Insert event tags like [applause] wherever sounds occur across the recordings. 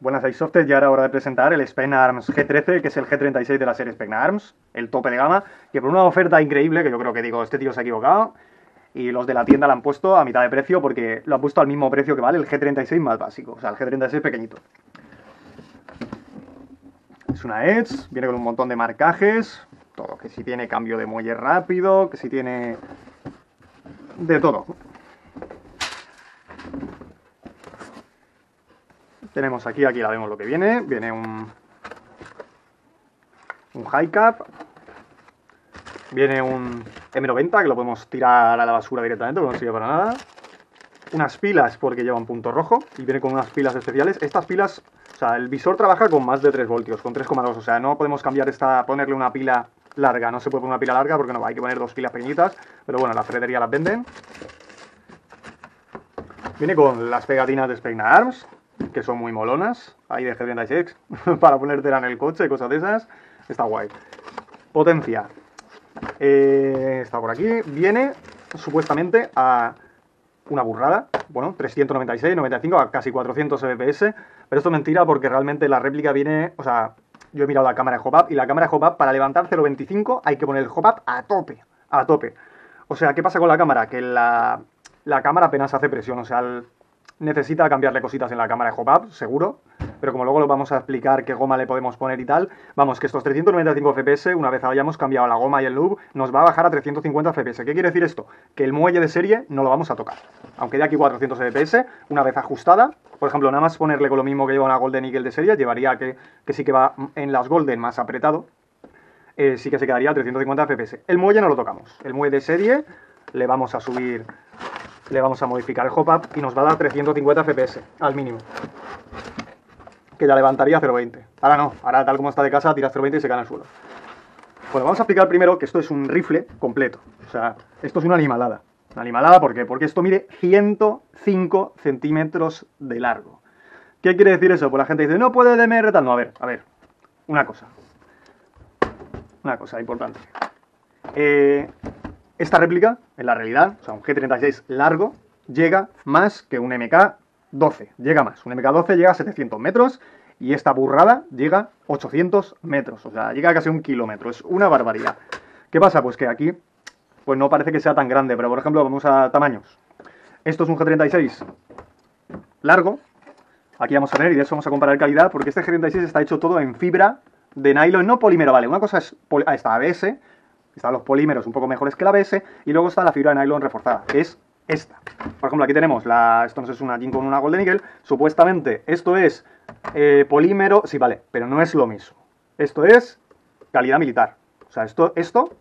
Buenas Airsofters, ya era hora de presentar el Arms G13, que es el G36 de la serie Arms, el tope de gama, que por una oferta increíble, que yo creo que digo, este tío se ha equivocado, y los de la tienda lo han puesto a mitad de precio porque lo han puesto al mismo precio que vale el G36 más básico, o sea, el G36 pequeñito. Es una Edge, viene con un montón de marcajes, todo, que si tiene cambio de muelle rápido, que si tiene de todo. Tenemos aquí, aquí la vemos lo que viene, viene un un high cap, viene un M90 que lo podemos tirar a la basura directamente, porque no sirve para nada. Unas pilas porque lleva un punto rojo y viene con unas pilas especiales. Estas pilas, o sea, el visor trabaja con más de 3 voltios, con 3,2, o sea, no podemos cambiar esta, ponerle una pila larga, no se puede poner una pila larga porque no, hay que poner dos pilas pequeñitas, pero bueno, la ferretería las venden. Viene con las pegatinas de Spegna Arms, que son muy molonas, ahí de G36, [laughs] para ponértela en el coche, cosas de esas, está guay. Potencia, eh, está por aquí, viene supuestamente a una burrada, bueno, 396, 95, a casi 400 fps, pero esto es mentira porque realmente la réplica viene, o sea, yo he mirado la cámara de hop-up y la cámara de hop-up para levantar 0.25 hay que poner el hop-up a tope, a tope. O sea, ¿qué pasa con la cámara? Que la, la cámara apenas hace presión, o sea, el, necesita cambiarle cositas en la cámara de hop-up, seguro, pero como luego lo vamos a explicar qué goma le podemos poner y tal, vamos, que estos 395 FPS, una vez hayamos cambiado la goma y el loop, nos va a bajar a 350 FPS. ¿Qué quiere decir esto? Que el muelle de serie no lo vamos a tocar. Aunque de aquí 400 FPS, una vez ajustada, por ejemplo, nada más ponerle con lo mismo que lleva una Golden Eagle de serie, llevaría que, que sí que va en las Golden más apretado, eh, sí que se quedaría a 350 FPS. El muelle no lo tocamos. El muelle de serie le vamos a subir le vamos a modificar el hop-up y nos va a dar 350 FPS al mínimo. Que ya levantaría 0.20. Ahora no, ahora tal como está de casa, tira 0.20 y se cae al suelo. Bueno, vamos a explicar primero que esto es un rifle completo. O sea, esto es una animalada. Una animalada, ¿por qué? Porque esto mide 105 centímetros de largo. ¿Qué quiere decir eso? Pues la gente dice, no puede DMR tal. No, a ver, a ver. Una cosa. Una cosa importante. Eh, esta réplica, en la realidad, o sea, un G36 largo, llega más que un MK12. Llega más. Un MK12 llega a 700 metros y esta burrada llega a 800 metros. O sea, llega a casi un kilómetro. Es una barbaridad. ¿Qué pasa? Pues que aquí, pues no parece que sea tan grande, pero por ejemplo, vamos a tamaños. Esto es un G36 largo. Aquí vamos a ver, y de eso vamos a comparar calidad, porque este G36 está hecho todo en fibra de nylon, no polímero, vale. Una cosa es, ah, esta ABS, están los polímeros un poco mejores que la ABS y luego está la fibra de nylon reforzada, que es esta. Por ejemplo, aquí tenemos la. Esto no es una jean con una Golden Eagle. Supuestamente esto es eh, polímero. Sí, vale, pero no es lo mismo. Esto es calidad militar. O sea, esto, esto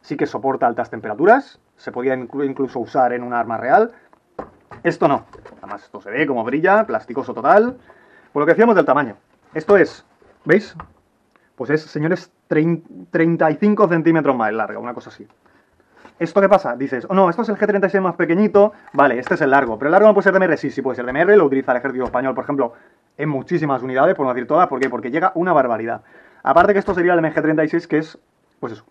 sí que soporta altas temperaturas. Se podía incluso usar en un arma real. Esto no. Además, esto se ve como brilla, plasticoso total. Por lo que decíamos del tamaño. Esto es, ¿veis? Pues es, señores, 35 centímetros más larga, una cosa así. ¿Esto qué pasa? Dices, oh no, esto es el G36 más pequeñito, vale, este es el largo, pero el largo no puede ser de MR, sí, sí puede ser de MR, lo utiliza el ejército español, por ejemplo, en muchísimas unidades, por no decir todas, ¿por qué? Porque llega una barbaridad. Aparte que esto sería el MG36, que es, pues eso,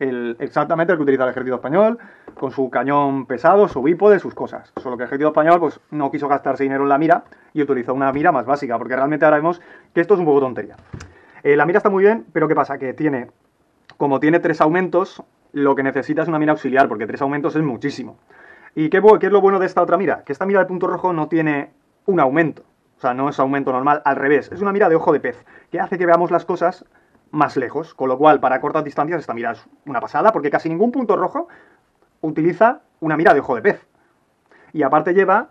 el, exactamente el que utiliza el ejército español, con su cañón pesado, su bípode, sus cosas. Solo que el ejército español, pues, no quiso gastarse dinero en la mira y utilizó una mira más básica, porque realmente ahora vemos que esto es un poco tontería. Eh, la mira está muy bien, pero ¿qué pasa? Que tiene, como tiene tres aumentos, lo que necesita es una mira auxiliar, porque tres aumentos es muchísimo. ¿Y qué, qué es lo bueno de esta otra mira? Que esta mira de punto rojo no tiene un aumento. O sea, no es aumento normal, al revés. Es una mira de ojo de pez, que hace que veamos las cosas más lejos. Con lo cual, para cortas distancias, esta mira es una pasada, porque casi ningún punto rojo utiliza una mira de ojo de pez. Y aparte lleva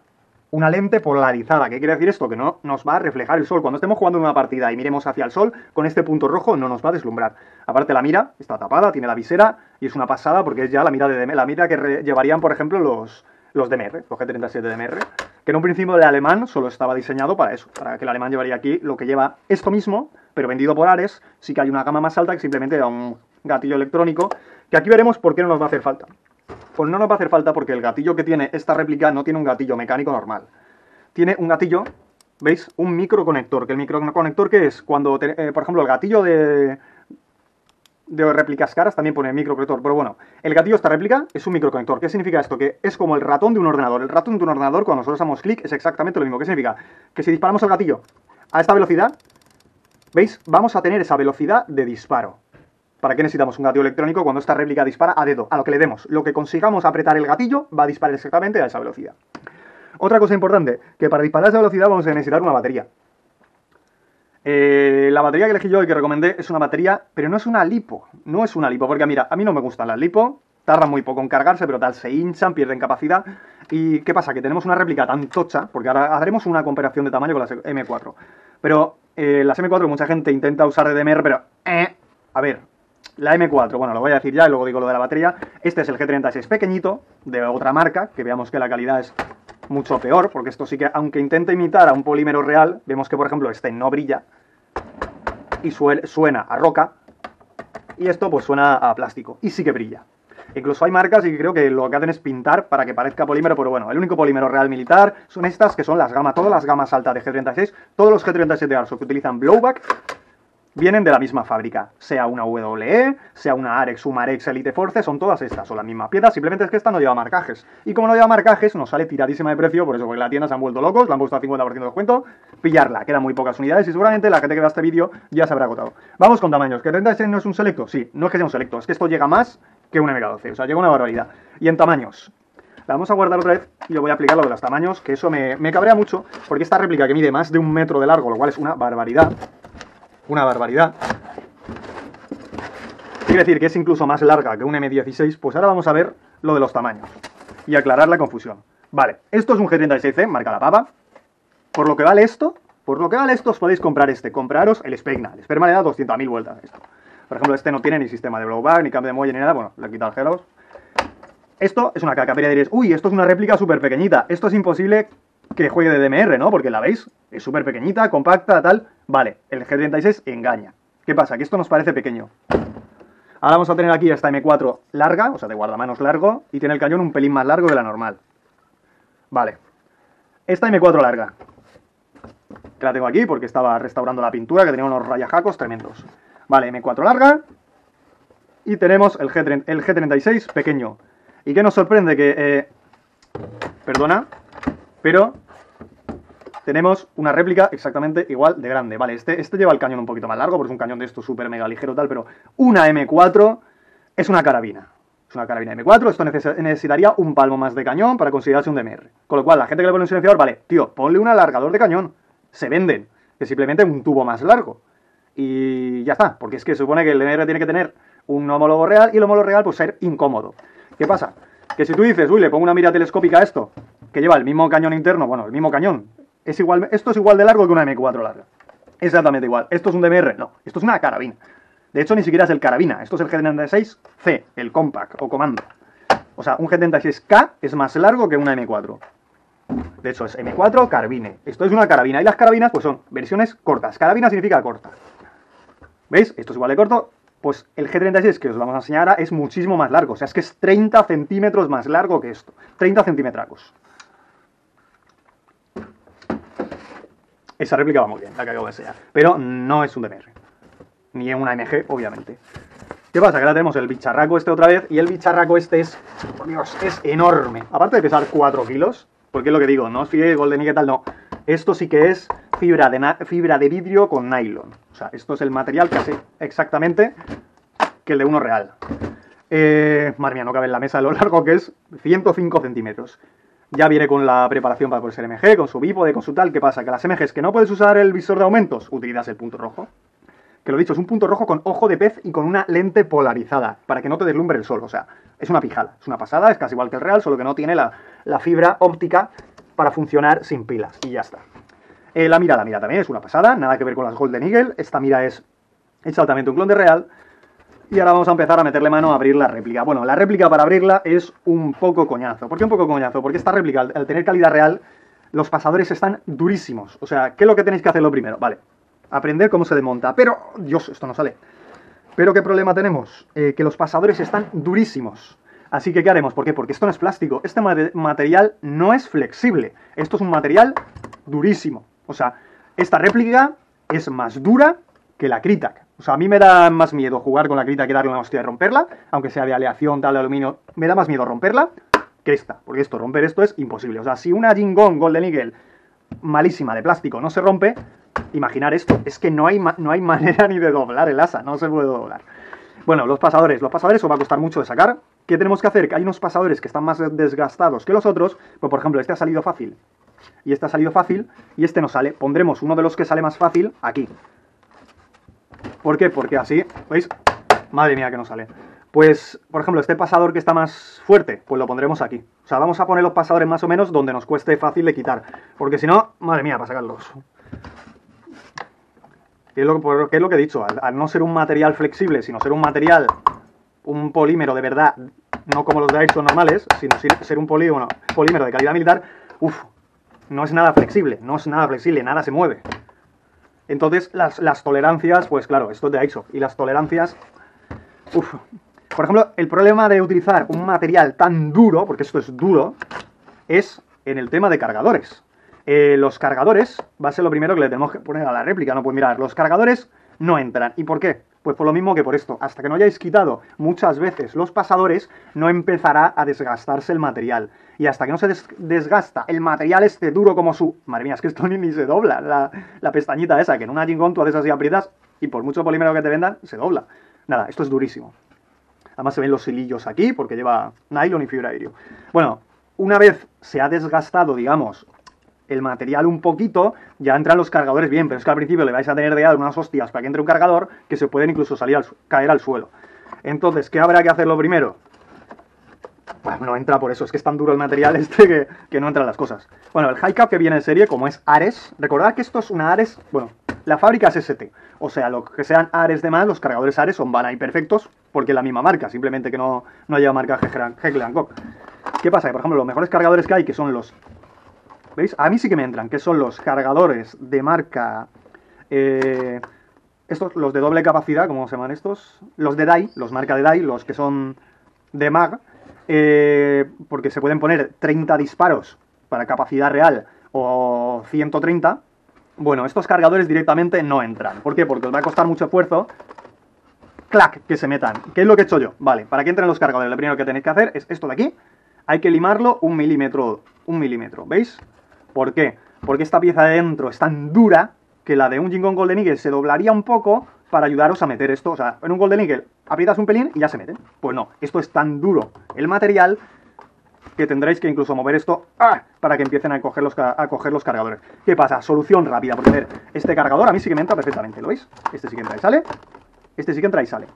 una lente polarizada. ¿Qué quiere decir esto? Que no nos va a reflejar el sol. Cuando estemos jugando en una partida y miremos hacia el sol, con este punto rojo no nos va a deslumbrar. Aparte la mira está tapada, tiene la visera y es una pasada porque es ya la mira de la mira que llevarían, por ejemplo, los, los DMR, los G37 DMR, que en un principio el alemán solo estaba diseñado para eso, para que el alemán llevaría aquí lo que lleva esto mismo, pero vendido por Ares, sí que hay una gama más alta que simplemente da un gatillo electrónico, que aquí veremos por qué no nos va a hacer falta. Pues no nos va a hacer falta porque el gatillo que tiene esta réplica no tiene un gatillo mecánico normal. Tiene un gatillo, ¿veis? Un microconector. ¿Que el microconector es? Cuando, eh, por ejemplo, el gatillo de, de réplicas caras también pone microconector. Pero bueno, el gatillo de esta réplica es un microconector. ¿Qué significa esto? Que es como el ratón de un ordenador. El ratón de un ordenador, cuando nosotros damos clic, es exactamente lo mismo. ¿Qué significa? Que si disparamos el gatillo A esta velocidad, ¿veis? Vamos a tener esa velocidad de disparo. ¿Para qué necesitamos un gatillo electrónico cuando esta réplica dispara a dedo? A lo que le demos. Lo que consigamos apretar el gatillo va a disparar exactamente a esa velocidad. Otra cosa importante, que para disparar a esa velocidad vamos a necesitar una batería. Eh, la batería que elegí yo y que recomendé es una batería, pero no es una lipo. No es una lipo, porque mira, a mí no me gustan las lipo, tardan muy poco en cargarse, pero tal, se hinchan, pierden capacidad. ¿Y qué pasa? Que tenemos una réplica tan tocha, porque ahora haremos una comparación de tamaño con las M4. Pero eh, las M4 mucha gente intenta usar de DMR, pero... Eh, a ver, la M4, bueno, lo voy a decir ya y luego digo lo de la batería. Este es el G36 pequeñito, de otra marca, que veamos que la calidad es mucho peor, porque esto sí que, aunque intenta imitar a un polímero real, vemos que, por ejemplo, este no brilla y suena a roca, y esto pues suena a plástico, y sí que brilla. Incluso hay marcas y creo que lo que hacen es pintar para que parezca polímero, pero bueno, el único polímero real militar son estas que son las gamas, todas las gamas altas de G36, todos los G37 de Arso que utilizan blowback vienen de la misma fábrica, sea una WE, sea una Arex, Marex Elite Force, son todas estas, son la misma piedra, simplemente es que esta no lleva marcajes. Y como no lleva marcajes, nos sale tiradísima de precio, por eso porque la tienda se han vuelto locos, la han puesto a 50% de descuento, pillarla, quedan muy pocas unidades y seguramente la gente que vea este vídeo ya se habrá agotado. Vamos con tamaños, ¿que 36 no es un selecto? Sí, no es que sea un selecto, es que esto llega más que un MK12, o sea, llega una barbaridad. Y en tamaños, la vamos a guardar otra vez y yo voy a aplicar lo de los tamaños, que eso me, me cabrea mucho, porque esta réplica que mide más de un metro de largo, lo cual es una barbaridad, una barbaridad. Quiere decir que es incluso más larga que un M16, pues ahora vamos a ver lo de los tamaños y aclarar la confusión. Vale, esto es un G36C, marca la papa. Por lo que vale esto, por lo que vale esto os podéis comprar este. Compraros el Spegna. El Sperma le da 200.000 vueltas esto. Por ejemplo, este no tiene ni sistema de blowback, ni cambio de muelle, ni nada. Bueno, le he quitado el gelos. Esto es una caca, pero diréis, uy, esto es una réplica súper pequeñita. Esto es imposible que juegue de DMR, ¿no? Porque la veis, es súper pequeñita, compacta, tal. Vale, el G36 engaña. ¿Qué pasa? Que esto nos parece pequeño. Ahora vamos a tener aquí esta M4 larga, o sea, de guardamanos largo, y tiene el cañón un pelín más largo que la normal. Vale. Esta M4 larga. Que la tengo aquí porque estaba restaurando la pintura, que tenía unos rayajacos tremendos. Vale, M4 larga. Y tenemos el, G, el G36 pequeño. ¿Y qué nos sorprende? Que... Eh, perdona, pero tenemos una réplica exactamente igual de grande. Vale, este, este lleva el cañón un poquito más largo, porque es un cañón de esto súper mega ligero tal, pero una M4 es una carabina. Es una carabina M4, esto necesitaría un palmo más de cañón para considerarse un DMR. Con lo cual, la gente que le pone un silenciador, vale, tío, ponle un alargador de cañón. Se venden. Es simplemente un tubo más largo. Y ya está, porque es que supone que el DMR tiene que tener un homólogo real y el homólogo real pues ser incómodo. ¿Qué pasa? Que si tú dices, uy, le pongo una mira telescópica a esto, que lleva el mismo cañón interno, bueno, el mismo cañón, es igual, esto es igual de largo que una M4 larga. Exactamente igual. ¿Esto es un DMR? No, esto es una carabina. De hecho, ni siquiera es el carabina, esto es el G36C, el compact o comando. O sea, un G36K es más largo que una M4. De hecho, es M4 carabine. Esto es una carabina. Y las carabinas, pues son versiones cortas. Carabina significa corta. ¿Veis? Esto es igual de corto. Pues el G36 que os vamos a enseñar ahora es muchísimo más largo. O sea, es que es 30 centímetros más largo que esto. 30 centímetros. Esa réplica va muy bien, la que acabo de enseñar. Pero no es un DMR. Ni en una MG, obviamente. ¿Qué pasa? Que ahora tenemos el bicharraco este otra vez. Y el bicharraco este es... Por Dios, es enorme. Aparte de pesar 4 kilos. Porque es lo que digo, no os fiéis Golden y qué tal, no. Esto sí que es fibra de, fibra de vidrio con nylon. O sea, esto es el material que exactamente que el de uno real. Eh, mía, no cabe en la mesa lo [laughs] largo que es 105 centímetros. Ya viene con la preparación para poder ser MG, con su bípode, con su tal. ¿Qué pasa? Que las MGs que no puedes usar el visor de aumentos, utilizas el punto rojo. Que lo dicho, es un punto rojo con ojo de pez y con una lente polarizada, para que no te deslumbre el sol. O sea, es una pijada, es una pasada, es casi igual que el real, solo que no tiene la, fibra óptica para funcionar sin pilas. Y ya está. Eh, la mira, la mira también es una pasada, nada que ver con las Golden Eagle. Esta mira es exactamente un clon de real. Y ahora vamos a empezar a meterle mano a abrir la réplica. Bueno, la réplica para abrirla es un poco coñazo. ¿Por qué un poco coñazo? Porque esta réplica, al, tener calidad real, los pasadores están durísimos. O sea, ¿qué es lo que tenéis que hacer lo primero? Vale, aprender cómo se desmonta. Pero, Dios, esto no sale. Pero ¿qué problema tenemos? Eh, que los pasadores están durísimos. Así que, ¿qué haremos? ¿Por qué? Porque esto no es plástico. Este material no es flexible. Esto es un material durísimo. O sea, esta réplica es más dura que la Critac. O sea, a mí me da más miedo jugar con la crita que darle una hostia y romperla, aunque sea de aleación, tal de aluminio, me da más miedo romperla que esta, porque esto, romper esto es imposible. O sea, si una Jingon Golden Eagle malísima de plástico no se rompe, imaginar esto, es que no hay, no hay [laughs] manera ni de doblar el asa, no se puede doblar. Bueno, los pasadores, los pasadores os va a costar mucho de sacar. ¿Qué tenemos que hacer? Que hay unos pasadores que están más desgastados que los otros, pues por ejemplo, este ha salido fácil, y este ha salido fácil, y este no sale. Pondremos uno de los que sale más fácil aquí. ¿Por qué? Porque así, ¿veis? Madre mía que no sale. Pues, por ejemplo, este pasador que está más fuerte, pues lo pondremos aquí. O sea, vamos a poner los pasadores más o menos donde nos cueste fácil de quitar. Porque si no, madre mía, para sacarlos. ¿Qué es lo, que he dicho? Al, no ser un material flexible, sino ser un material, un polímero de verdad, no como los de Airson normales, sino ser un polímero de calidad militar, uff, no es nada flexible, no es nada flexible, nada se mueve. Entonces, las, tolerancias, pues claro, esto es de ISO. Y las tolerancias, uff. Por ejemplo, el problema de utilizar un material tan duro, porque esto es duro, es en el tema de cargadores. Eh, los cargadores, va a ser lo primero que le tenemos que poner a la réplica, no pues mirar, los cargadores no entran. ¿Y por qué? Pues por lo mismo que por esto. Hasta que no hayáis quitado muchas veces los pasadores, no empezará a desgastarse el material. Y hasta que no se desgasta el material este duro como su... Madre mía, es que esto ni, se dobla. La, pestañita esa, que en una Jingon tú haces así aprietas y por mucho polímero que te vendan, se dobla. Nada, esto es durísimo. Además se ven los hilillos aquí porque lleva nylon y fibra aéreo. Bueno, una vez se ha desgastado, digamos, el material un poquito, ya entran los cargadores bien, pero es que al principio le vais a tener de dar unas hostias para que entre un cargador que se pueden incluso salir al, caer al suelo. Entonces, ¿qué habrá que hacer lo primero? Pues no entra por eso, es que es tan duro el material [laughs] este que, no entran las cosas. Bueno, el high cap que viene en serie, como es Ares, recordad que esto es una Ares, bueno, la fábrica es ST, o sea, lo que sean Ares de más, los cargadores Ares son van ahí perfectos, porque es la misma marca, simplemente que no, no lleva marca Heckler Koch. ¿Qué pasa? Que, por ejemplo, los mejores cargadores que hay, que son los ¿Veis? A mí sí que me entran, que son los cargadores de marca... Eh, estos, los de doble capacidad, ¿cómo se llaman estos? Los de DAI, los marca de DAI, los que son de MAG, eh, porque se pueden poner 30 disparos para capacidad real o 130. Bueno, estos cargadores directamente no entran. ¿Por qué? Porque os va a costar mucho esfuerzo clac, que se metan. ¿Qué es lo que he hecho yo? Vale, para que entren los cargadores, lo primero que tenéis que hacer es esto de aquí. Hay que limarlo un milímetro, un milímetro, ¿veis? ¿Por qué? Porque esta pieza de dentro es tan dura que la de un Jingon Golden Eagle se doblaría un poco para ayudaros a meter esto. O sea, en un Golden Eagle aprietas un pelín y ya se mete. Pues no, esto es tan duro el material que tendréis que incluso mover esto ¡ah! para que empiecen a coger, los, a coger los cargadores. ¿Qué pasa? Solución rápida, porque a ver, este cargador a mí sí que entra perfectamente, ¿lo veis? Este sí que entra y sale, este sí que entra y sale.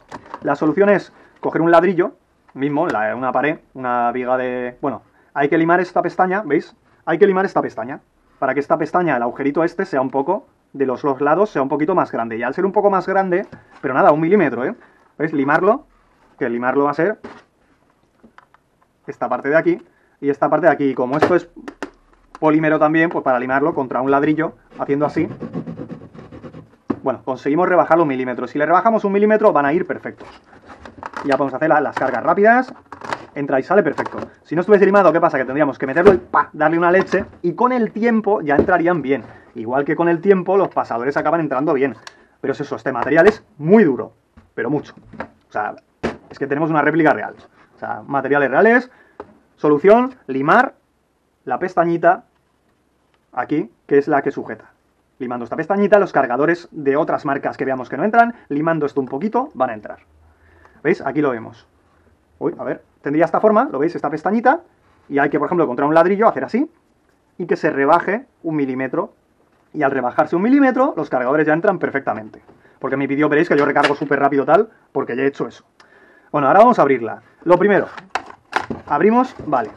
La solución es coger un ladrillo, mismo, una pared, una viga de... Bueno, hay que limar esta pestaña, ¿veis? hay que limar esta pestaña, para que esta pestaña, el agujerito este, sea un poco, de los dos lados, sea un poquito más grande. Y al ser un poco más grande, pero nada, un milímetro, ¿eh? ¿Veis? Limarlo, que limarlo va a ser esta parte de aquí y esta parte de aquí. Y como esto es polímero también, pues para limarlo contra un ladrillo, haciendo así, bueno, conseguimos rebajar un milímetro. Si le rebajamos un milímetro, van a ir perfectos. Ya podemos hacer las cargas rápidas entra y sale perfecto. Si no estuviese limado, ¿qué pasa? Que tendríamos que meterlo y pa, darle una leche y con el tiempo ya entrarían bien. Igual que con el tiempo los pasadores acaban entrando bien. Pero es eso, este material es muy duro, pero mucho. O sea, es que tenemos una réplica real. O sea, materiales reales, solución, limar la pestañita aquí, que es la que sujeta. Limando esta pestañita, los cargadores de otras marcas que veamos que no entran, limando esto un poquito, van a entrar. ¿Veis? Aquí lo vemos. Uy, a ver, tendría esta forma, ¿lo veis? Esta pestañita, y hay que, por ejemplo, encontrar un ladrillo, hacer así, y que se rebaje un milímetro. Y al rebajarse un milímetro, los cargadores ya entran perfectamente. Porque en mi vídeo veréis que yo recargo súper rápido tal, porque ya he hecho eso. Bueno, ahora vamos a abrirla. Lo primero, abrimos, vale.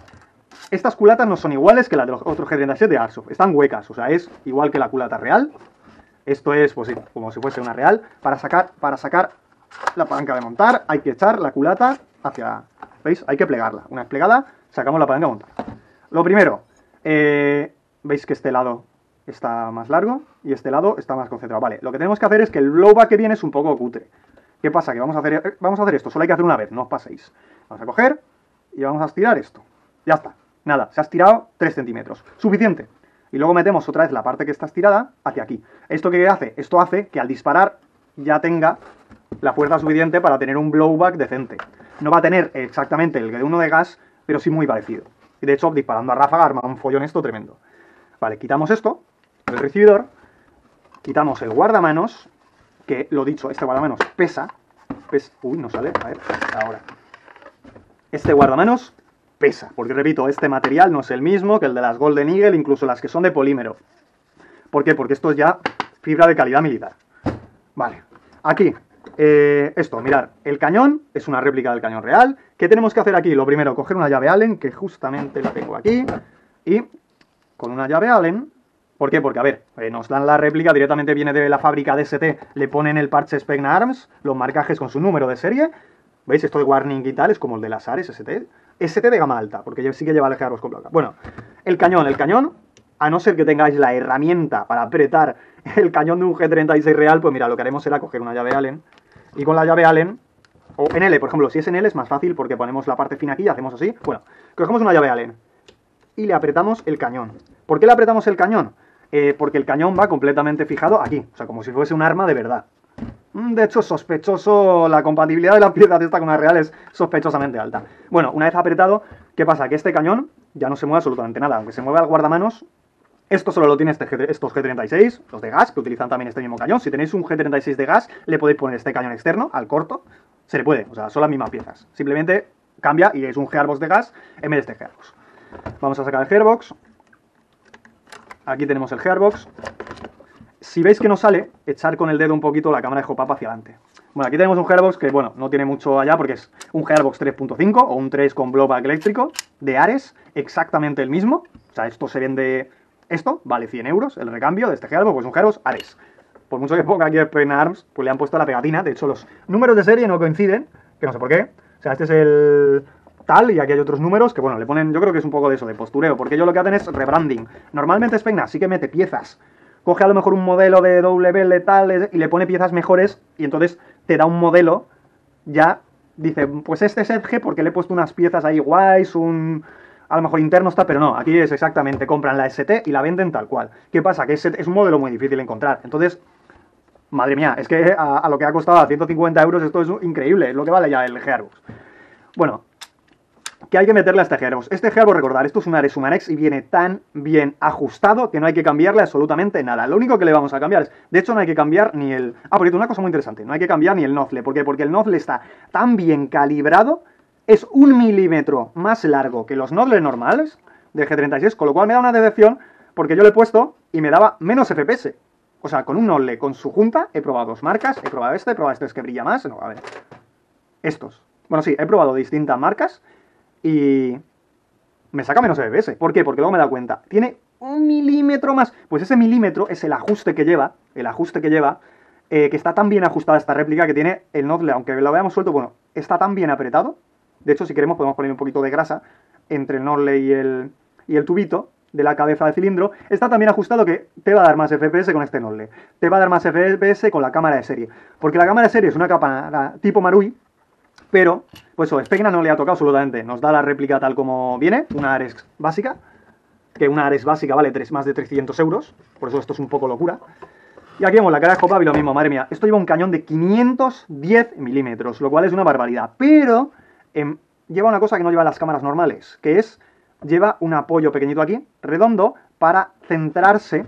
Estas culatas no son iguales que las de los otros G37 de Airsoft. Están huecas, o sea, es igual que la culata real. Esto es, pues como si fuese una real. Para sacar, para sacar la palanca de montar, hay que echar la culata hacia... ¿Veis? Hay que plegarla. Una vez plegada, sacamos la palanca de montar. Lo primero, eh, veis que este lado está más largo y este lado está más concentrado. Vale, lo que tenemos que hacer es que el blowback que viene es un poco cutre. ¿Qué pasa? Que vamos a hacer, vamos a hacer esto, solo hay que hacer una vez, no os paséis. Vamos a coger y vamos a estirar esto. Ya está. Nada, se ha estirado 3 centímetros. Suficiente. Y luego metemos otra vez la parte que está estirada hacia aquí. ¿Esto qué hace? Esto hace que al disparar ya tenga la fuerza suficiente para tener un blowback decente. No va a tener exactamente el de uno de gas, pero sí muy parecido. Y de hecho, disparando a ráfaga arma un follón esto tremendo. Vale, quitamos esto. El recibidor, quitamos el guardamanos, que lo dicho, este guardamanos pesa, pesa uy, no sale, a ver, ahora. Este guardamanos pesa, porque repito, este material no es el mismo que el de las Golden Eagle, incluso las que son de polímero. ¿Por qué? Porque esto es ya fibra de calidad militar. Vale, aquí, eh, esto, mirar, el cañón es una réplica del cañón real. ¿Qué tenemos que hacer aquí? Lo primero, coger una llave Allen, que justamente la tengo aquí, y con una llave Allen ¿Por qué? Porque, a ver, eh, nos dan la réplica, directamente viene de la fábrica de ST, le ponen el parche Specna Arms, los marcajes con su número de serie. ¿Veis? Esto de warning y tal es como el de las Ares ST. ST de gama alta, porque sí que lleva gearbox con placa. Bueno, el cañón, el cañón, a no ser que tengáis la herramienta para apretar el cañón de un G36 real, pues mira, lo que haremos será coger una llave Allen y con la llave Allen, o en L, por ejemplo, si es en L es más fácil porque ponemos la parte fina aquí y hacemos así. Bueno, cogemos una llave Allen y le apretamos el cañón. ¿Por qué le apretamos el cañón? Eh, porque el cañón va completamente fijado aquí, o sea, como si fuese un arma de verdad. Mm, de hecho, sospechoso, la compatibilidad de la pieza de esta con la real es sospechosamente alta. Bueno, una vez apretado, ¿qué pasa? Que este cañón ya no se mueve absolutamente nada, aunque se mueva el guardamanos, esto solo lo tiene este estos G36, los de gas, que utilizan también este mismo cañón. Si tenéis un G36 de gas, le podéis poner este cañón externo al corto, se le puede, o sea, son las mismas piezas. Simplemente cambia y es un gearbox de gas en vez de este gearbox. Vamos a sacar el gearbox. Aquí tenemos el gearbox. Si veis que no sale, echar con el dedo un poquito la cámara de hop-up hacia adelante. Bueno, aquí tenemos un gearbox que, bueno, no tiene mucho allá porque es un gearbox 3.5 o un 3 con blowback eléctrico de Ares, exactamente el mismo. O sea, esto se vende, esto vale 100 euros, el recambio de este gearbox, pues un gearbox Ares. Por mucho que ponga aquí Spring Arms, pues le han puesto la pegatina. De hecho, los números de serie no coinciden, que no sé por qué. O sea, este es el y aquí hay otros números que, bueno, le ponen, yo creo que es un poco de eso, de postureo, porque ellos lo que hacen es rebranding. Normalmente Spegna sí que mete piezas, coge a lo mejor un modelo de doble tal y le pone piezas mejores, y entonces te da un modelo, ya dice, pues este es Edge porque le he puesto unas piezas ahí guays, un... A lo mejor interno está, pero no, aquí es exactamente, compran la ST y la venden tal cual. ¿Qué pasa? Que es, un modelo muy difícil de encontrar. Entonces, madre mía, es que a, lo que ha costado a 150 euros esto es increíble, lo que vale ya el Gearbox. Bueno, que hay que meterle a este gearbox. Este gearbox, recordar, esto es un Ares y viene tan bien ajustado que no hay que cambiarle absolutamente nada. Lo único que le vamos a cambiar es, de hecho no hay que cambiar ni el... Ah, por cierto, una cosa muy interesante, no hay que cambiar ni el nozle. ¿Por qué? Porque el nozle está tan bien calibrado, es un milímetro más largo que los nozles normales del G36, con lo cual me da una decepción porque yo le he puesto y me daba menos FPS. O sea, con un nozle, con su junta, he probado dos marcas, he probado este, he probado este que brilla más, no, a ver, estos. Bueno, sí, he probado distintas marcas y me saca menos FPS. ¿Por qué? Porque luego me da cuenta. Tiene un milímetro más. Pues ese milímetro es el ajuste que lleva, el ajuste que lleva, eh, que está tan bien ajustada esta réplica que tiene el nozzle, aunque lo veamos suelto, bueno, está tan bien apretado. De hecho, si queremos podemos poner un poquito de grasa entre el nozzle y el, y el tubito de la cabeza de cilindro, está tan bien ajustado que te va a dar más FPS con este nozzle. Te va a dar más FPS con la cámara de serie. Porque la cámara de serie es una cámara tipo Marui, pero, pues eso, Spegna no le ha tocado absolutamente. Nos da la réplica tal como viene, una Ares básica, que una Ares básica vale más de 300 euros, por eso esto es un poco locura. Y aquí vemos la cara de Hopab y lo mismo, madre mía, esto lleva un cañón de 510 milímetros, lo cual es una barbaridad, pero em, lleva una cosa que no lleva las cámaras normales, que es, lleva un apoyo pequeñito aquí, redondo, para centrarse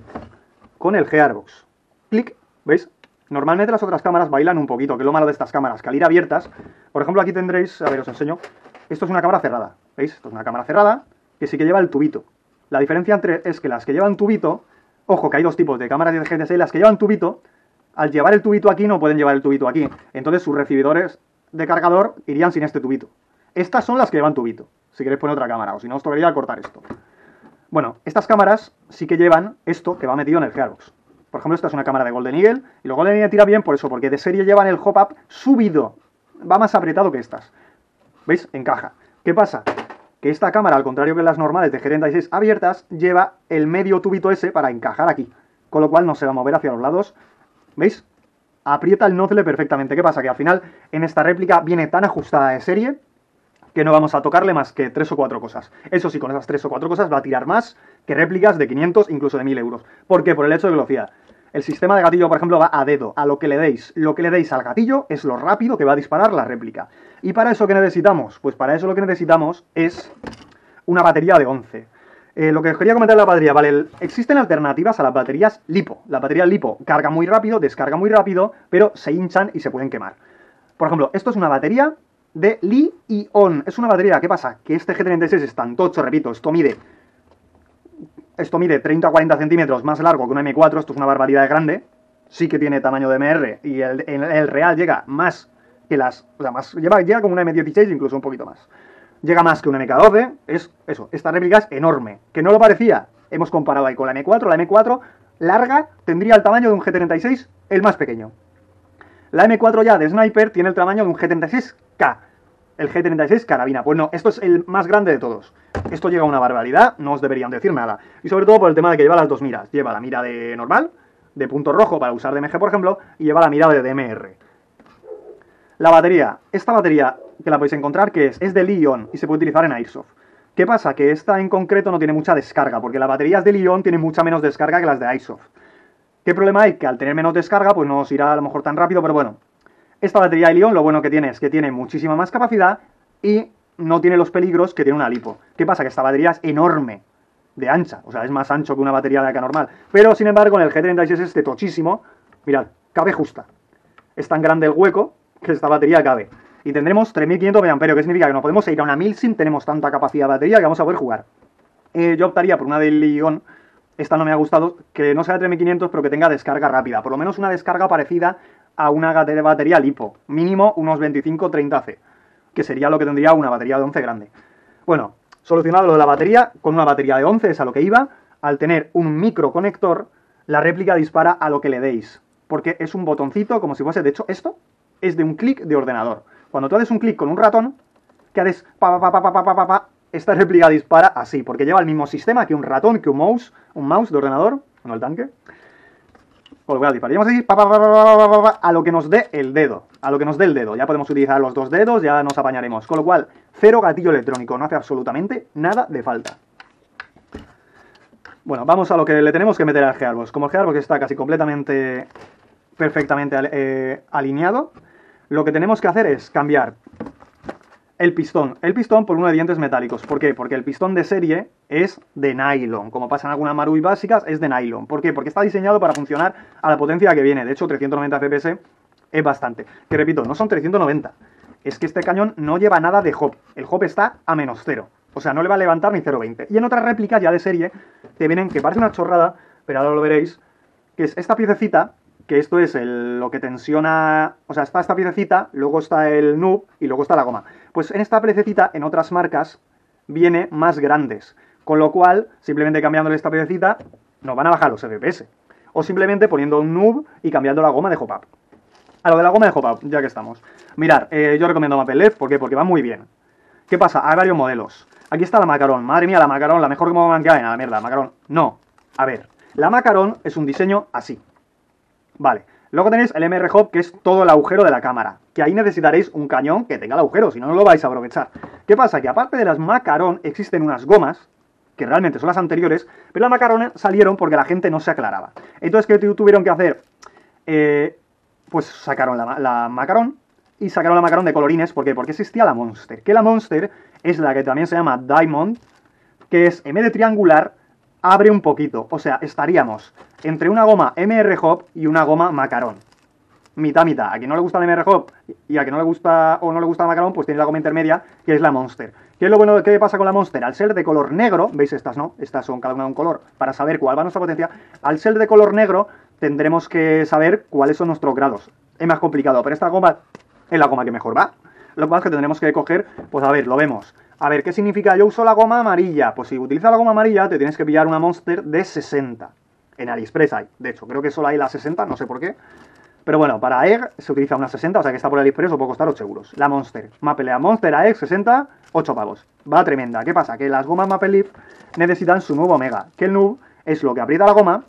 con el gearbox. Clic, ¿veis? Normalmente las otras cámaras bailan un poquito, que es lo malo de estas cámaras, que al ir abiertas, por ejemplo aquí tendréis, a ver, os enseño, esto es una cámara cerrada, ¿veis? Esto es una cámara cerrada que sí que lleva el tubito. La diferencia entre es que las que llevan tubito, ojo que hay dos tipos de cámaras de GTS, las que llevan tubito, al llevar el tubito aquí no pueden llevar el tubito aquí, entonces sus recibidores de cargador irían sin este tubito. Estas son las que llevan tubito, si queréis poner otra cámara, o si no os tocaría cortar esto. Bueno, estas cámaras sí que llevan esto que va metido en el gearbox. Por ejemplo, esta es una cámara de Golden Eagle, y los Golden Eagle tira bien por eso, porque de serie llevan el hop-up subido, va más apretado que estas. ¿Veis? Encaja. ¿Qué pasa? Que esta cámara, al contrario que las normales de G36 abiertas, lleva el medio tubito ese para encajar aquí, con lo cual no se va a mover hacia los lados. ¿Veis? Aprieta el nozzle perfectamente. ¿Qué pasa? Que al final en esta réplica viene tan ajustada de serie que no vamos a tocarle más que tres o cuatro cosas. Eso sí, con esas tres o cuatro cosas va a tirar más que réplicas de 500, incluso de 1000 euros. ¿Por qué? Por el hecho de velocidad. El sistema de gatillo, por ejemplo, va a dedo, a lo que le deis. Lo que le deis al gatillo es lo rápido que va a disparar la réplica. ¿Y para eso qué necesitamos? Pues para eso lo que necesitamos es una batería de 11. Eh, lo que quería comentar de la batería, vale, existen alternativas a las baterías LiPo. La batería LiPo carga muy rápido, descarga muy rápido, pero se hinchan y se pueden quemar. Por ejemplo, esto es una batería de Li-ion. Es una batería, ¿qué pasa? Que este G36 es tan tocho, repito, esto mide esto mide 30 a 40 centímetros más largo que un M4, esto es una barbaridad de grande. Sí que tiene tamaño de MR y el, real llega más que las. O sea, más, lleva, llega como un M16, incluso un poquito más. Llega más que un MK12. Es eso, esta réplica es enorme. Que no lo parecía. Hemos comparado ahí con la M4. La M4 larga tendría el tamaño de un G36, el más pequeño. La M4 ya de Sniper tiene el tamaño de un G36K. El G36 carabina. Pues no, esto es el más grande de todos. Esto llega a una barbaridad, no os deberían decir nada. Y sobre todo por el tema de que lleva las dos miras. Lleva la mira de normal, de punto rojo para usar DMG, por ejemplo, y lleva la mira de DMR. La batería. Esta batería que la podéis encontrar, que es? Es de Li-ion y se puede utilizar en Airsoft. ¿Qué pasa? Que esta en concreto no tiene mucha descarga, porque las baterías de Li-ion tienen mucha menos descarga que las de Airsoft. ¿Qué problema hay? Que al tener menos descarga, pues no os irá a lo mejor tan rápido, pero bueno. Esta batería de Li-ion lo bueno que tiene es que tiene muchísima más capacidad y no tiene los peligros que tiene una lipo. ¿Qué pasa? Que esta batería es enorme, de ancha, o sea, es más ancho que una batería de acá normal. Pero sin embargo, en el G36 es este tochísimo, mirad, cabe justa. Es tan grande el hueco que esta batería cabe. Y tendremos 3500 mAh, ¿qué significa? Que no podemos ir a una Milsim, tenemos tanta capacidad de batería que vamos a poder jugar. Eh, yo optaría por una de Li-ion, esta no me ha gustado, que no sea de 3500 pero que tenga descarga rápida, por lo menos una descarga parecida a una batería lipo, mínimo unos 25-30C, que sería lo que tendría una batería de 11 grande. Bueno, solucionado lo de la batería, con una batería de 11 es a lo que iba, al tener un micro conector, la réplica dispara a lo que le deis, porque es un botoncito como si fuese, de hecho, esto es de un clic de ordenador. Cuando tú haces un clic con un ratón, que haces pa pa pa pa pa pa pa, pa esta réplica dispara así, porque lleva el mismo sistema que un ratón, que un mouse, un mouse de ordenador, no el tanque. Con lo cual así, a lo que nos dé el dedo, a lo que nos dé el dedo. Ya podemos utilizar los dos dedos, ya nos apañaremos. Con lo cual, cero gatillo electrónico, no hace absolutamente nada de falta. Bueno, vamos a lo que le tenemos que meter al Gearbox. Como el Gearbox está casi completamente, perfectamente eh, alineado, lo que tenemos que hacer es cambiar el pistón. El pistón por uno de dientes metálicos. ¿Por qué? Porque el pistón de serie es de nylon. Como pasa en algunas Marui básicas, es de nylon. ¿Por qué? Porque está diseñado para funcionar a la potencia que viene. De hecho, 390 FPS es bastante. Que repito, no son 390. Es que este cañón no lleva nada de hop. El hop está a menos cero. O sea, no le va a levantar ni 0.20. Y en otras réplicas ya de serie, te vienen, que parece una chorrada, pero ahora lo veréis, que es esta piececita, que esto es lo que tensiona, o sea, está esta piececita, luego está el noob y luego está la goma. Pues en esta piececita, en otras marcas, viene más grandes. Con lo cual, simplemente cambiándole esta piececita, nos van a bajar los FPS. O simplemente poniendo un noob y cambiando la goma de hop-up. A lo de la goma de hop-up, ya que estamos. Mirar, eh, yo recomiendo Mapelef, ¿por qué? Porque va muy bien. ¿Qué pasa? Hay varios modelos. Aquí está la Macaron. Madre mía, la Macaron, la mejor goma que hay. A la mierda, la Macaron. No. A ver, la Macaron es un diseño así. Vale. Luego tenéis el MR Hop, que es todo el agujero de la cámara. Que ahí necesitaréis un cañón que tenga el agujero, si no, no lo vais a aprovechar. ¿Qué pasa? Que aparte de las Macaron, existen unas gomas, que realmente son las anteriores, pero las Macaron salieron porque la gente no se aclaraba. Entonces, ¿qué tu- tuvieron que hacer? Eh, pues sacaron la, la Macaron y sacaron la Macaron de colorines. ¿Por qué? Porque existía la Monster. Que la Monster es la que también se llama Diamond, que es en de triangular, abre un poquito. O sea, estaríamos entre una goma MR Hop y una goma Macaron. Mitad, mitad. A quien no le gusta el MR Hop y a quien no le gusta o no le gusta el Macaron, pues tiene la goma intermedia, que es la Monster. ¿Qué es lo bueno que pasa con la Monster? Al ser de color negro, ¿veis estas, no? Estas son cada una de un color, para saber cuál va nuestra potencia. Al ser de color negro, tendremos que saber cuáles son nuestros grados. Es más complicado, pero esta goma es la goma que mejor va. Lo es que tendremos que coger, pues a ver, lo vemos. A ver, ¿qué significa? Yo uso la goma amarilla. Pues si utilizas la goma amarilla, te tienes que pillar una Monster de 60. En AliExpress hay. De hecho, creo que solo hay la 60, no sé por qué. Pero bueno, para AEG se utiliza una 60, o sea que está por AliExpress o puede costar 8 euros. La Monster. Mapelea Monster AEG 60, 8 pavos. Va tremenda. ¿Qué pasa? Que las gomas Maple Leaf necesitan su nuevo Omega. Que el Noob es lo que aprieta la goma,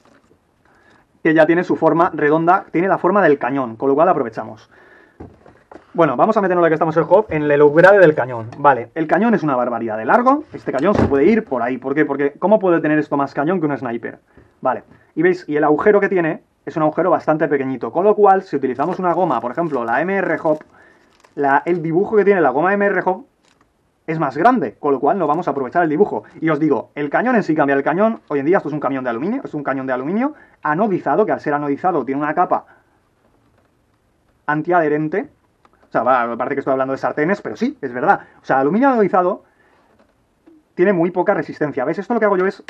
que ya tiene su forma redonda, tiene la forma del cañón, con lo cual aprovechamos. Bueno, vamos a meternos la que estamos el hop en el upgrade del cañón. Vale, el cañón es una barbaridad de largo. Este cañón se puede ir por ahí. ¿Por qué? Porque ¿cómo puede tener esto más cañón que un sniper? Vale, y veis, y el agujero que tiene es un agujero bastante pequeñito. Con lo cual, si utilizamos una goma, por ejemplo, la MR Hop, el dibujo que tiene la goma MR Hop es más grande, con lo cual no vamos a aprovechar el dibujo. Y os digo, el cañón en sí cambia. El cañón, hoy en día esto es un cañón de aluminio, es un cañón de aluminio anodizado, que al ser anodizado tiene una capa antiadherente. Sea, va, parece que estoy hablando de sartenes, pero sí, es verdad. O sea, aluminio anodizado tiene muy poca resistencia. ¿Ves? Esto lo que hago yo es,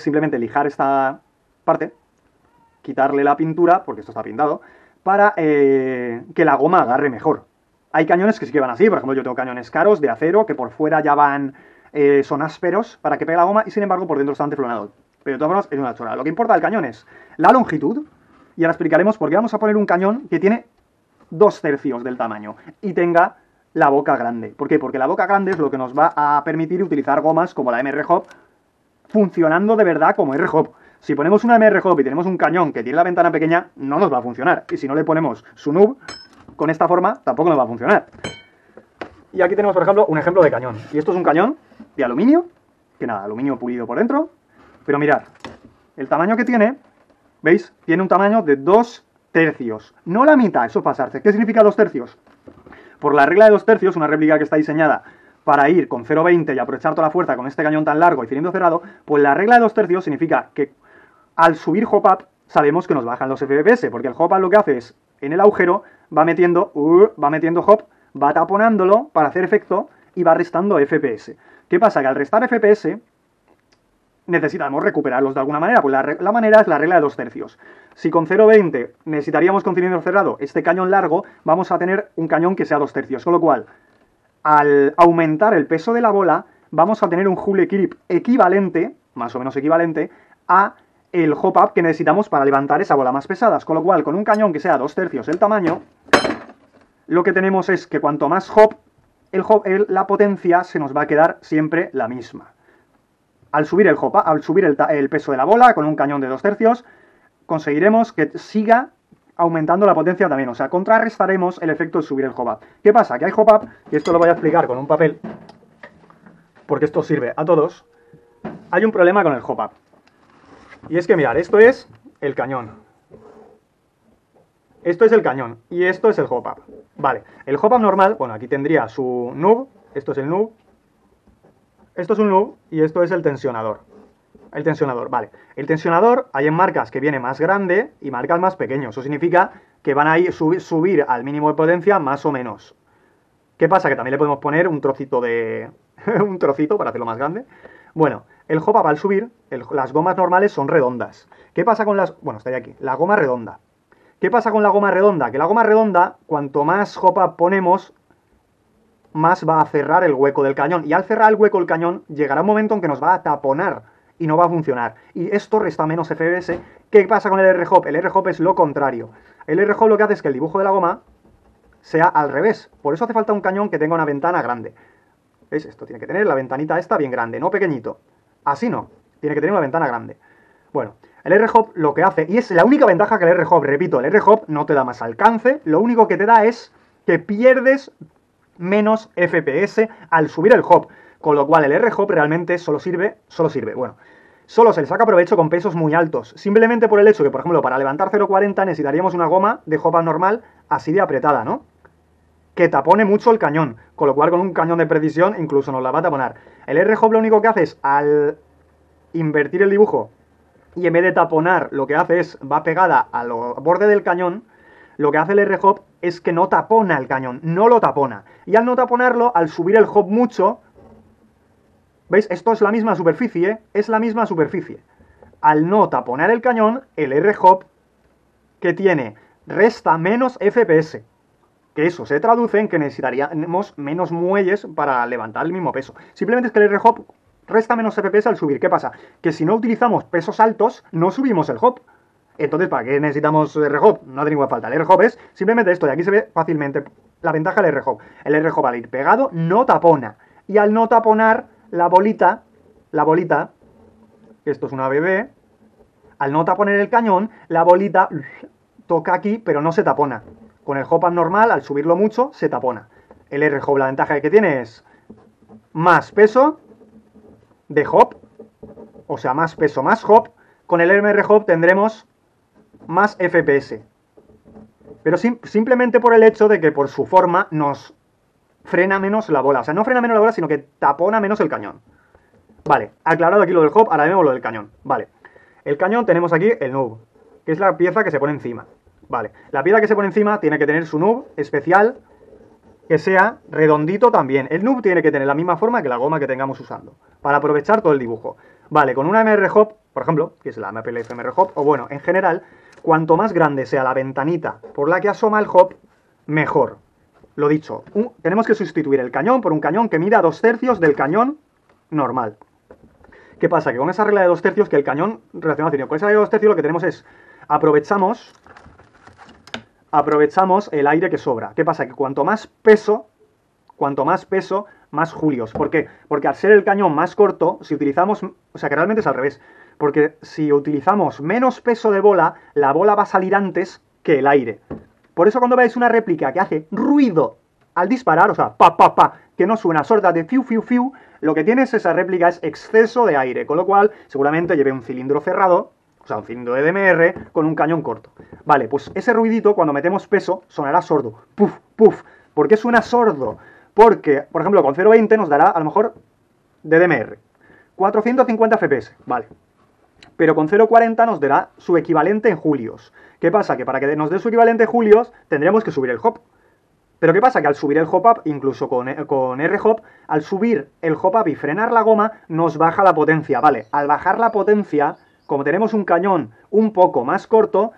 simplemente lijar esta parte, quitarle la pintura, porque esto está pintado, para eh, que la goma agarre mejor. Hay cañones que sí que van así, por ejemplo yo tengo cañones caros de acero que por fuera ya van, eh, son ásperos para que pegue la goma y sin embargo por dentro están teflonados. Pero de todas formas es una chorrada. Lo que importa del cañón es la longitud y ahora explicaremos por qué vamos a poner un cañón que tiene dos tercios del tamaño y tenga la boca grande. ¿Por qué? Porque la boca grande es lo que nos va a permitir utilizar gomas como la MR Hop funcionando de verdad como R Hop. Si ponemos una MR Hop y tenemos un cañón que tiene la ventana pequeña, no nos va a funcionar. Y si no le ponemos su nub, con esta forma tampoco nos va a funcionar. Y aquí tenemos, por ejemplo, un ejemplo de cañón. Y esto es un cañón de aluminio, que nada, aluminio pulido por dentro. Pero mirad, el tamaño que tiene, ¿veis? Tiene un tamaño de 2 tercios. No la mitad, eso es pasarse. ¿Qué significa 2 tercios? Por la regla de 2 tercios, una réplica que está diseñada para ir con 0,20 y aprovechar toda la fuerza con este cañón tan largo y cilindro cerrado, pues la regla de 2 tercios significa que al subir hop up sabemos que nos bajan los FPS, porque el hop up lo que hace es, en el agujero, va metiendo, uh, va metiendo hop, va taponándolo para hacer efecto y va restando FPS. ¿Qué pasa? Que al restar FPS necesitamos recuperarlos de alguna manera, pues la, manera es la regla de dos tercios. Si con 0.20 necesitaríamos con cilindro cerrado este cañón largo, vamos a tener un cañón que sea dos tercios, con lo cual, al aumentar el peso de la bola, vamos a tener un Hule Grip equivalente, más o menos equivalente, a el hop up que necesitamos para levantar esa bola más pesada. Con lo cual, con un cañón que sea dos tercios el tamaño, lo que tenemos es que cuanto más hop, el hop la potencia se nos va a quedar siempre la misma. Al subir el hop, al subir el, peso de la bola con un cañón de dos tercios, conseguiremos que siga aumentando la potencia también. O sea, contrarrestaremos el efecto de subir el hop up. ¿Qué pasa? Que hay hop up, y esto lo voy a explicar con un papel, porque esto sirve a todos. Hay un problema con el hop up. Y es que mirad, esto es el cañón. Esto es el cañón y esto es el hop-up. Vale, el hop-up normal, bueno, aquí tendría su nub, esto es el nub, esto es un nub y esto es el tensionador. El tensionador, vale. El tensionador hay en marcas que viene más grande y marcas más pequeños. Eso significa que van a ir, subir, al mínimo de potencia más o menos. ¿Qué pasa? Que también le podemos poner un trocito de... [laughs] un trocito para hacerlo más grande. Bueno, el hop-up al subir, las gomas normales son redondas. ¿Qué pasa con las... Bueno, está aquí. La goma redonda. ¿Qué pasa con la goma redonda? Que la goma redonda, cuanto más hop-up ponemos, más va a cerrar el hueco del cañón. Y al cerrar el hueco del cañón, llegará un momento en que nos va a taponar y no va a funcionar. Y esto resta menos FPS. ¿Qué pasa con el R-Hop? El R-Hop es lo contrario. El R-Hop lo que hace es que el dibujo de la goma sea al revés. Por eso hace falta un cañón que tenga una ventana grande. ¿Veis? Esto tiene que tener la ventanita esta bien grande, no pequeñito. Así no. Tiene que tener una ventana grande. Bueno, el R-Hop lo que hace, y es la única ventaja que el R-Hop, repito, el R-Hop no te da más alcance, lo único que te da es que pierdes menos FPS al subir el hop. Con lo cual el R-Hop realmente solo sirve, solo sirve, bueno, solo se le saca provecho con pesos muy altos. Simplemente por el hecho que, por ejemplo, para levantar 0.40 necesitaríamos una goma de hop normal así de apretada, ¿no? que tapone mucho el cañón, con lo cual con un cañón de precisión incluso nos la va a taponar. El R-Hop lo único que hace es al invertir el dibujo y en vez de taponar lo que hace es va pegada al borde del cañón, lo que hace el R-Hop es que no tapona el cañón, no lo tapona. Y al no taponarlo, al subir el hop mucho, ¿veis? Esto es la misma superficie, ¿eh? es la misma superficie. Al no taponar el cañón, el R-Hop que tiene resta menos FPS que eso se traduce en que necesitaríamos menos muelles para levantar el mismo peso. Simplemente es que el R-Hop resta menos FPS al subir. ¿Qué pasa? Que si no utilizamos pesos altos, no subimos el hop. Entonces, ¿para qué necesitamos R-Hop? No hace ninguna falta. El R-Hop es simplemente esto, y aquí se ve fácilmente la ventaja del R-Hop. El R-Hop al ir pegado no tapona. Y al no taponar, la bolita, la bolita, esto es una BB, al no taponar el cañón, la bolita toca aquí, pero no se tapona. Con el hop normal, al subirlo mucho, se tapona. El R-Hop, la ventaja que tiene es más peso de hop, o sea, más peso, más hop. Con el MR-Hop tendremos más FPS. Pero simplemente por el hecho de que por su forma nos frena menos la bola. O sea, no frena menos la bola, sino que tapona menos el cañón. Vale, aclarado aquí lo del hop, ahora vemos lo del cañón. Vale, el cañón tenemos aquí el nub, que es la pieza que se pone encima. Vale, la pieza que se pone encima tiene que tener su nub especial que sea redondito también. El nub tiene que tener la misma forma que la goma que tengamos usando, para aprovechar todo el dibujo. Vale, con una MR Hop, por ejemplo, que es la MPLF MR Hop, o bueno, en general, cuanto más grande sea la ventanita por la que asoma el hop, mejor. Lo dicho, tenemos que sustituir el cañón por un cañón que mida dos tercios del cañón normal. ¿Qué pasa? Que con esa regla de dos tercios, que el cañón relacionado con esa regla de dos tercios lo que tenemos es, aprovechamos aprovechamos el aire que sobra. ¿Qué pasa? Que cuanto más peso, cuanto más peso, más julios. ¿Por qué? Porque al ser el cañón más corto, si utilizamos, o sea que realmente es al revés, porque si utilizamos menos peso de bola, la bola va a salir antes que el aire. Por eso cuando veis una réplica que hace ruido al disparar, o sea, pa, pa, pa, que no suena sorda de fiu, fiu, fiu, lo que tienes esa réplica es exceso de aire, con lo cual seguramente lleve un cilindro cerrado o sea, un cilindro de DMR con un cañón corto. Vale, pues ese ruidito cuando metemos peso sonará sordo. Puf, puf. ¿Por qué suena sordo? Porque, por ejemplo, con 0.20 nos dará a lo mejor de DMR. 450 FPS, vale. Pero con 0.40 nos dará su equivalente en julios. ¿Qué pasa? Que para que nos dé su equivalente en julios tendremos que subir el hop. Pero ¿qué pasa? Que al subir el hop up, incluso con, con R-hop, al subir el hop up y frenar la goma, nos baja la potencia. Vale, al bajar la potencia, como tenemos un cañón un poco más corto,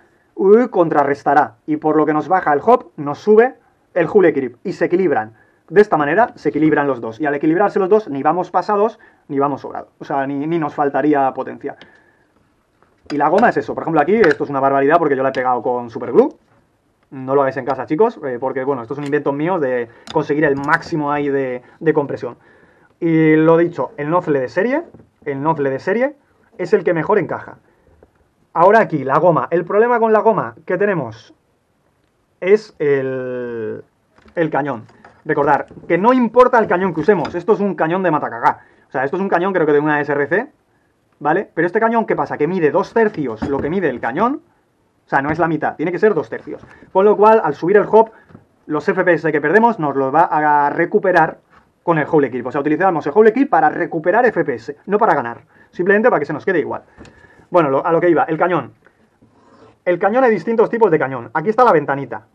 contrarrestará. Y por lo que nos baja el hop, nos sube el Hule Grip. Y se equilibran. De esta manera se equilibran los dos. Y al equilibrarse los dos, ni vamos pasados, ni vamos sobrados. O sea, ni, nos faltaría potencia. Y la goma es eso. Por ejemplo, aquí, esto es una barbaridad porque yo la he pegado con Superglue. No lo hagáis en casa, chicos, eh, porque, bueno, esto es un invento mío de conseguir el máximo ahí de, de compresión. Y lo dicho, el nozle de serie, el nozle de serie, es el que mejor encaja. Ahora aquí, la goma. El problema con la goma que tenemos es el, el cañón. Recordar que no importa el cañón que usemos, esto es un cañón de matacagá. O sea, esto es un cañón creo que de una SRC, ¿vale? Pero este cañón, ¿qué pasa? Que mide dos tercios lo que mide el cañón, o sea, no es la mitad, tiene que ser dos tercios. Con lo cual, al subir el hop, los FPS que perdemos nos los va a recuperar con el whole equip. O sea, utilizamos el whole equip para recuperar FPS, no para ganar. Simplemente para que se nos quede igual. Bueno, a lo que iba, el cañón. El cañón hay distintos tipos de cañón. Aquí está la ventanita.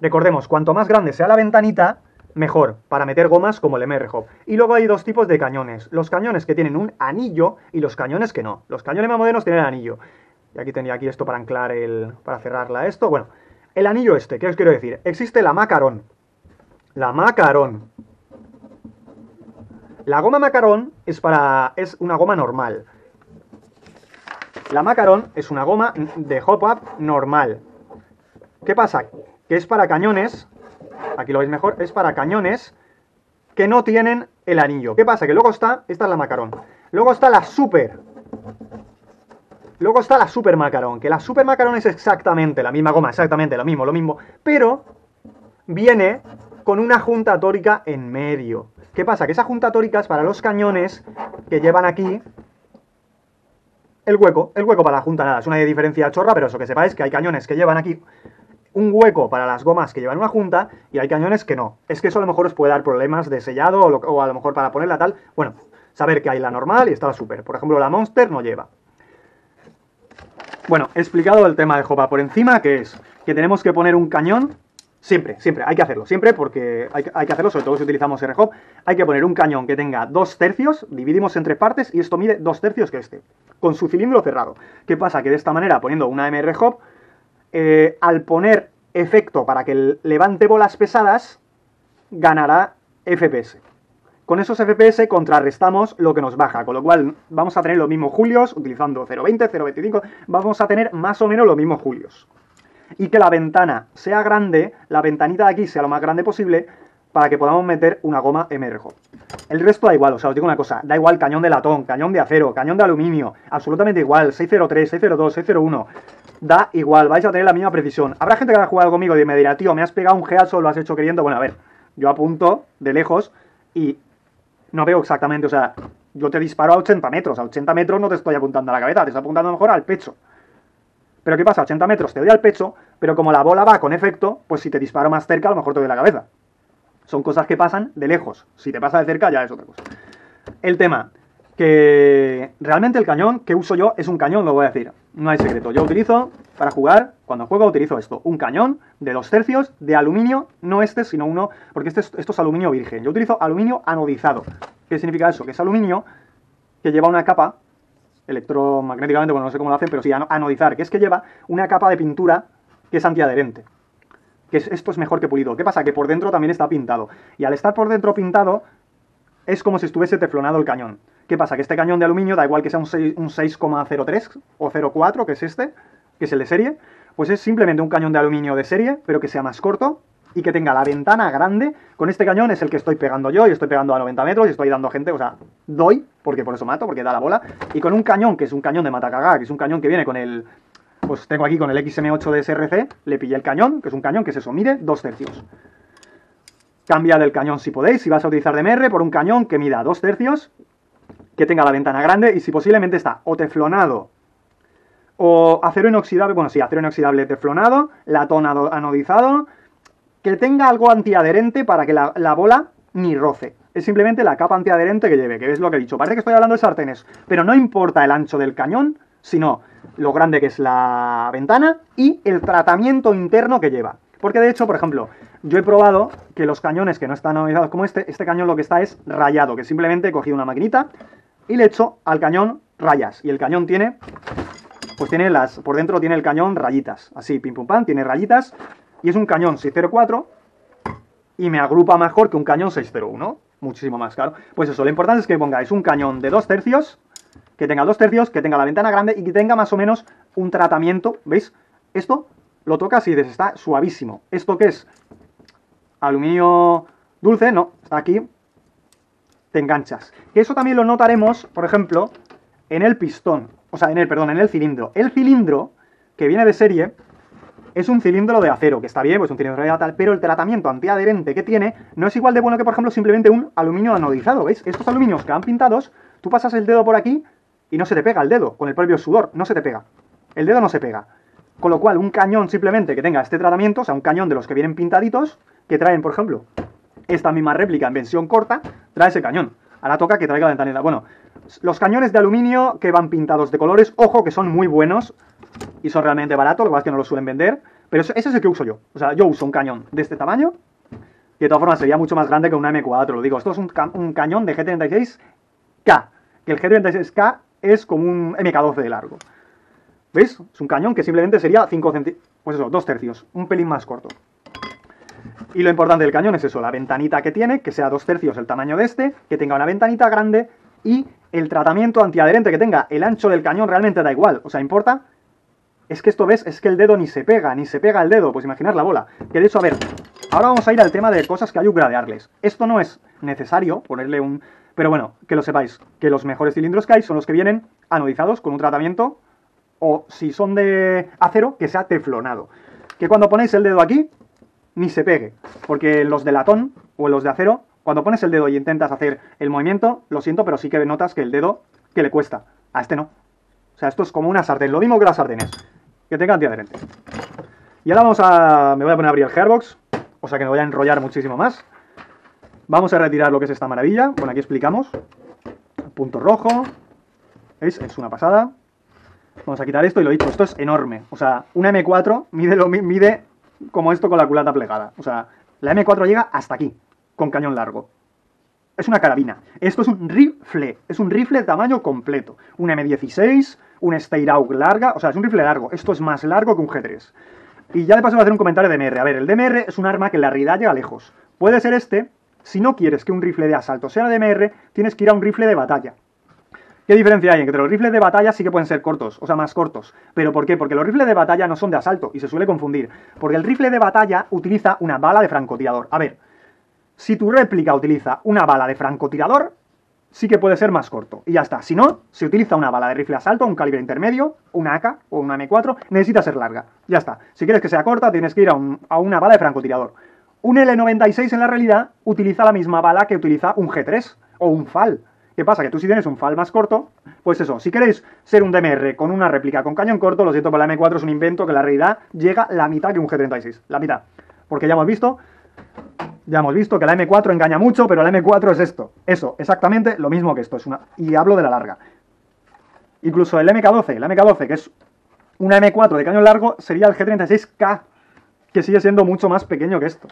Recordemos, cuanto más grande sea la ventanita, mejor, para meter gomas como el MR-Hop. Y luego hay dos tipos de cañones. Los cañones que tienen un anillo y los cañones que no. Los cañones más modernos tienen anillo. Y aquí tenía aquí esto para anclar el... para cerrarla esto. Bueno, el anillo este, ¿qué os quiero decir? Existe la Macaron. La Macaron. La goma macarón es, para, es una goma normal. La macarón es una goma de hop-up normal. ¿Qué pasa? Que es para cañones, aquí lo veis mejor, es para cañones que no tienen el anillo. ¿Qué pasa? Que luego está, esta es la macarón. Luego está la super. Luego está la super macarón, que la super macarón es exactamente la misma goma, exactamente lo mismo, lo mismo, pero viene con una junta tórica en medio. ¿Qué pasa? Que esa junta tórica es para los cañones que llevan aquí el hueco, el hueco para la junta, nada, es una diferencia chorra, pero eso que sepáis que hay cañones que llevan aquí un hueco para las gomas que llevan una junta y hay cañones que no. Es que eso a lo mejor os puede dar problemas de sellado o, a lo mejor para ponerla tal. Bueno, saber que hay la normal y está la super. Por ejemplo, la Monster no lleva. Bueno, he explicado el tema de Jopa por encima, que es que tenemos que poner un cañón Siempre, siempre, hay que hacerlo, siempre porque hay, que hacerlo, sobre todo si utilizamos R-Hop, hay que poner un cañón que tenga dos tercios, dividimos en tres partes y esto mide dos tercios que este, con su cilindro cerrado. ¿Qué pasa? Que de esta manera, poniendo una MR-Hop, eh, al poner efecto para que levante bolas pesadas, ganará FPS. Con esos FPS contrarrestamos lo que nos baja, con lo cual vamos a tener los mismos julios, utilizando 0.20, 0.25, vamos a tener más o menos los mismos julios y que la ventana sea grande, la ventanita de aquí sea lo más grande posible para que podamos meter una goma MRJ. El resto da igual, o sea, os digo una cosa, da igual cañón de latón, cañón de acero, cañón de aluminio, absolutamente igual, 603, 602, 601, da igual, vais a tener la misma precisión. Habrá gente que haya jugado conmigo y me dirá, tío, me has pegado un geazo, lo has hecho queriendo, bueno, a ver, yo apunto de lejos y no veo exactamente, o sea, yo te disparo a 80 metros, a 80 metros no te estoy apuntando a la cabeza, te estoy apuntando mejor al pecho. Pero ¿qué pasa? 80 metros te doy al pecho, pero como la bola va con efecto, pues si te disparo más cerca, a lo mejor te doy la cabeza. Son cosas que pasan de lejos. Si te pasa de cerca ya es otra cosa. El tema, que realmente el cañón que uso yo es un cañón, lo voy a decir. No hay secreto. Yo utilizo, para jugar, cuando juego utilizo esto. Un cañón de dos tercios de aluminio, no este, sino uno, porque este esto es aluminio virgen. Yo utilizo aluminio anodizado. ¿Qué significa eso? Que es aluminio que lleva una capa electromagnéticamente, bueno, no sé cómo lo hacen, pero sí, anodizar, que es que lleva una capa de pintura que es antiadherente. Que esto es mejor que pulido. ¿Qué pasa? Que por dentro también está pintado. Y al estar por dentro pintado, es como si estuviese teflonado el cañón. ¿Qué pasa? Que este cañón de aluminio, da igual que sea un 6,03 o 0,4, que es este, que es el de serie, pues es simplemente un cañón de aluminio de serie, pero que sea más corto y que tenga la ventana grande. Con este cañón es el que estoy pegando yo y estoy pegando a 90 metros y estoy dando gente, o sea, doy, porque por eso mato, porque da la bola. Y con un cañón, que es un cañón de matacagá, que es un cañón que viene con el... Pues tengo aquí con el XM8 de SRC, le pillé el cañón, que es un cañón que se eso, mide dos tercios. Cambia del cañón si podéis, si vas a utilizar DMR, por un cañón que mida dos tercios, que tenga la ventana grande y si posiblemente está o teflonado o acero inoxidable, bueno, sí, acero inoxidable teflonado, latón anodizado, que tenga algo antiadherente para que la, bola ni roce. Es simplemente la capa antiadherente que lleve, que es lo que he dicho. Parece que estoy hablando de sartenes, pero no importa el ancho del cañón, sino lo grande que es la ventana y el tratamiento interno que lleva. Porque de hecho, por ejemplo, yo he probado que los cañones que no están anodizados como este, este cañón lo que está es rayado, que simplemente he cogido una maquinita y le echo al cañón rayas. Y el cañón tiene, pues tiene las, por dentro tiene el cañón rayitas, así, pim pum pam, tiene rayitas y es un cañón 604 y me agrupa mejor que un cañón 601. Muchísimo más claro. Pues eso, lo importante es que pongáis un cañón de dos tercios, que tenga dos tercios, que tenga la ventana grande y que tenga más o menos un tratamiento. ¿Veis? Esto lo tocas y está suavísimo. ¿Esto qué es? Aluminio dulce, no, está aquí. Te enganchas. Eso también lo notaremos, por ejemplo, en el pistón. O sea, en el, perdón, en el cilindro. El cilindro, que viene de serie, es un cilindro de acero, que está bien, pues un cilindro de tal, pero el tratamiento antiadherente que tiene no es igual de bueno que, por ejemplo, simplemente un aluminio anodizado, ¿veis? Estos aluminios que han pintados, tú pasas el dedo por aquí y no se te pega el dedo, con el propio sudor, no se te pega. El dedo no se pega. Con lo cual, un cañón simplemente que tenga este tratamiento, o sea, un cañón de los que vienen pintaditos, que traen, por ejemplo, esta misma réplica en versión corta, trae ese cañón. Ahora toca que traiga la ventanilla. Bueno, los cañones de aluminio que van pintados de colores, ojo que son muy buenos, y son realmente baratos, lo que pasa es que no lo suelen vender, pero ese, es el que uso yo. O sea, yo uso un cañón de este tamaño, y de todas formas sería mucho más grande que un M4, lo digo. Esto es un, cañón de G36K, que el G36K es como un MK12 de largo. ¿Veis? Es un cañón que simplemente sería 5 centímetros, pues eso, 2 tercios, un pelín más corto. Y lo importante del cañón es eso, la ventanita que tiene, que sea 2 tercios el tamaño de este, que tenga una ventanita grande y el tratamiento antiadherente que tenga. El ancho del cañón realmente da igual, o sea, importa es que esto ves, es que el dedo ni se pega, ni se pega el dedo, pues imaginar la bola. Que de hecho, a ver, ahora vamos a ir al tema de cosas que hay que gradearles. Esto no es necesario ponerle un... Pero bueno, que lo sepáis, que los mejores cilindros que hay son los que vienen anodizados con un tratamiento, o si son de acero, que sea teflonado. Que cuando ponéis el dedo aquí, ni se pegue, porque los de latón o los de acero, cuando pones el dedo y intentas hacer el movimiento, lo siento, pero sí que notas que el dedo, que le cuesta. A este no. O sea, esto es como una sartén, lo mismo que las sartenes que tenga antiadherente. Y ahora vamos a... me voy a poner a abrir el Hairbox, o sea que me voy a enrollar muchísimo más. Vamos a retirar lo que es esta maravilla. Bueno, aquí explicamos. Punto rojo. ¿Veis? Es una pasada. Vamos a quitar esto y lo dicho, esto es enorme. O sea, una M4 mide, lo, mide como esto con la culata plegada. O sea, la M4 llega hasta aquí, con cañón largo. Es una carabina. Esto es un rifle. Es un rifle de tamaño completo. Un M16, un Steyr larga, o sea, es un rifle largo. Esto es más largo que un G3. Y ya de paso a hacer un comentario de DMR. A ver, el DMR es un arma que en la realidad llega lejos. Puede ser este, si no quieres que un rifle de asalto sea DMR, tienes que ir a un rifle de batalla. ¿Qué diferencia hay? Entre los rifles de batalla sí que pueden ser cortos, o sea, más cortos. ¿Pero por qué? Porque los rifles de batalla no son de asalto, y se suele confundir. Porque el rifle de batalla utiliza una bala de francotirador. A ver, si tu réplica utiliza una bala de francotirador, sí que puede ser más corto. Y ya está. Si no, si utiliza una bala de rifle asalto, un calibre intermedio, una AK o una M4, necesita ser larga. Ya está. Si quieres que sea corta, tienes que ir a, a una bala de francotirador. Un L96 en la realidad utiliza la misma bala que utiliza un G3 o un FAL. ¿Qué pasa? Que tú si tienes un FAL más corto, pues eso, si queréis ser un DMR con una réplica con cañón corto, lo siento, pero la M4 es un invento que en la realidad llega la mitad que un G36. La mitad. Porque ya hemos visto Ya hemos visto que la M4 engaña mucho, pero la M4 es esto. Eso, exactamente lo mismo que esto. Es una... Y hablo de la larga. Incluso el MK12, el MK12, que es una M4 de cañón largo, sería el G36K, que sigue siendo mucho más pequeño que esto.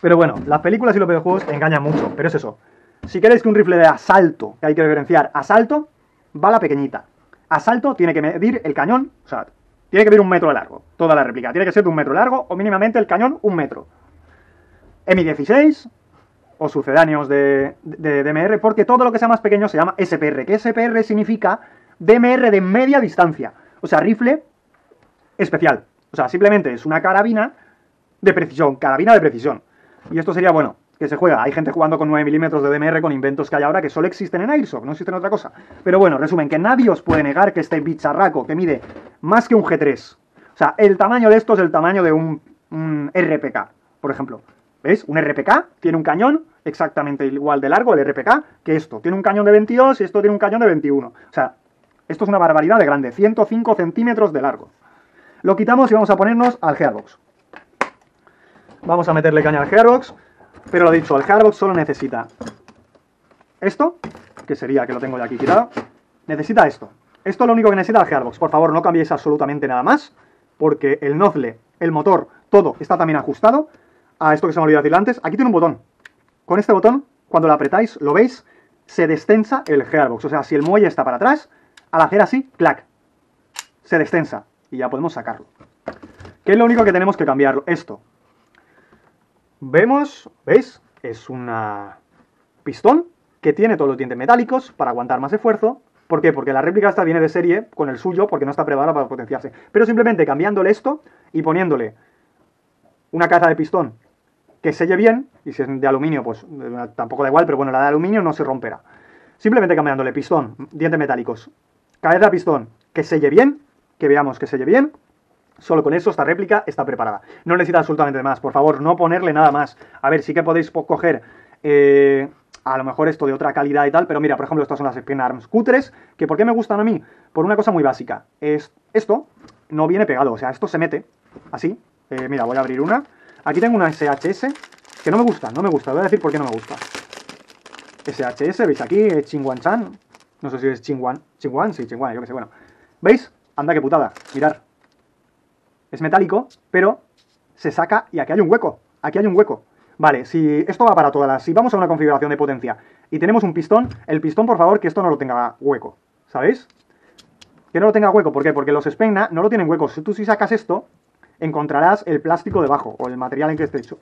Pero bueno, las películas y los videojuegos engañan mucho, pero es eso. Si queréis que un rifle de asalto, que hay que diferenciar, asalto, va la pequeñita. Asalto tiene que medir el cañón, o sea, tiene que medir un metro de largo, toda la réplica. Tiene que ser de un metro de largo o mínimamente el cañón un metro. M16 o sucedáneos de, de, DMR, porque todo lo que sea más pequeño se llama SPR, que SPR significa DMR de media distancia. O sea, rifle especial. O sea, simplemente es una carabina de precisión, carabina de precisión. Y esto sería, bueno, que se juega. Hay gente jugando con 9 milímetros de DMR con inventos que hay ahora que solo existen en Airsoft, no existen otra cosa. Pero bueno, resumen, que nadie os puede negar que este bicharraco que mide más que un G3. O sea, el tamaño de esto es el tamaño de un, un RPK, por ejemplo. ¿Veis? Un RPK tiene un cañón exactamente igual de largo, el RPK, que esto. Tiene un cañón de 22 y esto tiene un cañón de 21. O sea, esto es una barbaridad de grande, 105 centímetros de largo. Lo quitamos y vamos a ponernos al Gearbox. Vamos a meterle caña al Gearbox. Pero lo dicho, el Gearbox solo necesita esto, que sería que lo tengo ya aquí quitado. Necesita esto. Esto es lo único que necesita el Gearbox. Por favor, no cambiéis absolutamente nada más, porque el nozzle, el motor, todo está también ajustado a esto que se me olvidó decir antes. Aquí tiene un botón. Con este botón, cuando lo apretáis, lo veis, se destensa el Gearbox. O sea, si el muelle está para atrás, al hacer así, clac, se destensa y ya podemos sacarlo. ¿Qué es lo único que tenemos que cambiar? Esto. Vemos, ¿veis? Es una pistón que tiene todos los dientes metálicos para aguantar más esfuerzo. ¿Por qué? Porque la réplica esta viene de serie con el suyo porque no está preparada para potenciarse. Pero simplemente cambiándole esto y poniéndole una caza de pistón que selle bien, y si es de aluminio, pues eh, tampoco da igual, pero bueno, la de aluminio no se romperá. Simplemente cambiándole pistón, dientes metálicos, cabeza de pistón que selle bien, que veamos que selle bien, Solo con eso esta réplica está preparada. No necesita absolutamente más. Por favor, no ponerle nada más. A ver, sí que podéis coger eh, a lo mejor esto de otra calidad y tal, pero mira, por ejemplo, estas son las Spin Arms cutres, que ¿por qué me gustan a mí? Por una cosa muy básica. Es, esto no viene pegado, o sea, esto se mete así. Eh, mira, voy a abrir una. Aquí tengo una SHS que no me gusta, no me gusta. Voy a decir por qué no me gusta. SHS, veis aquí, Chingwan Chan. No sé si es Chingwan. Chingwan, sí, Chingwan, yo qué sé, bueno. ¿Veis? Anda, qué putada. Mirad es metálico, pero se saca y aquí hay un hueco. Aquí hay un hueco. Vale, si esto va para todas las... Si vamos a una configuración de potencia y tenemos un pistón, el pistón, por favor, que esto no lo tenga hueco. ¿Sabéis? Que no lo tenga hueco. ¿Por qué? Porque los Spegna no lo tienen hueco. Si tú si sacas esto, encontrarás el plástico debajo o el material en que esté hecho.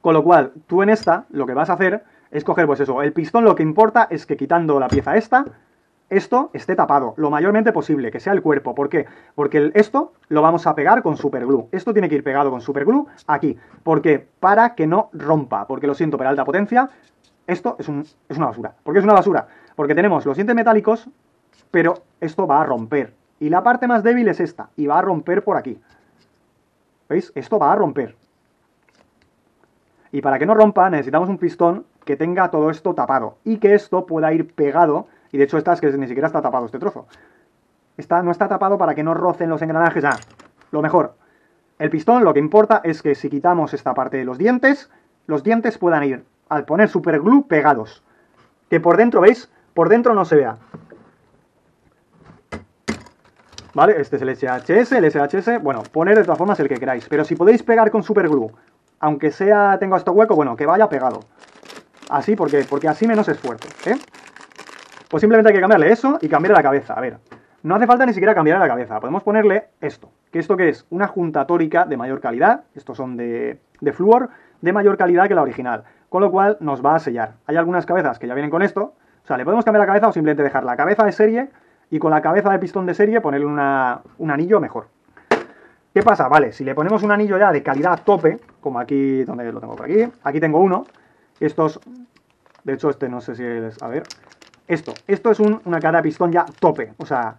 Con lo cual, tú en esta, lo que vas a hacer es coger, pues eso, el pistón lo que importa es que quitando la pieza esta, esto esté tapado lo mayormente posible, que sea el cuerpo. ¿Por qué? Porque esto lo vamos a pegar con superglue. Esto tiene que ir pegado con superglue aquí. ¿Por qué? Para que no rompa. Porque lo siento, pero alta potencia, esto es, es una basura. ¿Por qué es una basura? Porque tenemos los dientes metálicos, pero esto va a romper. Y la parte más débil es esta, y va a romper por aquí. ¿Veis? Esto va a romper. Y para que no rompa necesitamos un pistón que tenga todo esto tapado y que esto pueda ir pegado y de hecho esta es que ni siquiera está tapado este trozo. Esta no está tapado para que no rocen los engranajes. Ah, lo mejor. El pistón lo que importa es que si quitamos esta parte de los dientes, los dientes puedan ir, al poner superglue, pegados. Que por dentro, ¿veis? Por dentro no se vea. ¿Vale? Este es el SHS, el SHS, bueno, poner de todas formas el que queráis. Pero si podéis pegar con superglue, aunque sea, tenga esto hueco, bueno, que vaya pegado. Así, porque, porque así menos esfuerzo, ¿eh? Pues simplemente hay que cambiarle eso y cambiarle la cabeza. A ver, no hace falta ni siquiera cambiarle la cabeza. Podemos ponerle esto. ¿Que esto que es? Una junta tórica de mayor calidad. Estos son de, de flúor, de mayor calidad que la original. Con lo cual nos va a sellar. Hay algunas cabezas que ya vienen con esto. O sea, le podemos cambiar la cabeza o simplemente dejar la cabeza de serie y con la cabeza de pistón de serie ponerle un anillo mejor. ¿Qué pasa? Vale, si le ponemos un anillo ya de calidad tope, como aquí, donde lo tengo por aquí, aquí tengo uno. Estos, de hecho este no sé si es, a ver, esto, esto es una cadena de pistón ya tope, o sea,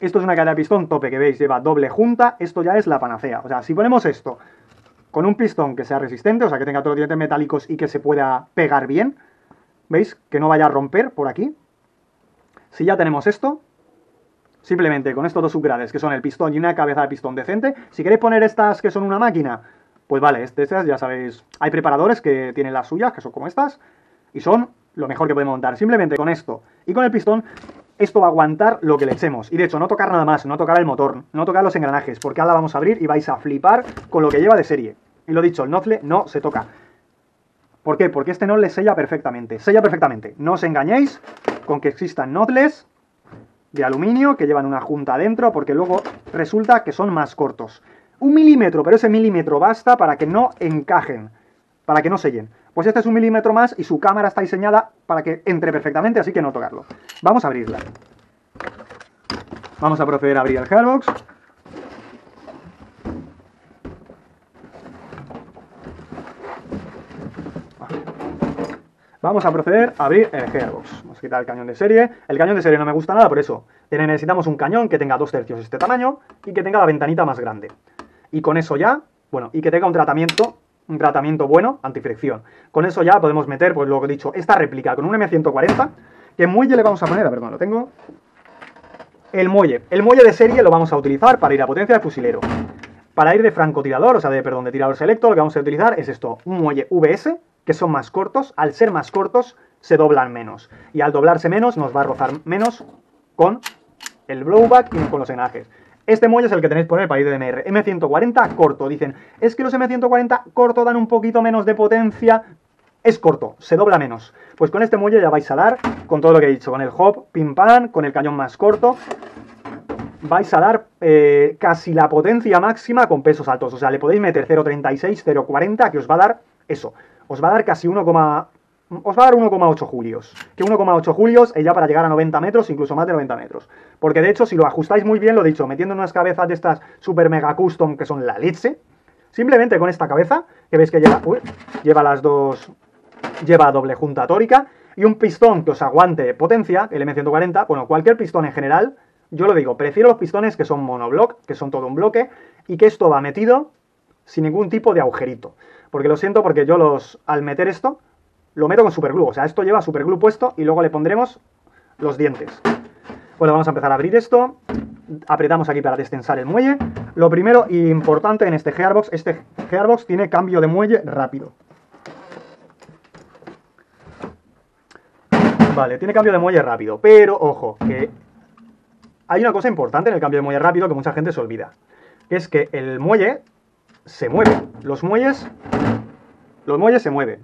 esto es una cadena de pistón tope que veis, lleva doble junta, esto ya es la panacea. O sea, si ponemos esto con un pistón que sea resistente, o sea, que tenga todos los dientes metálicos y que se pueda pegar bien, ¿veis? Que no vaya a romper por aquí. Si ya tenemos esto, simplemente con estos dos upgrades, que son el pistón y una cabeza de pistón decente, si queréis poner estas que son una máquina, Pues vale, estas ya sabéis, hay preparadores que tienen las suyas, que son como estas, y son lo mejor que podemos montar. Simplemente con esto y con el pistón, esto va a aguantar lo que le echemos. Y de hecho, no tocar nada más, no tocar el motor, no tocar los engranajes, porque ahora vamos a abrir y vais a flipar con lo que lleva de serie. Y lo dicho, el nozzle no se toca. ¿Por qué? Porque este le sella perfectamente. Sella perfectamente. No os engañéis con que existan nozzles de aluminio que llevan una junta adentro, porque luego resulta que son más cortos. Un milímetro, pero ese milímetro basta para que no encajen, para que no sellen. Pues este es un milímetro más y su cámara está diseñada para que entre perfectamente, así que no tocarlo. Vamos a abrirla. Vamos a proceder a abrir el Gearbox. Vamos a proceder a abrir el Gearbox. Vamos a quitar el cañón de serie. El cañón de serie no me gusta nada por eso. Necesitamos un cañón que tenga dos tercios este tamaño y que tenga la ventanita más grande. Y con eso ya, bueno, y que tenga un tratamiento un tratamiento bueno, antifricción. Con eso ya podemos meter, pues lo que he dicho, esta réplica con un M140, ¿qué muelle le vamos a poner? A ver, lo tengo. El muelle. El muelle de serie lo vamos a utilizar para ir a potencia de fusilero. Para ir de francotirador, o sea, de, perdón, de tirador selecto, lo que vamos a utilizar es esto, un muelle VS, que son más cortos. Al ser más cortos, se doblan menos. Y al doblarse menos, nos va a rozar menos con el blowback y con los engranajes. Este muelle es el que tenéis por el país de DMR. M140 corto. Dicen, es que los M140 corto dan un poquito menos de potencia. Es corto, se dobla menos. Pues con este muelle ya vais a dar, con todo lo que he dicho, con el hop, pim pam, con el cañón más corto, vais a dar eh, casi la potencia máxima con pesos altos. O sea, le podéis meter 0.36, 0.40, que os va a dar eso. Os va a dar casi 1, os va a dar 1,8 julios. Que 1,8 julios es ya para llegar a 90 metros, incluso más de 90 metros. Porque de hecho, si lo ajustáis muy bien, lo dicho, metiendo unas cabezas de estas super mega custom que son la leche, simplemente con esta cabeza, que veis que lleva, lleva las dos, lleva doble junta tórica, y un pistón que os aguante potencia, el M140, bueno, cualquier pistón en general, yo lo digo, prefiero los pistones que son monoblock, que son todo un bloque, y que esto va metido sin ningún tipo de agujerito. Porque lo siento, porque yo los, al meter esto, lo meto con superglue. O sea, esto lleva superglue puesto y luego le pondremos los dientes. Bueno, vamos a empezar a abrir esto. Apretamos aquí para destensar el muelle. Lo primero importante en este gearbox, este gearbox tiene cambio de muelle rápido. Vale, tiene cambio de muelle rápido, pero ojo, que hay una cosa importante en el cambio de muelle rápido que mucha gente se olvida. Es que el muelle se mueve. Los muelles, los muelles se mueven.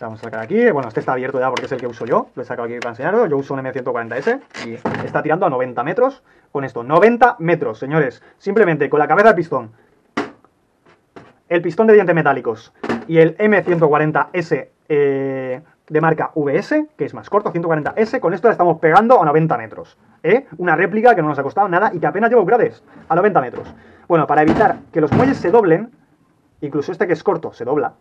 Vamos a sacar aquí. Bueno, este está abierto ya porque es el que uso yo. Lo he sacado aquí para enseñarlo. Yo uso un M140S y está tirando a 90 metros con esto. 90 metros, señores. Simplemente con la cabeza del pistón, el pistón de dientes metálicos y el M140S eh, de marca VS, que es más corto, 140S, con esto le estamos pegando a 90 metros. ¿eh? Una réplica que no nos ha costado nada y que apenas lleva upgrades a 90 metros. Bueno, para evitar que los muelles se doblen, incluso este que es corto se dobla,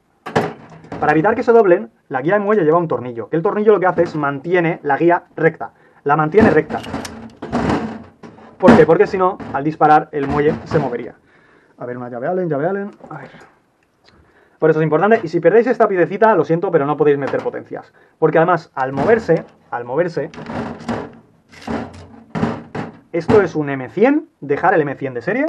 para evitar que se doblen, la guía de muelle lleva un tornillo, el tornillo lo que hace es mantiene la guía recta, la mantiene recta. ¿Por qué? Porque si no, al disparar, el muelle se movería. A ver, una llave Allen, llave Allen, a ver. Por eso es importante, y si perdéis esta piedecita, lo siento, pero no podéis meter potencias. Porque además, al moverse, al moverse, esto es un M100, dejar el M100 de serie,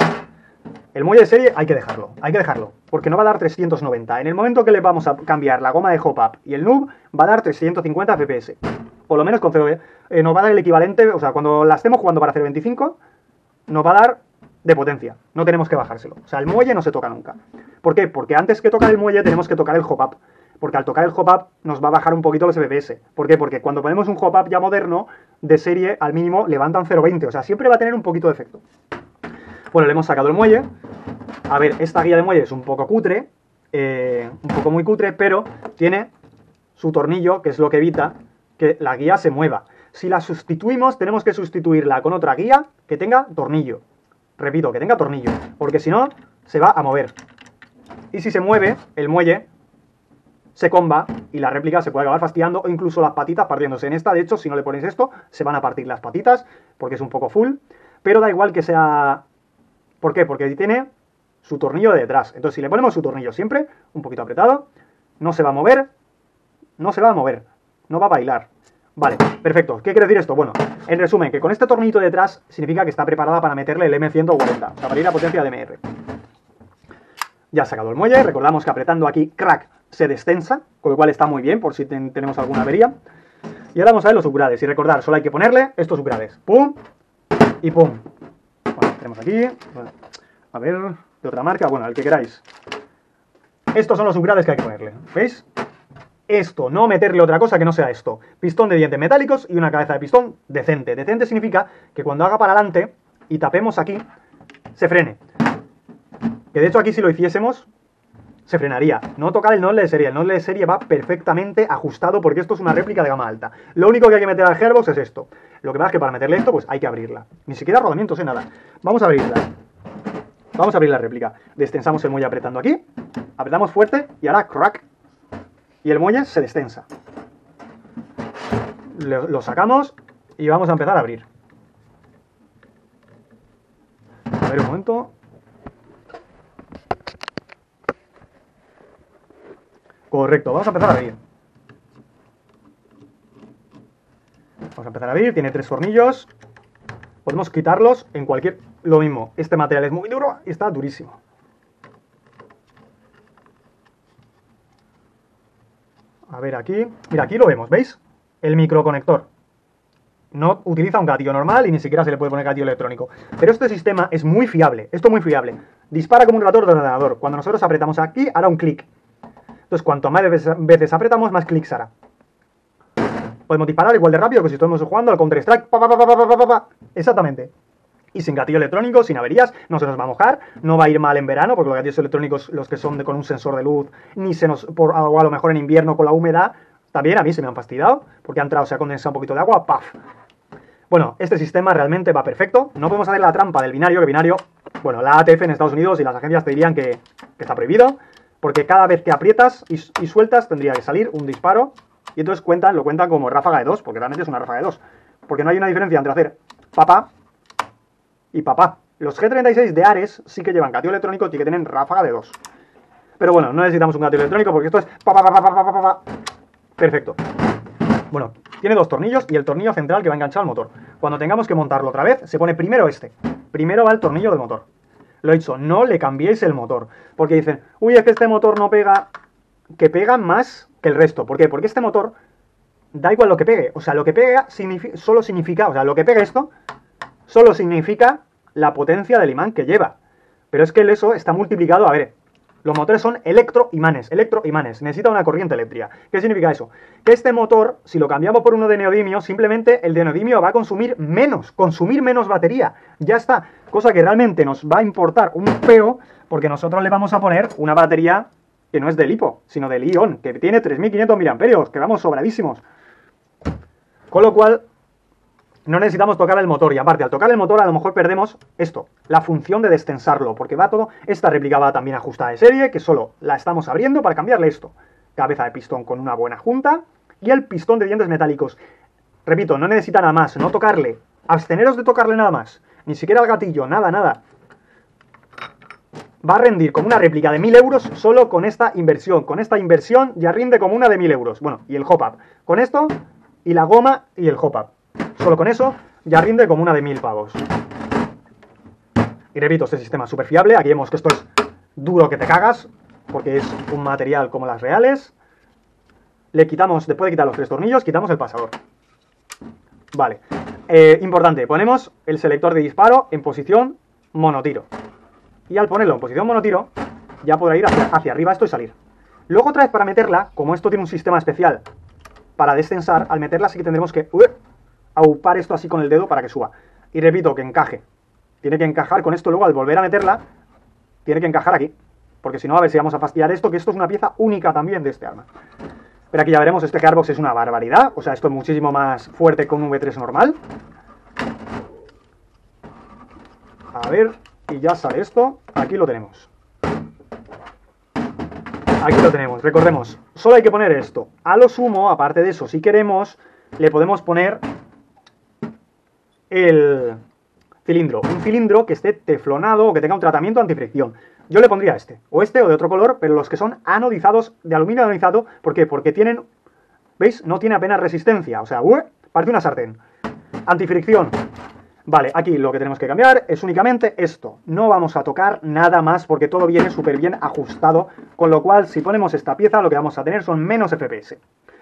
el muelle de serie hay que dejarlo, hay que dejarlo, porque no va a dar 390. En el momento que le vamos a cambiar la goma de hop-up y el noob, va a dar 350 FPS. Por lo menos con 0, eh, nos va a dar el equivalente, o sea, cuando la estemos jugando para 0.25, nos va a dar de potencia. No tenemos que bajárselo. O sea, el muelle no se toca nunca. ¿Por qué? Porque antes que tocar el muelle tenemos que tocar el hop-up. Porque al tocar el hop-up nos va a bajar un poquito los FPS. ¿Por qué? Porque cuando ponemos un hop-up ya moderno, de serie, al mínimo levantan 0.20. O sea, siempre va a tener un poquito de efecto. Bueno, le hemos sacado el muelle. A ver, esta guía de muelle es un poco cutre, eh, un poco muy cutre, pero tiene su tornillo, que es lo que evita que la guía se mueva. Si la sustituimos, tenemos que sustituirla con otra guía que tenga tornillo. Repito, que tenga tornillo, porque si no, se va a mover. Y si se mueve, el muelle se comba y la réplica se puede acabar fastidiando o incluso las patitas partiéndose. En esta, de hecho, si no le ponéis esto, se van a partir las patitas porque es un poco full. Pero da igual que sea ¿Por qué? Porque tiene su tornillo de detrás. Entonces, si le ponemos su tornillo siempre, un poquito apretado, no se va a mover, no se va a mover, no va a bailar. Vale, perfecto. ¿Qué quiere decir esto? Bueno, en resumen, que con este tornillito detrás significa que está preparada para meterle el M140, o sea, para ir a potencia de MR. Ya ha sacado el muelle, recordamos que apretando aquí crack se destensa, con lo cual está muy bien por si tenemos alguna avería. Y ahora vamos a ver los upgrades. Y recordar, solo hay que ponerle estos upgrades. Pum y pum. Aquí. a ver, de otra marca, bueno, el que queráis. Estos son los upgrades que hay que ponerle. ¿Veis? Esto, no meterle otra cosa que no sea esto. Pistón de dientes metálicos y una cabeza de pistón decente. Decente significa que cuando haga para adelante y tapemos aquí, se frene. Que de hecho aquí si lo hiciésemos, se frenaría. No tocar el nozzle de serie. El nozzle de serie va perfectamente ajustado porque esto es una réplica de gama alta. Lo único que hay que meter al Gearbox es esto. Lo que pasa es que para meterle esto, pues hay que abrirla. Ni siquiera rodamientos, ¿eh? Nada. Vamos a abrirla. Vamos a abrir la réplica. Destensamos el muelle apretando aquí. Apretamos fuerte y ahora crack. Y el muelle se destensa. Lo sacamos y vamos a empezar a abrir. A ver un momento. Correcto, vamos a empezar a abrir. Vamos a tiene tres tornillos. Podemos quitarlos en cualquier... Lo mismo, este material es muy duro y está durísimo. A ver aquí. Mira, aquí lo vemos, ¿veis? El microconector. No utiliza un gatillo normal y ni siquiera se le puede poner gatillo electrónico. Pero este sistema es muy fiable. Esto es muy fiable. Dispara como un relator de ordenador. Cuando nosotros apretamos aquí, hará un clic. Entonces, cuanto más veces apretamos, más clics hará. Podemos disparar igual de rápido que si estuviéramos jugando al Counter-Strike. Exactamente. Y sin gatillo electrónico, sin averías, no se nos va a mojar, no va a ir mal en verano, porque los gatillos electrónicos, los que son de, con un sensor de luz, ni se nos, por algo a lo mejor en invierno con la humedad, también a mí se me han fastidiado, porque ha entrado, se ha condensado un poquito de agua, ¡paf! Bueno, este sistema realmente va perfecto. No podemos hacer la trampa del binario, que binario, bueno, la ATF en Estados Unidos y las agencias te dirían que está prohibido. Porque cada vez que aprietas y, sueltas tendría que salir un disparo. Y entonces cuentan, lo cuentan como ráfaga de dos, porque realmente es una ráfaga de dos. Porque no hay una diferencia entre hacer papá y papá. Los G36 de Ares sí que llevan gatillo electrónico y que tienen ráfaga de dos. Pero bueno, no necesitamos un gatillo electrónico porque esto es papá, papá, papá, papá. Perfecto. Bueno, tiene dos tornillos y el tornillo central que va enganchado al motor. Cuando tengamos que montarlo otra vez, se pone primero este. Primero va el tornillo del motor. Lo he dicho, no le cambiéis el motor. Porque dicen, uy, es que este motor no pega. Que pega más que el resto. ¿Por qué? Porque este motor da igual lo que pegue. O sea, lo que pega solo significa, o sea, lo que pega esto, solo significa la potencia del imán que lleva. Pero es que eso está multiplicado, a ver, los motores son electroimanes, electroimanes. Necesita una corriente eléctrica. ¿Qué significa eso? Que este motor, si lo cambiamos por uno de neodimio, simplemente el de neodimio va a consumir menos, consumir menos batería. Ya está. Cosa que realmente nos va a importar un peo, porque nosotros le vamos a poner una batería que no es de lipo, sino de ion, que tiene 3500 mAh, que vamos sobradísimos. Con lo cual, no necesitamos tocar el motor y aparte al tocar el motor a lo mejor perdemos esto, la función de destensarlo, porque va todo, esta réplica va también ajustada de serie, que solo la estamos abriendo para cambiarle esto, cabeza de pistón con una buena junta y el pistón de dientes metálicos. Repito, no necesita nada más, no tocarle, absteneros de tocarle nada más, ni siquiera el gatillo, nada, nada. Va a rendir como una réplica de 1000 euros solo con esta inversión. Con esta inversión ya rinde como una de 1000 euros. Bueno, y el hop-up. Con esto y la goma y el hop-up. Solo con eso ya rinde como una de mil pavos. Y repito, este sistema es súper fiable. Aquí vemos que esto es duro que te cagas, porque es un material como las reales. Le quitamos, después de quitar los tres tornillos, quitamos el pasador. Vale. Eh, importante, ponemos el selector de disparo en posición monotiro. Y al ponerlo en posición monotiro, ya podrá ir hacia, arriba esto y salir. Luego otra vez para meterla, como esto tiene un sistema especial para descensar, al meterla sí que tendremos que aupar esto así con el dedo para que suba. Y repito, que encaje. Tiene que encajar con esto luego al volver a meterla, tiene que encajar aquí. Porque si no, a ver si vamos a fastidiar esto, que esto es una pieza única también de este arma. Pero aquí ya veremos, este Carbox es una barbaridad. O sea, esto es muchísimo más fuerte que un V3 normal. A ver, y ya sale esto. Aquí lo tenemos. Aquí lo tenemos, recordemos. Solo hay que poner esto. A lo sumo, aparte de eso, si queremos, le podemos poner el cilindro. Un cilindro que esté teflonado o que tenga un tratamiento antifricción. Yo le pondría este, o este o de otro color, pero los que son anodizados, de aluminio anodizado, ¿por qué? Porque tienen, ¿veis? No tiene apenas resistencia, o sea, parece una sartén. Antifricción. Vale, aquí lo que tenemos que cambiar es únicamente esto. No vamos a tocar nada más porque todo viene súper bien ajustado, con lo cual si ponemos esta pieza lo que vamos a tener son menos FPS.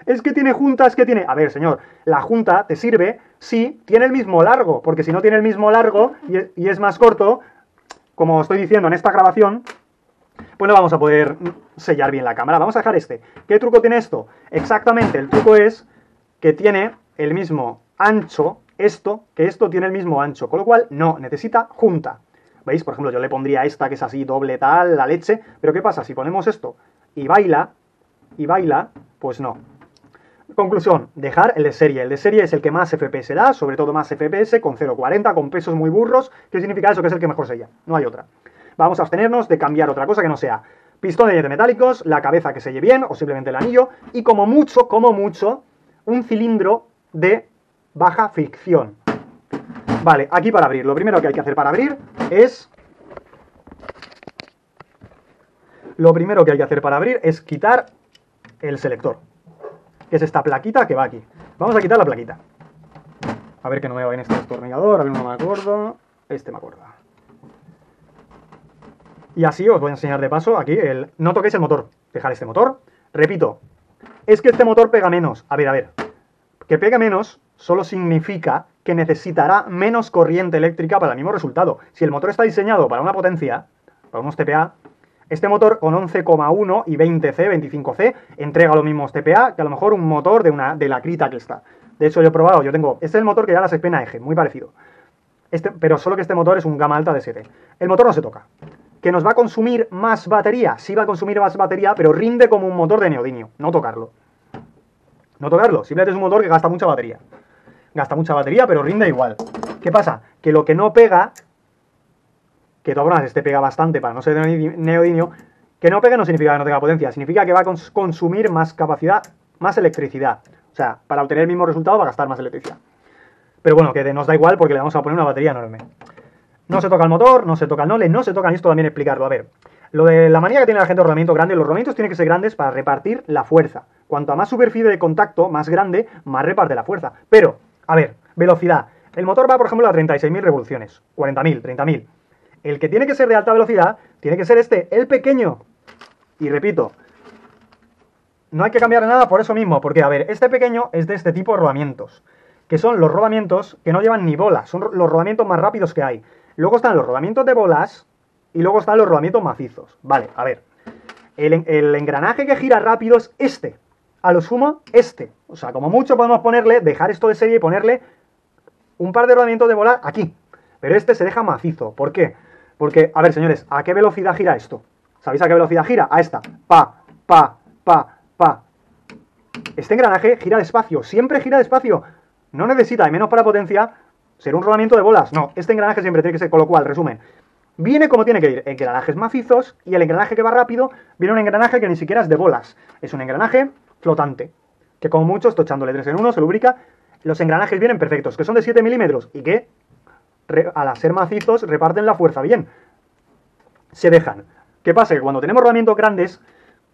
Es que tiene junta, es que tiene... A ver, señor, la junta te sirve si tiene el mismo largo, porque si no tiene el mismo largo y es más corto, como estoy diciendo en esta grabación, pues no vamos a poder sellar bien la cámara. Vamos a dejar este. ¿Qué truco tiene esto? Exactamente, el truco es que tiene el mismo ancho esto que esto tiene el mismo ancho, con lo cual no, necesita junta. ¿Veis? Por ejemplo, yo le pondría esta que es así doble tal, la leche, pero ¿qué pasa? Si ponemos esto y baila, y baila, pues no. Conclusión, dejar el de serie. El de serie es el que más FPS da, sobre todo más FPS, con 0.40, con pesos muy burros. ¿Qué significa eso? Que es el que mejor sella. No hay otra. Vamos a abstenernos de cambiar otra cosa que no sea pistones de metálicos, la cabeza que selle bien, o simplemente el anillo, y como mucho, como mucho, un cilindro de baja fricción. Vale, aquí para abrir, lo primero que hay que hacer para abrir es... Lo primero que hay que hacer para abrir es quitar el selector, que es esta plaquita que va aquí. Vamos a quitar la plaquita. A ver que no me va en este destornillador, a ver, no me acuerdo. Este me acuerdo. Y así os voy a enseñar de paso aquí el... No toquéis el motor, dejar este motor. Repito, es que este motor pega menos. A ver, a ver. Que pega menos solo significa que necesitará menos corriente eléctrica para el mismo resultado. Si el motor está diseñado para una potencia, para unos TPA, este motor con 11,1 y 20C, 25C, entrega los mismos TPA que a lo mejor un motor de, una, de la Krita que está. De hecho, yo he probado, yo tengo... Este es el motor que ya las espena eje, muy parecido. Este, pero solo que este motor es un gama alta de 7. El motor no se toca. ¿Que nos va a consumir más batería? Sí va a consumir más batería, pero rinde como un motor de neodimio. No tocarlo. No tocarlo. Simplemente es un motor que gasta mucha batería gasta mucha batería, pero rinde igual. ¿Qué pasa? Que lo que no pega, que todas este pega bastante para no ser neodimio, que no pega no significa que no tenga potencia, significa que va a consumir más capacidad, más electricidad. O sea, para obtener el mismo resultado va a gastar más electricidad. Pero bueno, que nos da igual porque le vamos a poner una batería enorme. No se toca el motor, no se toca el nole, no se toca, y esto también explicarlo. A ver, lo de la manía que tiene la gente de rodamiento grande, los rodamientos tienen que ser grandes para repartir la fuerza. Cuanto a más superficie de contacto, más grande, más reparte la fuerza. Pero a ver, velocidad. El motor va, por ejemplo, a 36.000 revoluciones. 40.000, 30.000. El que tiene que ser de alta velocidad tiene que ser este, el pequeño. Y repito, no hay que cambiar nada por eso mismo, porque, a ver, este pequeño es de este tipo de rodamientos, que son los rodamientos que no llevan ni bolas, son los rodamientos más rápidos que hay. Luego están los rodamientos de bolas y luego están los rodamientos macizos. Vale, a ver, el, el engranaje que gira rápido es este, a lo sumo este. O sea, como mucho podemos ponerle, dejar esto de serie y ponerle un par de rodamientos de volar aquí. Pero este se deja macizo. ¿Por qué? Porque, a ver, señores, ¿a qué velocidad gira esto? ¿Sabéis a qué velocidad gira? A esta. Pa, pa, pa, pa. Este engranaje gira despacio. Siempre gira despacio. No necesita, y menos para potencia, ser un rodamiento de bolas. No, este engranaje siempre tiene que ser, con lo cual, resumen, viene como tiene que ir. Engranajes macizos y el engranaje que va rápido viene un engranaje que ni siquiera es de bolas. Es un engranaje flotante, que como mucho, estoy echándole 3 en 1, se lubrica, los engranajes vienen perfectos, que son de 7 milímetros y que al ser macizos reparten la fuerza bien. Se dejan. ¿Qué pasa? Que cuando tenemos rodamientos grandes,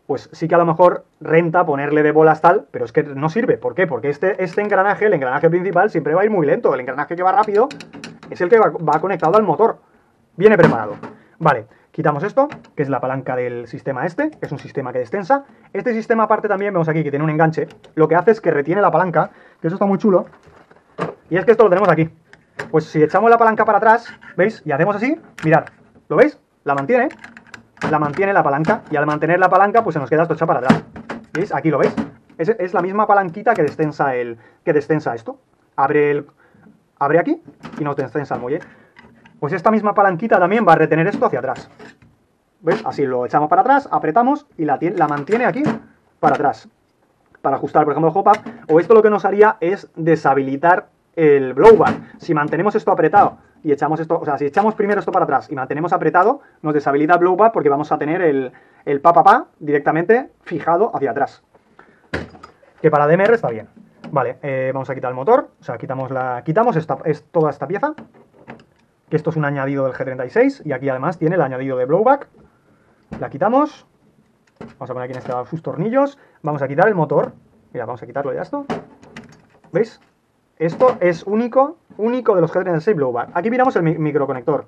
pues sí que a lo mejor renta ponerle de bolas tal, pero es que no sirve. ¿Por qué? Porque este, este engranaje, el engranaje principal, siempre va a ir muy lento. El engranaje que va rápido es el que va conectado al motor. Viene preparado. Vale, Quitamos esto, que es la palanca del sistema este, es un sistema que destensa. Este sistema aparte también, vemos aquí que tiene un enganche, lo que hace es que retiene la palanca, que eso está muy chulo. Y es que esto lo tenemos aquí. Pues si echamos la palanca para atrás, ¿veis? Y hacemos así, mirad, ¿lo veis? La mantiene, la mantiene la palanca, y al mantener la palanca, pues se nos queda esto para atrás. ¿Veis? Aquí lo veis. Es, es, la misma palanquita que destensa, el, que destensa esto. Abre, el, abre aquí y nos destensa el muelle. Pues esta misma palanquita también va a retener esto hacia atrás. ¿Ves? Así lo echamos para atrás, apretamos y la, mantiene aquí para atrás. Para ajustar, por ejemplo, el hop-up. O esto lo que nos haría es deshabilitar el blowback. Si mantenemos esto apretado y echamos esto, o sea, si echamos primero esto para atrás y mantenemos apretado, nos deshabilita el blowback porque vamos a tener el, el pa, pa, pa directamente fijado hacia atrás. Que para DMR está bien. Vale, eh, vamos a quitar el motor, o sea, quitamos, la, quitamos esta, es, toda esta pieza, que esto es un añadido del G36 y aquí además tiene el añadido de blowback. La quitamos. Vamos a poner aquí en este lado sus tornillos. Vamos a quitar el motor. Mira, vamos a quitarlo ya esto. ¿Veis? Esto es único, único de los G36 blowback. Aquí miramos el microconector.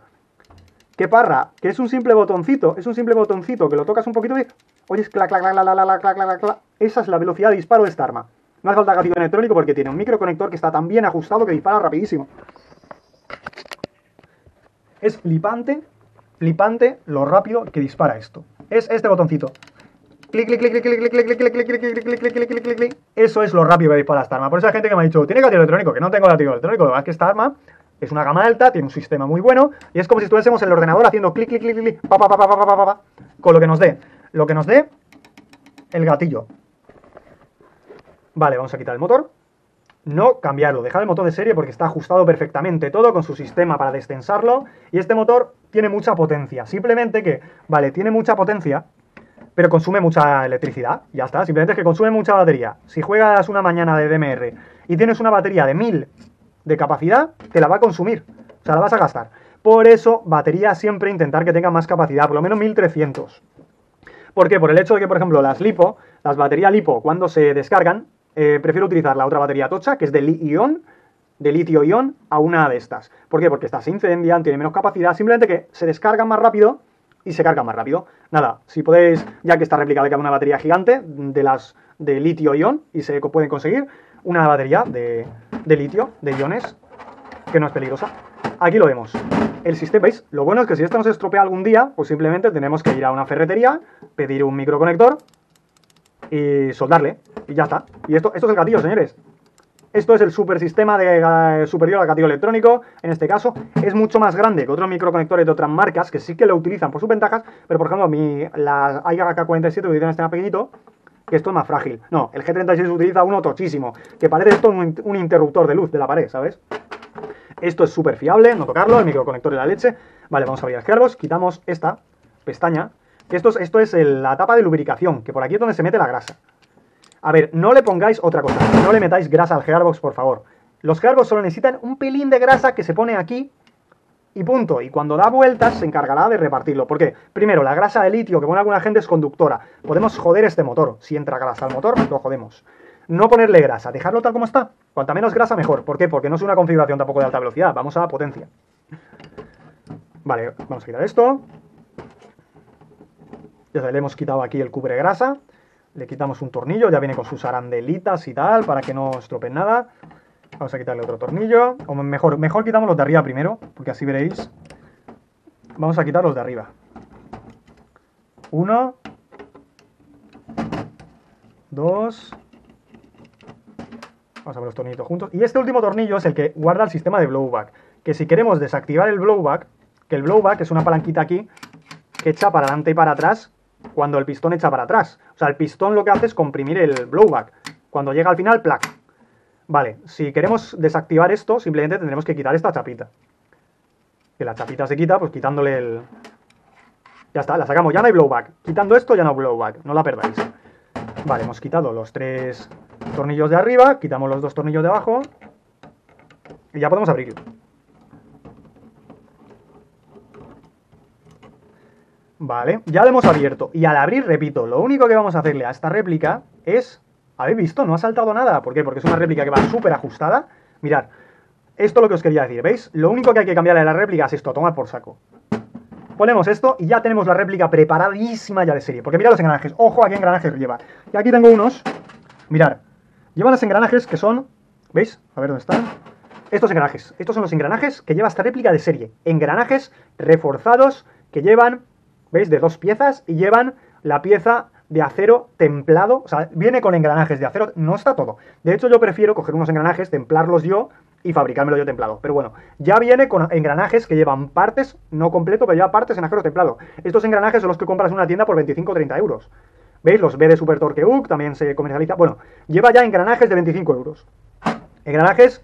¡Qué parra! Que es un simple botoncito, es un simple botoncito que lo tocas un poquito y oyes clac, clac, clac, clac, clac, clac, clac, clac. Esa es la velocidad de disparo de esta arma. No hace falta gatillo electrónico porque tiene un microconector que está tan bien ajustado que dispara rapidísimo. Es flipante, flipante lo rápido que dispara esto. Es este botoncito. Clic, clic, clic, clic, clic, clic, clic, clic, clic, clic, clic, clic, clic, clic, clic, clic. Eso es lo rápido que dispara esta arma. Por eso hay gente que me ha dicho, ¿tiene gatillo electrónico? Que no tengo gatillo electrónico. Lo que es que esta arma es una gama alta, tiene un sistema muy bueno y es como si estuviésemos en el ordenador haciendo clic, clic, clic, clic, pa, pa, pa, pa, pa, pa, pa, con lo que nos dé. Lo que nos dé el gatillo. Vale, vamos a quitar el motor. No cambiarlo, dejar el motor de serie porque está ajustado perfectamente todo con su sistema para destensarlo. Y este motor tiene mucha potencia. Simplemente que, vale, tiene mucha potencia, pero consume mucha electricidad. Ya está, simplemente es que consume mucha batería. Si juegas una mañana de DMR y tienes una batería de 1000 de capacidad, te la va a consumir. O sea, la vas a gastar. Por eso, batería siempre intentar que tenga más capacidad, por lo menos 1300. ¿Por qué? Por el hecho de que, por ejemplo, las LiPo, las baterías LiPo, cuando se descargan, eh, prefiero utilizar la otra batería tocha, que es de li-ion, de litio-ion, a una de estas. ¿Por qué? Porque estas se incendian, tienen menos capacidad, simplemente que se descargan más rápido y se cargan más rápido. Nada, si podéis, ya que esta réplica de una batería gigante de las de litio-ion y se pueden conseguir, una batería de, litio, de iones, que no es peligrosa. Aquí lo vemos. El sistema, ¿veis? Lo bueno es que si esto nos estropea algún día, pues simplemente tenemos que ir a una ferretería, pedir un microconector y soldarle. Y ya está. Y esto, esto es el gatillo, señores. Esto es el super sistema de, eh, superior al gatillo electrónico. En este caso, es mucho más grande que otros microconectores de otras marcas que sí que lo utilizan por sus ventajas. Pero, por ejemplo, mi, la IAK47 utilizan este más pequeñito que esto es más frágil. No, el G36 utiliza uno tochísimo, que parece esto un, interruptor de luz de la pared, ¿sabes? Esto es súper fiable, no tocarlo, el microconector de la leche. Vale, vamos a abrir el quitamos esta pestaña. Esto es, esto es la tapa de lubricación, que por aquí es donde se mete la grasa. A ver, no le pongáis otra cosa, no le metáis grasa al gearbox, por favor. Los gearbox solo necesitan un pelín de grasa que se pone aquí y punto. Y cuando da vueltas se encargará de repartirlo. ¿Por qué? Primero, la grasa de litio que pone alguna gente es conductora. Podemos joder este motor. Si entra grasa al motor, lo jodemos. No ponerle grasa, dejarlo tal como está. Cuanta menos grasa, mejor. ¿Por qué? Porque no es una configuración tampoco de alta velocidad. Vamos a potencia. Vale, vamos a quitar esto. Ya le hemos quitado aquí el cubre grasa. Le quitamos un tornillo, ya viene con sus arandelitas y tal, para que no estropeen nada. Vamos a quitarle otro tornillo. O mejor, mejor quitamos los de arriba primero, porque así veréis. Vamos a quitar los de arriba. Uno. Dos. Vamos a ver los tornillos juntos. Y este último tornillo es el que guarda el sistema de blowback. Que si queremos desactivar el blowback, que el blowback es una palanquita aquí que echa para adelante y para atrás cuando el pistón echa para atrás. O sea, el pistón lo que hace es comprimir el blowback. Cuando llega al final, plac, Vale, si queremos desactivar esto, simplemente tendremos que quitar esta chapita. Que la chapita se quita, pues quitándole el... Ya está, la sacamos, ya no hay blowback. Quitando esto ya no hay blowback, no la perdáis. Vale, hemos quitado los tres tornillos de arriba, quitamos los dos tornillos de abajo y ya podemos abrirlo. Vale, ya lo hemos abierto. Y al abrir, repito, lo único que vamos a hacerle a esta réplica es ¿Habéis visto? No ha saltado nada. ¿Por qué? Porque es una réplica que va súper ajustada. Mirad, esto es lo que os quería decir, ¿veis? Lo único que hay que cambiarle a la réplica es esto, tomar por saco. Ponemos esto y ya tenemos la réplica preparadísima ya de serie. Porque mirad los engranajes. Ojo a qué engranajes lleva. Y aquí tengo unos. Mirad. Llevan los engranajes que son... ¿Veis? A ver dónde están. Estos engranajes. Estos son los engranajes que lleva esta réplica de serie. Engranajes reforzados que llevan... ¿Veis? De dos piezas y llevan la pieza de acero templado, o sea, viene con engranajes de acero, no está todo. De hecho, yo prefiero coger unos engranajes, templarlos yo y fabricármelo yo templado. Pero bueno, ya viene con engranajes que llevan partes, no completo, pero lleva partes en acero templado. Estos engranajes son los que compras en una tienda por 25 o 30 euros. ¿Veis? Los B de Super Torque UC también se comercializa. Bueno, lleva ya engranajes de 25 euros. Engranajes,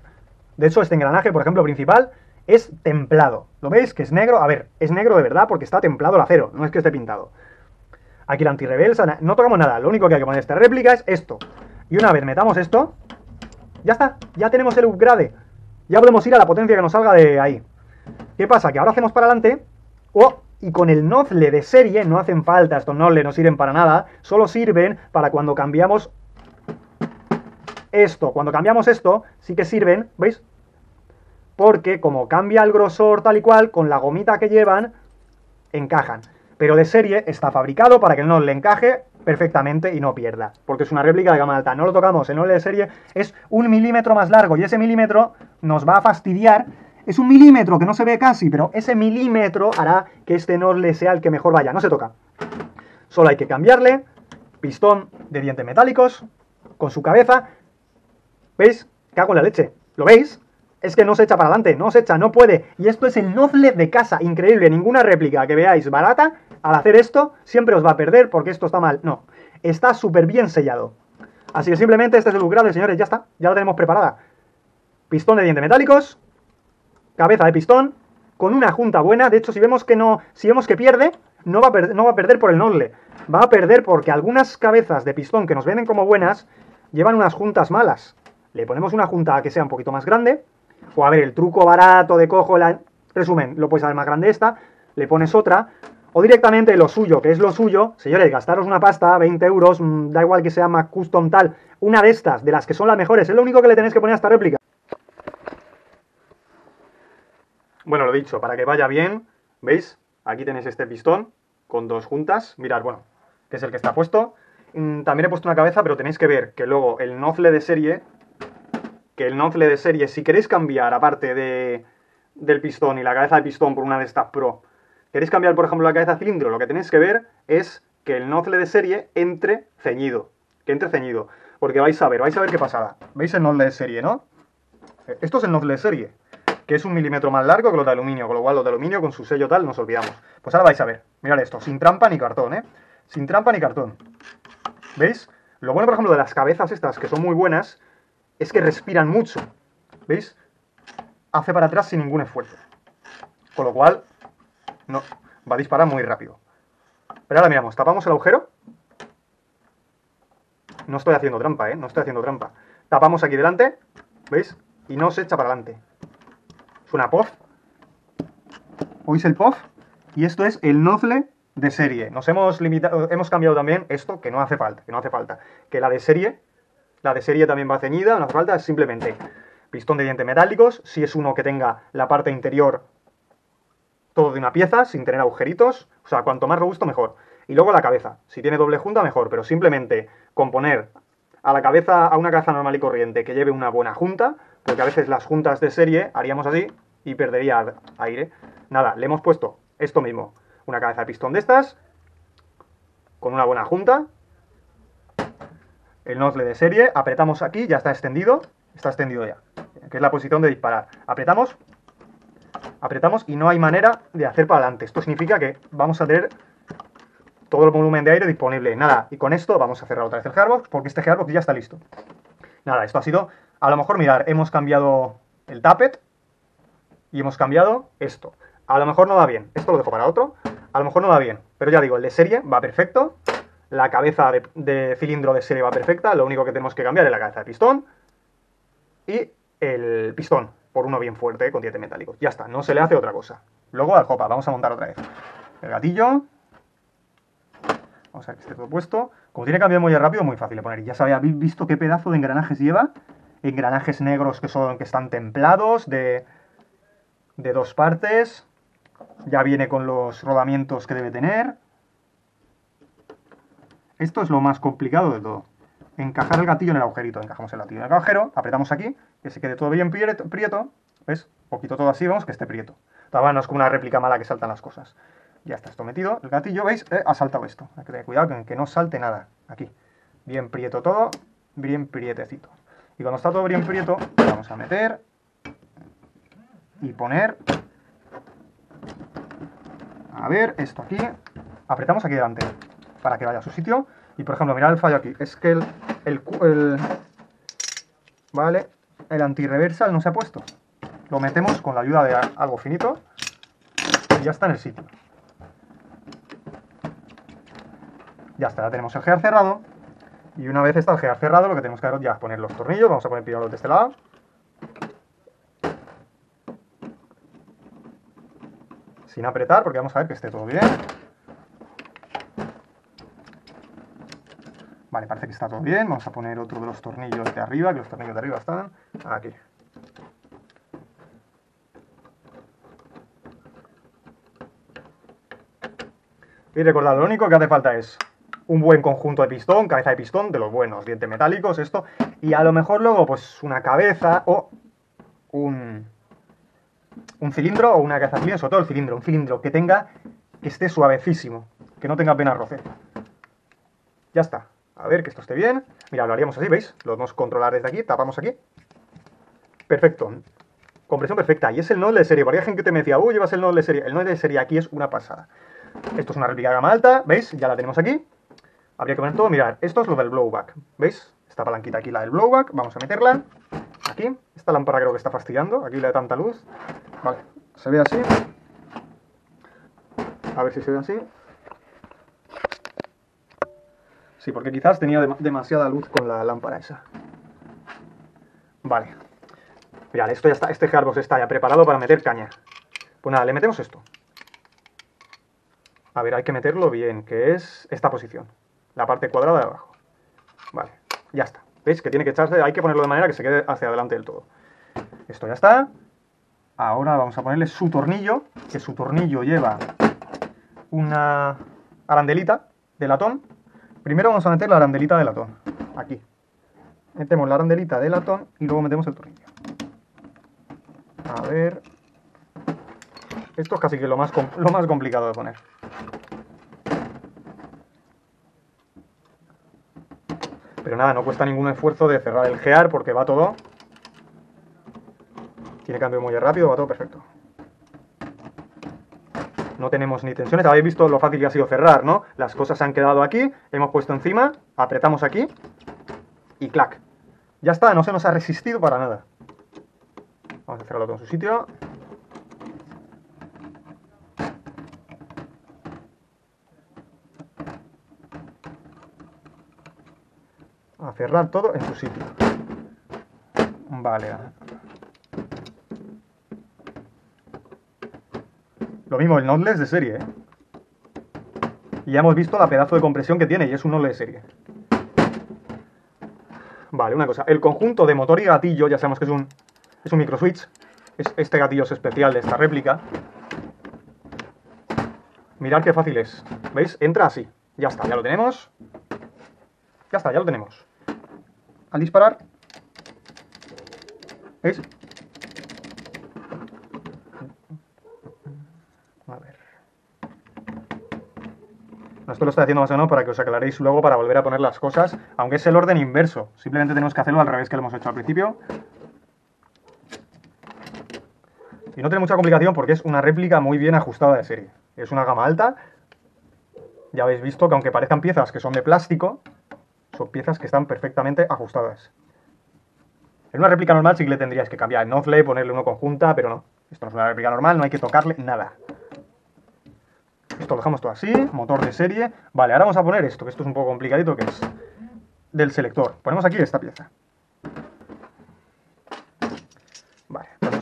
de hecho, este engranaje, por ejemplo, principal, es templado. ¿Lo veis? Que es negro. A ver, es negro de verdad porque está templado el acero, no es que esté pintado. Aquí la antirreversa, no tocamos nada. Lo único que hay que poner esta réplica es esto. Y una vez metamos esto, ya está, ya tenemos el upgrade. Ya podemos ir a la potencia que nos salga de ahí. ¿Qué pasa? Que ahora hacemos para adelante. Oh, y con el nozle de serie no hacen falta, estos nozle no sirven para nada, solo sirven para cuando cambiamos esto. Cuando cambiamos esto, sí que sirven, ¿veis? Porque como cambia el grosor tal y cual, con la gomita que llevan, encajan. Pero de serie está fabricado para que no le encaje perfectamente y no pierda, porque es una réplica de gama alta. No lo tocamos, el noble de serie es un milímetro más largo y ese milímetro nos va a fastidiar. Es un milímetro que no se ve casi, pero ese milímetro hará que este noble sea el que mejor vaya. No se toca. Solo hay que cambiarle pistón de dientes metálicos con su cabeza. ¿Veis? Cago en la leche. ¿Lo veis? Es que no se echa para adelante, no se echa, no puede. Y esto es el Nozle de casa, increíble. Ninguna réplica que veáis barata, al hacer esto, siempre os va a perder porque esto está mal. No, está súper bien sellado. Así que simplemente este es el upgrade, señores, ya está, ya lo tenemos preparada. Pistón de dientes metálicos, cabeza de pistón, con una junta buena. De hecho, si vemos que no, si vemos que pierde, no va a, no va a perder por el Nozle. Va a perder porque algunas cabezas de pistón que nos venden como buenas llevan unas juntas malas. Le ponemos una junta que sea un poquito más grande, o a ver, el truco barato de cojo, la... resumen, lo puedes hacer más grande esta, le pones otra, o directamente lo suyo, que es lo suyo, señores, gastaros una pasta, 20 euros, mm, da igual que sea más custom tal, una de estas, de las que son las mejores, es lo único que le tenéis que poner a esta réplica. Bueno, lo dicho, para que vaya bien, ¿veis? Aquí tenéis este pistón con dos juntas, mirad, bueno, que es el que está puesto. Mm, también he puesto una cabeza, pero tenéis que ver que luego el nozle de serie que el nozzle de serie, si queréis cambiar, aparte de, del pistón y la cabeza de pistón por una de estas Pro, queréis cambiar, por ejemplo, la cabeza de cilindro, lo que tenéis que ver es que el nozzle de serie entre ceñido. Que entre ceñido. Porque vais a ver, vais a ver qué pasada. ¿Veis el nozzle de serie, no? Esto es el nozzle de serie, que es un milímetro más largo que los de aluminio, con lo cual los de aluminio con su sello tal nos olvidamos. Pues ahora vais a ver, mirad esto, sin trampa ni cartón, ¿eh? Sin trampa ni cartón. ¿Veis? Lo bueno, por ejemplo, de las cabezas estas, que son muy buenas, es que respiran mucho. ¿Veis? Hace para atrás sin ningún esfuerzo. Con lo cual, no, va a disparar muy rápido. Pero ahora miramos, tapamos el agujero. No estoy haciendo trampa, ¿eh? No estoy haciendo trampa. Tapamos aquí delante, ¿veis? Y no se echa para adelante. Es una POF. ¿Oís el POF? Y esto es el nozzle de serie. Nos hemos limitado, hemos cambiado también esto, que no hace falta, que no hace falta. Que la de serie la de serie también va ceñida, no hace falta, simplemente pistón de dientes metálicos, si es uno que tenga la parte interior todo de una pieza, sin tener agujeritos, o sea, cuanto más robusto mejor. Y luego la cabeza, si tiene doble junta mejor, pero simplemente componer a la cabeza, a una cabeza normal y corriente que lleve una buena junta, porque a veces las juntas de serie haríamos así y perdería aire. Nada, le hemos puesto esto mismo, una cabeza de pistón de estas, con una buena junta, el nozzle de serie, apretamos aquí, ya está extendido, está extendido ya, que es la posición de disparar. Apretamos, apretamos y no hay manera de hacer para adelante. Esto significa que vamos a tener todo el volumen de aire disponible. Nada, y con esto vamos a cerrar otra vez el gearbox, porque este gearbox ya está listo. Nada, esto ha sido, a lo mejor mirar, hemos cambiado el tappet y hemos cambiado esto. A lo mejor no va bien, esto lo dejo para otro, a lo mejor no va bien, pero ya digo, el de serie va perfecto, la cabeza de, cilindro de serie va perfecta, lo único que tenemos que cambiar es la cabeza de pistón y el pistón, por uno bien fuerte con dientes metálicos. Ya está, no se le hace otra cosa. Luego al copa, vamos a montar otra vez. El gatillo. Vamos a ver que esté todo puesto. Como tiene cambio muy rápido, muy fácil de poner. Ya sabéis, habéis visto qué pedazo de engranajes lleva. Engranajes negros que son que están templados, de, de dos partes. Ya viene con los rodamientos que debe tener. Esto es lo más complicado de todo. Encajar el gatillo en el agujerito. Encajamos el gatillo en el agujero, apretamos aquí, que se quede todo bien prieto. ¿Ves? Poquito todo así, vamos, que esté prieto. Todavía no es como una réplica mala que saltan las cosas. Ya está esto metido. El gatillo, ¿veis? Eh, ha saltado esto. Hay que tener cuidado con que no salte nada. Aquí. Bien prieto todo, bien prietecito. Y cuando está todo bien prieto, vamos a meter y poner... A ver, esto aquí. Apretamos aquí delante para que vaya a su sitio. Y por ejemplo, mirad el fallo aquí. Es que el, el, ¿vale? El antirreversal no se ha puesto. Lo metemos con la ayuda de algo finito y ya está en el sitio. Ya está, ya tenemos el gear cerrado. Y una vez está el gear cerrado, lo que tenemos que hacer ya es poner los tornillos. Vamos a poner primero de este lado. Sin apretar, porque vamos a ver que esté todo bien. Vale, parece que está todo bien. Vamos a poner otro de los tornillos de arriba, que los tornillos de arriba están aquí. Y recordad, lo único que hace falta es un buen conjunto de pistón, cabeza de pistón, de los buenos, dientes metálicos, esto. Y a lo mejor luego, pues una cabeza o un, un cilindro o una cabeza cilindro, sobre todo el cilindro, un cilindro que tenga, que esté suavecísimo, que no tenga apenas roce. Ya está. A ver que esto esté bien. Mira, lo haríamos así, ¿veis? Lo a controlar desde aquí, tapamos aquí. Perfecto. Compresión perfecta. Y es el node de serie. Varía gente que te me decía, uy, llevas el node de serie. El node de serie aquí es una pasada. Esto es una réplica gama alta, ¿veis? Ya la tenemos aquí. Habría que poner todo. Mirad, esto es lo del blowback. ¿Veis? Esta palanquita aquí, la del blowback. Vamos a meterla. Aquí. Esta lámpara creo que está fastidiando. Aquí la de tanta luz. Vale. Se ve así. A ver si se ve así. Sí, porque quizás tenía demasiada luz con la lámpara esa. Vale. Mirad, esto ya está, este gearbox está ya preparado para meter caña. Pues nada, le metemos esto. A ver, hay que meterlo bien, que es esta posición. La parte cuadrada de abajo. Vale, ya está. ¿Veis? Que tiene que echarse, hay que ponerlo de manera que se quede hacia adelante del todo. Esto ya está. Ahora vamos a ponerle su tornillo, que su tornillo lleva una arandelita de latón. Primero vamos a meter la arandelita de latón, aquí. Metemos la arandelita de latón y luego metemos el tornillo. A ver... Esto es casi que lo más, lo más complicado de poner. Pero nada, no cuesta ningún esfuerzo de cerrar el gear porque va todo. Tiene cambio muy rápido, va todo perfecto. No tenemos ni tensiones. Habéis visto lo fácil que ha sido cerrar, ¿no? Las cosas se han quedado aquí, hemos puesto encima, apretamos aquí y clac. Ya está, no se nos ha resistido para nada. Vamos a cerrarlo todo en su sitio. A cerrar todo en su sitio. Vale. Lo mismo, el nodeless de serie, ¿eh? Y ya hemos visto la pedazo de compresión que tiene, y es un nodeless de serie. Vale, una cosa. El conjunto de motor y gatillo, ya sabemos que es un es un micro switch. este gatillo es especial de esta réplica. Mirad qué fácil es. ¿Veis? Entra así. Ya está, ya lo tenemos. Ya está, ya lo tenemos. Al disparar... ¿Veis? Esto lo estoy haciendo más o menos para que os aclaréis luego para volver a poner las cosas, aunque es el orden inverso. Simplemente tenemos que hacerlo al revés que lo hemos hecho al principio. Y no tiene mucha complicación porque es una réplica muy bien ajustada de serie. Es una gama alta. Ya habéis visto que aunque parezcan piezas que son de plástico, son piezas que están perfectamente ajustadas. En una réplica normal sí que le tendríais que cambiar el nozzle, ponerle uno conjunta, pero no. Esto no es una réplica normal, no hay que tocarle nada. Esto lo dejamos todo así, motor de serie. Vale, ahora vamos a poner esto, que esto es un poco complicadito, que es del selector. Ponemos aquí esta pieza.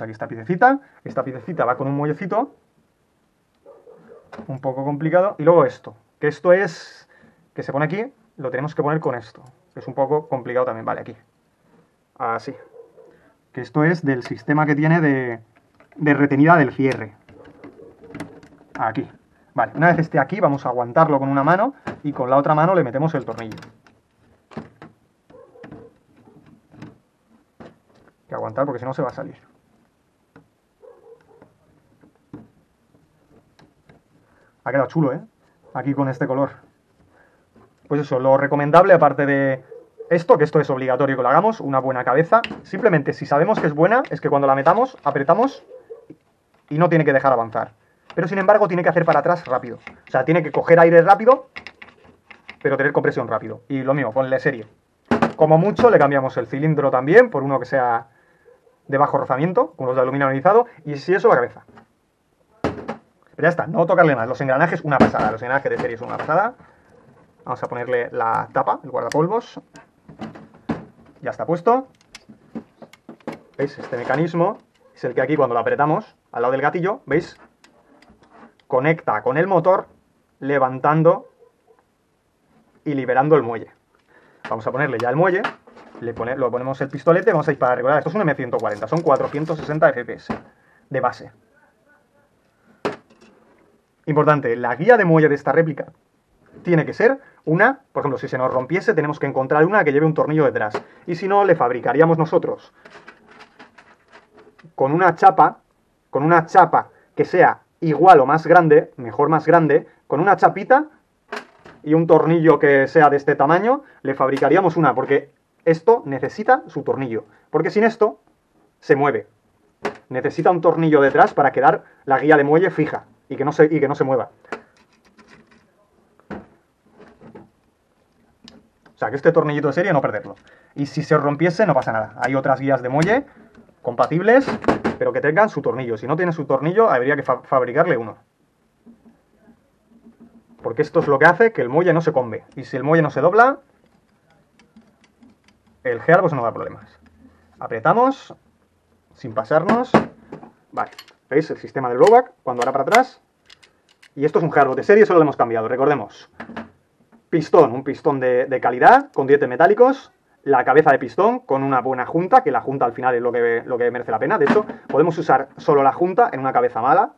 aquí esta piececita. Esta piececita va con un muellecito. Un poco complicado. Y luego esto. Que esto es... Que se pone aquí. Lo tenemos que poner con esto. es un poco complicado también. Vale, aquí. Así. Que esto es del sistema que tiene de, de retenida del cierre. Aquí. Vale, una vez esté aquí vamos a aguantarlo con una mano y con la otra mano le metemos el tornillo. que aguantar porque si no se va a salir. Ha quedado chulo, ¿eh? Aquí con este color. Pues eso, lo recomendable, aparte de esto, que esto es obligatorio que lo hagamos, una buena cabeza. Simplemente, si sabemos que es buena, es que cuando la metamos, apretamos y no tiene que dejar avanzar. Pero sin embargo, tiene que hacer para atrás rápido. O sea, tiene que coger aire rápido, pero tener compresión rápido. Y lo mismo, ponle serie. Como mucho, le cambiamos el cilindro también por uno que sea de bajo rozamiento, con los de aluminio anodizado, y si eso, la cabeza. Pero ya está, no tocarle más. Los engranajes, una pasada. Los engranajes de serie son una pasada. Vamos a ponerle la tapa, el guardapolvos. Ya está puesto. ¿Veis? Este mecanismo es el que aquí cuando lo apretamos al lado del gatillo, ¿veis? Conecta con el motor levantando y liberando el muelle. Vamos a ponerle ya el muelle, le ponemos el pistolete, vamos a disparar. Recordad, esto es un M140, son 460 FPS de base. Importante, la guía de muelle de esta réplica tiene que ser una, por ejemplo, si se nos rompiese, tenemos que encontrar una que lleve un tornillo detrás. Y si no, le fabricaríamos nosotros con una chapa, con una chapa que sea igual o más grande, mejor más grande, con una chapita y un tornillo que sea de este tamaño, le fabricaríamos una, porque esto necesita su tornillo. Porque sin esto, se mueve. Necesita un tornillo detrás para quedar la guía de muelle fija y que no se, y que no se mueva. O sea, que este tornillito de serie no perderlo. Y si se rompiese, no pasa nada. Hay otras guías de muelle compatibles, pero que tengan su tornillo. Si no tiene su tornillo, habría que fabricarle uno. Porque esto es lo que hace que el muelle no se combe. Y si el muelle no se dobla, el gear pues no da problemas. Apretamos, sin pasarnos. Vale, ¿veis? El sistema del blowback, cuando hará para atrás. Y esto es un gearbot de serie, solo lo hemos cambiado, recordemos. Pistón, un pistón de, calidad, con dientes metálicos, la cabeza de pistón con una buena junta, que la junta al final es lo que, lo que merece la pena. De hecho, podemos usar solo la junta en una cabeza mala,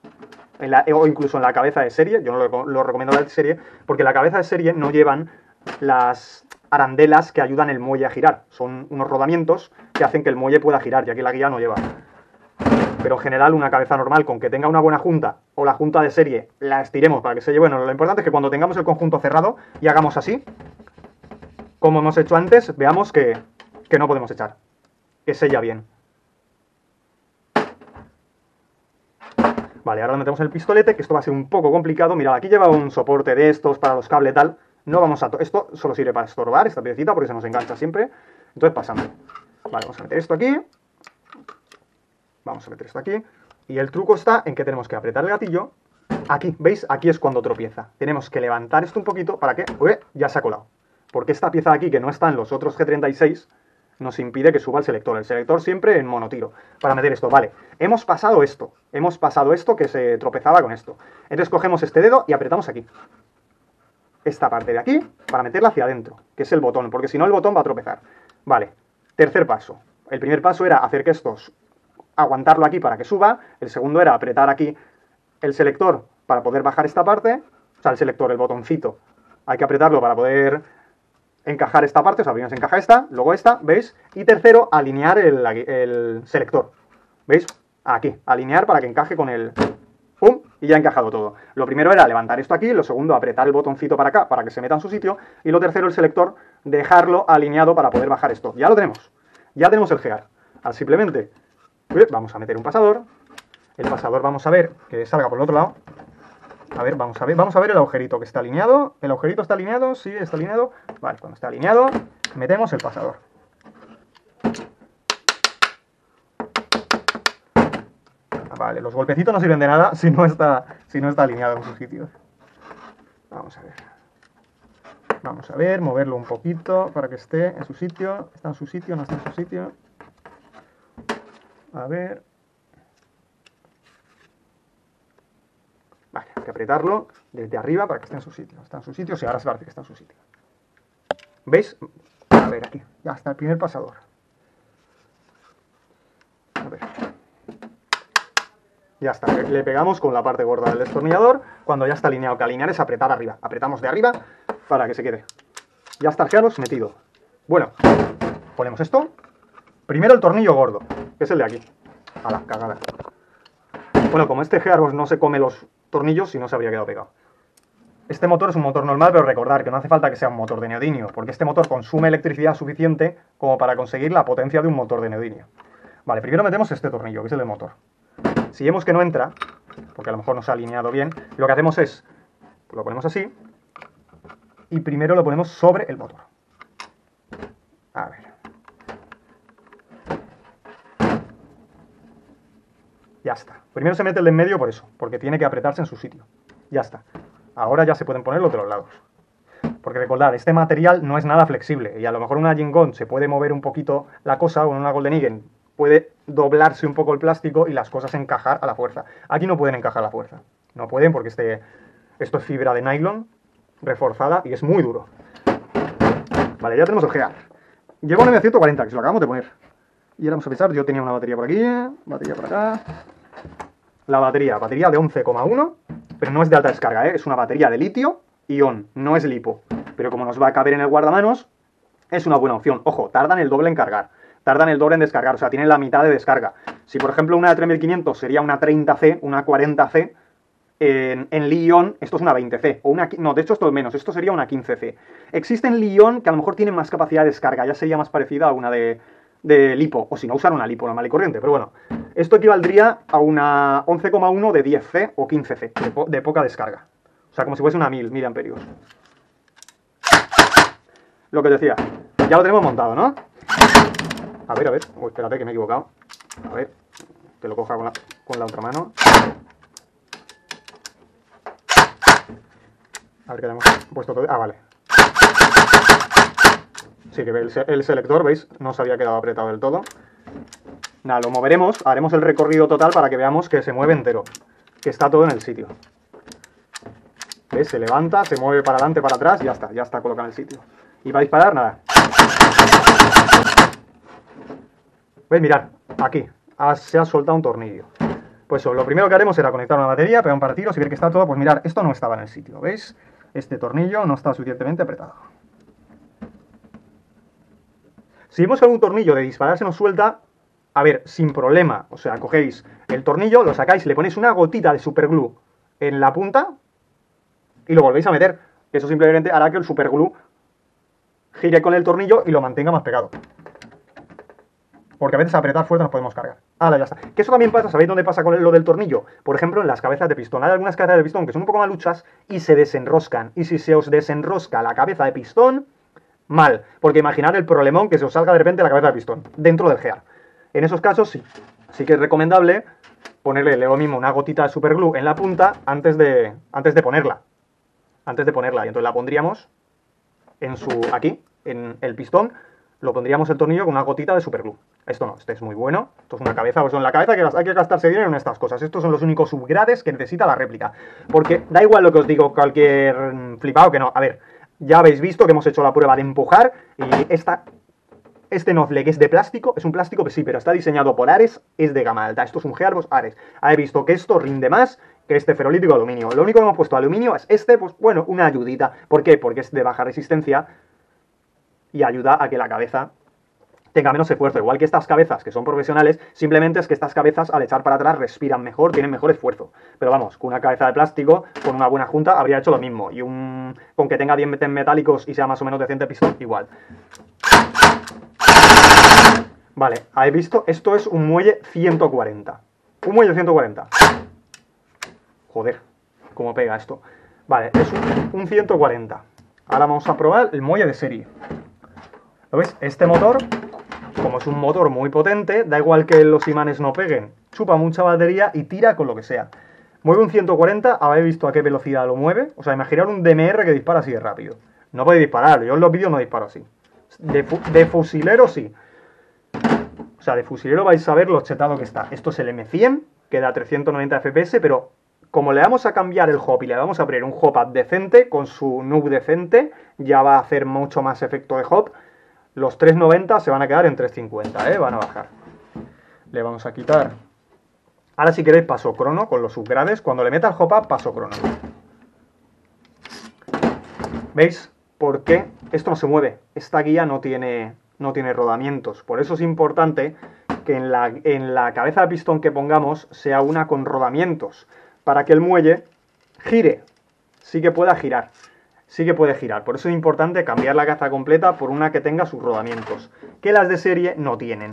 o incluso en la cabeza de serie, yo no lo, lo recomiendo la de serie, porque la cabeza de serie no llevan las arandelas que ayudan el muelle a girar. Son unos rodamientos que hacen que el muelle pueda girar, ya que la guía no lleva. Pero en general, una cabeza normal con que tenga una buena junta o la junta de serie la estiremos para que se lleve. Bueno, lo importante es que cuando tengamos el conjunto cerrado y hagamos así, como hemos hecho antes, veamos que, que no podemos echar. Que sella bien. Vale, ahora metemos el pistolete, que esto va a ser un poco complicado. Mirad, aquí lleva un soporte de estos para los cables tal. No vamos a... Esto solo sirve para estorbar esta piecita porque se nos engancha siempre. Entonces pasando. Vale, vamos a meter esto aquí. Vamos a meter esto aquí. Y el truco está en que tenemos que apretar el gatillo. Aquí, ¿veis? Aquí es cuando tropieza. Tenemos que levantar esto un poquito para que... Uy, ya se ha colado. Porque esta pieza de aquí, que no está en los otros G36, nos impide que suba el selector. El selector siempre en monotiro. Para meter esto, vale. Hemos pasado esto. Hemos pasado esto que se tropezaba con esto. Entonces cogemos este dedo y apretamos aquí esta parte de aquí para meterla hacia adentro, que es el botón, porque si no el botón va a tropezar. Vale, tercer paso. El primer paso era hacer que estos, aguantarlo aquí para que suba. El segundo era apretar aquí el selector para poder bajar esta parte. O sea, el selector, el botoncito, hay que apretarlo para poder encajar esta parte. O sea, primero se encaja esta, luego esta, ¿veis? Y tercero, alinear el, el selector. ¿Veis? Aquí, alinear para que encaje con el, ¡Pum! Y ya ha encajado todo. Lo primero era levantar esto aquí, lo segundo apretar el botoncito para acá para que se meta en su sitio y lo tercero el selector dejarlo alineado para poder bajar esto. Ya lo tenemos. Ya tenemos el gear. Al simplemente vamos a meter un pasador. El pasador vamos a ver que salga por el otro lado. A ver, vamos a ver, vamos a ver el agujerito que está alineado. ¿El agujerito está alineado? Sí, está alineado. Vale, cuando está alineado, metemos el pasador. Vale, los golpecitos no sirven de nada si no está, si no está alineado en su sitio. Vamos a ver. Vamos a ver, moverlo un poquito para que esté en su sitio. ¿Está en su sitio? ¿No está en su sitio? A ver. Vale, hay que apretarlo desde arriba para que esté en su sitio. Está en su sitio, sí, ahora se parece que está en su sitio. ¿Veis? A ver, aquí. Ya está el primer pasador. A ver. Ya está, le pegamos con la parte gorda del destornillador cuando ya está alineado, que alinear es apretar arriba. Apretamos de arriba para que se quede. Ya está el gearbox metido. Bueno, ponemos esto. Primero el tornillo gordo, que es el de aquí. A la cagada. Bueno, como este gearbox no se come los tornillos, si no se habría quedado pegado. Este motor es un motor normal, pero recordar que no hace falta que sea un motor de neodimio, porque este motor consume electricidad suficiente como para conseguir la potencia de un motor de neodimio. Vale, primero metemos este tornillo, que es el del motor. Si vemos que no entra, porque a lo mejor no se ha alineado bien, lo que hacemos es, lo ponemos así, y primero lo ponemos sobre el motor. A ver. Ya está. Primero se mete el de en medio por eso, porque tiene que apretarse en su sitio. Ya está. Ahora ya se pueden poner los de los lados. Porque recordad, este material no es nada flexible y a lo mejor una Jingon se puede mover un poquito la cosa o en una Golden Eagle puede doblarse un poco el plástico y las cosas encajar a la fuerza. Aquí no pueden encajar a la fuerza. No pueden porque este, esto es fibra de nylon reforzada y es muy duro. Vale, ya tenemos el GA. Lleva un M140, que se lo acabamos de poner. Y ahora vamos a pensar, yo tenía una batería por aquí, batería por acá. La batería, batería de 11,1. pero no es de alta descarga, ¿eh? es una batería de litio ion, no es lipo. Pero como nos va a caber en el guardamanos, es una buena opción. Ojo, tardan el doble en cargar, tardan el doble en descargar, o sea, tienen la mitad de descarga. Si por ejemplo una de 3500 sería una 30C, una 40C, en, en esto es una 20C, o una, no, de hecho esto es menos, esto sería una 15C. Existen Lyon que a lo mejor tienen más capacidad de descarga, ya sería más parecida a una de, de lipo, o si no usar una lipo normal y corriente, pero bueno, esto equivaldría a una 11,1 de 10C o 15C, de, de, poca descarga. O sea, como si fuese una 1000 miliamperios. Lo que decía, ya lo tenemos montado, ¿no? A ver, a ver, oh, espérate que me he equivocado. A ver, que lo coja con la, con la otra mano. A ver que le hemos puesto todo. Ah, vale. Sí, que el, el selector, ¿veis? No se había quedado apretado del todo. Nada, lo moveremos, haremos el recorrido total para que veamos que se mueve entero. Que está todo en el sitio. ¿Ves? Se levanta, se mueve para adelante, para atrás, ya está, ya está colocado en el sitio. ¿Y va a disparar? Nada. ¿Veis? Mirad, aquí. se ha soltado un tornillo. Pues eso, lo primero que haremos será conectar una batería, pegar un par de tiros ver que está todo. Pues mirar, esto no estaba en el sitio, ¿veis? Este tornillo no está suficientemente apretado. Si vemos que algún tornillo de disparar se nos suelta, a ver, sin problema. O sea, cogéis el tornillo, lo sacáis, le ponéis una gotita de superglue en la punta y lo volvéis a meter. Eso simplemente hará que el superglue gire con el tornillo y lo mantenga más pegado. Porque a veces apretar fuerte nos podemos cargar. Ah, ya está. Que eso también pasa, ¿sabéis dónde pasa con lo del tornillo? Por ejemplo, en las cabezas de pistón. Hay algunas cabezas de pistón que son un poco maluchas y se desenroscan. Y si se os desenrosca la cabeza de pistón, mal. Porque imaginad el problemón que se os salga de repente la cabeza de pistón dentro del gear. En esos casos sí. Sí que es recomendable ponerle lo mismo una gotita de superglue en la punta antes de, antes de ponerla. Antes de ponerla. Y entonces la pondríamos en su, aquí, en el pistón, lo pondríamos el tornillo con una gotita de superglue. Esto no, este es muy bueno. Esto es una cabeza, pues en la cabeza que hay que gastarse dinero en estas cosas. Estos son los únicos subgrades que necesita la réplica. Porque da igual lo que os digo, cualquier flipado que no. A ver, ya habéis visto que hemos hecho la prueba de empujar y esta, este nozle que es de plástico, es un plástico que sí, pero está diseñado por Ares, es de gama alta. Esto es un Gearbos Ares. Habéis visto que esto rinde más que este ferrolítico aluminio. Lo único que hemos puesto aluminio es este, pues bueno, una ayudita. ¿Por qué? Porque es de baja resistencia y ayuda a que la cabeza tenga menos esfuerzo. Igual que estas cabezas, que son profesionales, simplemente es que estas cabezas al echar para atrás respiran mejor, tienen mejor esfuerzo. Pero vamos, con una cabeza de plástico, con una buena junta, habría hecho lo mismo. Y un con que tenga 10 metálicos y sea más o menos decente pistón, igual. Vale, ¿habéis visto? Esto es un muelle 140. Un muelle 140. Joder, cómo pega esto. Vale, es un, un 140. Ahora vamos a probar el muelle de serie. ¿Lo ves? Este motor como es un motor muy potente, da igual que los imanes no peguen, chupa mucha batería y tira con lo que sea. Mueve un 140, habéis visto a qué velocidad lo mueve. O sea, imaginar un DMR que dispara así de rápido. No puede disparar, yo en los vídeos no disparo así. De, fusilero sí. O sea, de fusilero vais a ver lo chetado que está. Esto es el M100, que da 390 FPS, pero como le vamos a cambiar el hop y le vamos a poner un hop decente, con su noob decente, ya va a hacer mucho más efecto de hop. Los 3.90 se van a quedar en 3.50, ¿eh? Van a bajar. Le vamos a quitar. Ahora si queréis paso crono con los subgrades. Cuando le meta el hop up, paso crono. ¿Veis? ¿Por qué esto no se mueve? Esta guía no tiene, no tiene rodamientos. Por eso es importante que en la, en la cabeza de pistón que pongamos sea una con rodamientos. Para que el muelle gire. Sí que pueda girar sí que puede girar. Por eso es importante cambiar la caza completa por una que tenga sus rodamientos, que las de serie no tienen.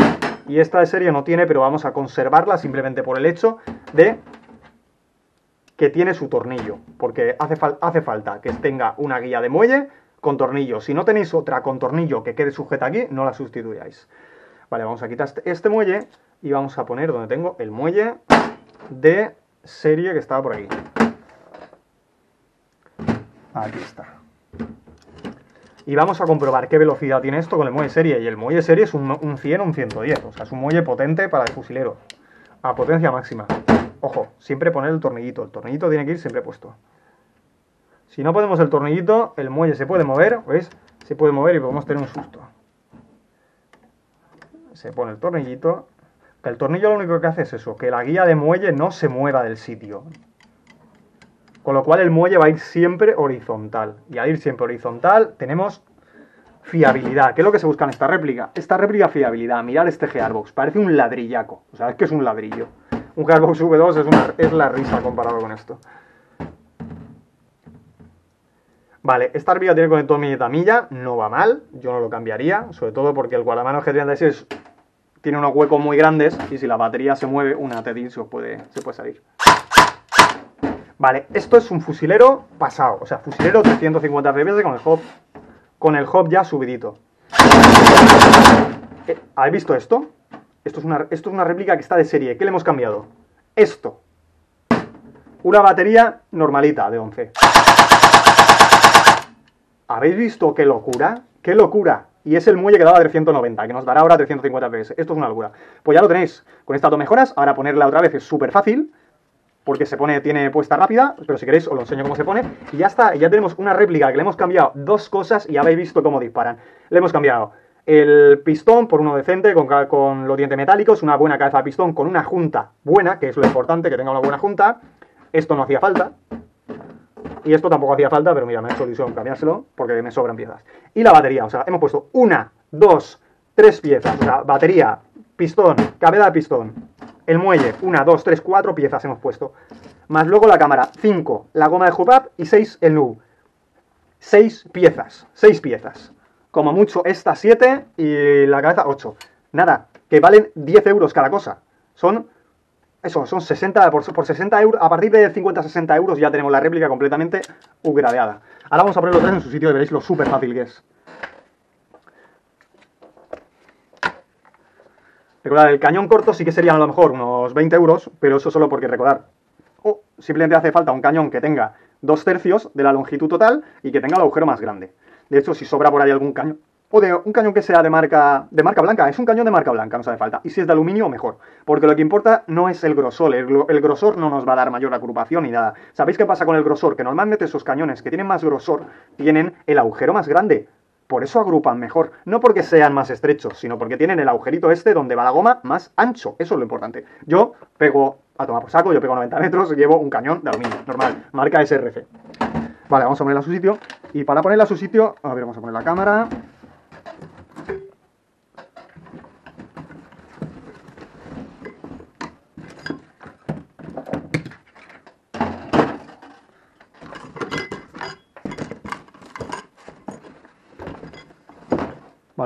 Y esta de serie no tiene, pero vamos a conservarla simplemente por el hecho de que tiene su tornillo, porque hace, falta que tenga una guía de muelle con tornillo. Si no tenéis otra con tornillo que quede sujeta aquí, no la sustituyáis. Vale, vamos a quitar este, este muelle y vamos a poner donde tengo el muelle de serie que estaba por aquí. Aquí está. Y vamos a comprobar qué velocidad tiene esto con el muelle serie. Y el muelle serie es un, 100 o un 110. O sea, es un muelle potente para el fusilero. A potencia máxima. Ojo, siempre poner el tornillito. El tornillito tiene que ir siempre puesto. Si no ponemos el tornillito, el muelle se puede mover, ¿veis? Se puede mover y podemos tener un susto. Se pone el tornillito. El tornillo lo único que hace es eso, que la guía de muelle no se mueva del sitio. Con lo cual el muelle va a ir siempre horizontal. Y al ir siempre horizontal tenemos fiabilidad. ¿Qué es lo que se busca en esta réplica? Esta réplica fiabilidad. Mirar este gearbox. Parece un ladrillaco. O sea, es que es un ladrillo. Un gearbox V2 es, es la risa comparado con esto. Vale, esta réplica tiene conector tamilla, no va mal, yo no lo cambiaría, sobre todo porque el guardamanos G36 tiene unos huecos muy grandes y si la batería se mueve, una TEDI se puede, se puede salir. Vale, esto es un fusilero pasado, o sea, fusilero 350 fps con el hop, con el hop ya subidito. Eh, ¿Habéis visto esto? Esto es, una, esto es una réplica que está de serie. ¿Qué le hemos cambiado? Esto. Una batería normalita de 11. ¿Habéis visto qué locura? ¡Qué locura! Y es el muelle que daba 390, que nos dará ahora 350 PS. Esto es una locura. Pues ya lo tenéis. Con estas dos mejoras, ahora ponerla otra vez es súper fácil, porque se pone, tiene puesta rápida, pero si queréis os lo enseño cómo se pone. Y ya está, ya tenemos una réplica que le hemos cambiado dos cosas y habéis visto cómo disparan. Le hemos cambiado el pistón por uno decente, con, con los dientes metálicos, una buena cabeza de pistón, con una junta buena, que es lo importante, que tenga una buena junta. Esto no hacía falta, y esto tampoco hacía falta, pero mira, me ha hecho ilusión cambiárselo porque me sobran piezas. Y la batería, o sea, hemos puesto una, dos, tres piezas. O sea, batería, pistón, cabeza de pistón, el muelle, una, dos, tres, cuatro piezas hemos puesto. Más luego la cámara, cinco, la goma de hub y seis el nu. Seis piezas, seis piezas. Como mucho esta siete y la cabeza ocho. Nada, que valen 10 euros cada cosa. Son eso, son 60, por, por 60 euros, a partir de 50-60 euros ya tenemos la réplica completamente upgradeada. Ahora vamos a poner los tres en su sitio y veréis lo súper fácil que es. Recordad, el cañón corto sí que serían a lo mejor unos 20 euros, pero eso solo porque recordar. O simplemente hace falta un cañón que tenga dos tercios de la longitud total y que tenga el agujero más grande. De hecho, si sobra por ahí algún cañón, o de un cañón que sea de marca, de marca blanca. Es un cañón de marca blanca, no hace falta. Y si es de aluminio, mejor. Porque lo que importa no es el grosor. El, grosor no nos va a dar mayor agrupación ni nada. ¿Sabéis qué pasa con el grosor? Que normalmente esos cañones que tienen más grosor tienen el agujero más grande. Por eso agrupan mejor. No porque sean más estrechos, sino porque tienen el agujerito este donde va la goma más ancho. Eso es lo importante. Yo pego a tomar por saco, yo pego 90 metros y llevo un cañón de aluminio, normal, marca SRC. Vale, vamos a ponerla a su sitio. Y para ponerla a su sitio, a ver, vamos a poner la cámara.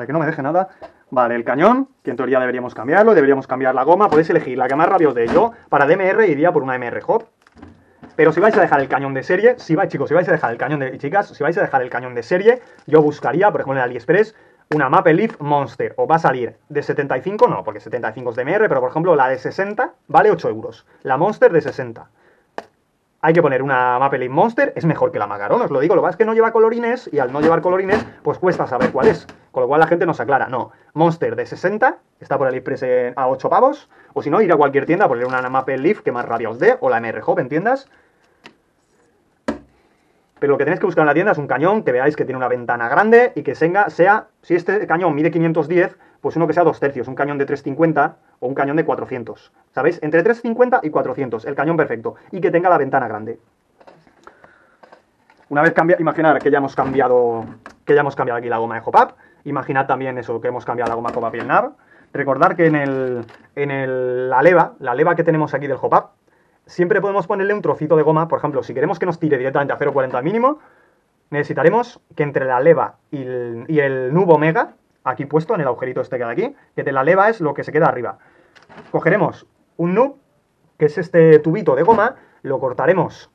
Vale, que no me deje nada. Vale, el cañón, que en teoría deberíamos cambiarlo, deberíamos cambiar la goma, podéis elegir la que más rápido os dé. Yo, para DMR, iría por una MR Hop. Pero si vais a dejar el cañón de serie, si vais, chicos, si vais a dejar el cañón de. chicas, si vais a dejar el cañón de serie, yo buscaría, por ejemplo, en AliExpress, una Maple Leaf Monster. Os va a salir de 75, no, porque 75 es DMR, pero por ejemplo, la de 60 vale 8 euros. La Monster de 60 hay que poner una Maple Monster, es mejor que la Macaron, os lo digo, lo que pasa es que no lleva colorines y al no llevar colorines, pues cuesta saber cuál es. Con lo cual la gente nos aclara, no, Monster de 60, está por AliExpress a 8 pavos, o si no, ir a cualquier tienda a poner una Maple Leaf que más rabia os dé, o la MR Hop, ¿entiendas? Pero lo que tenéis que buscar en la tienda es un cañón que veáis que tiene una ventana grande y que sea, sea si este cañón mide 510, pues uno que sea dos tercios, un cañón de 350 o un cañón de 400. ¿Sabéis? Entre 350 y 400, el cañón perfecto. Y que tenga la ventana grande. Una vez cambia, imaginar que ya hemos cambiado que ya hemos cambiado aquí la goma de hop-up. Imaginad también eso, que hemos cambiado la goma hop-up y el nav. Recordar que en, el, en el, la leva, la leva que tenemos aquí del hop-up, siempre podemos ponerle un trocito de goma. Por ejemplo, si queremos que nos tire directamente a 0.40 mínimo, necesitaremos que entre la leva y el, y el omega, aquí puesto en el agujerito este que hay aquí, que de la leva es lo que se queda arriba. Cogeremos un nub, que es este tubito de goma, lo cortaremos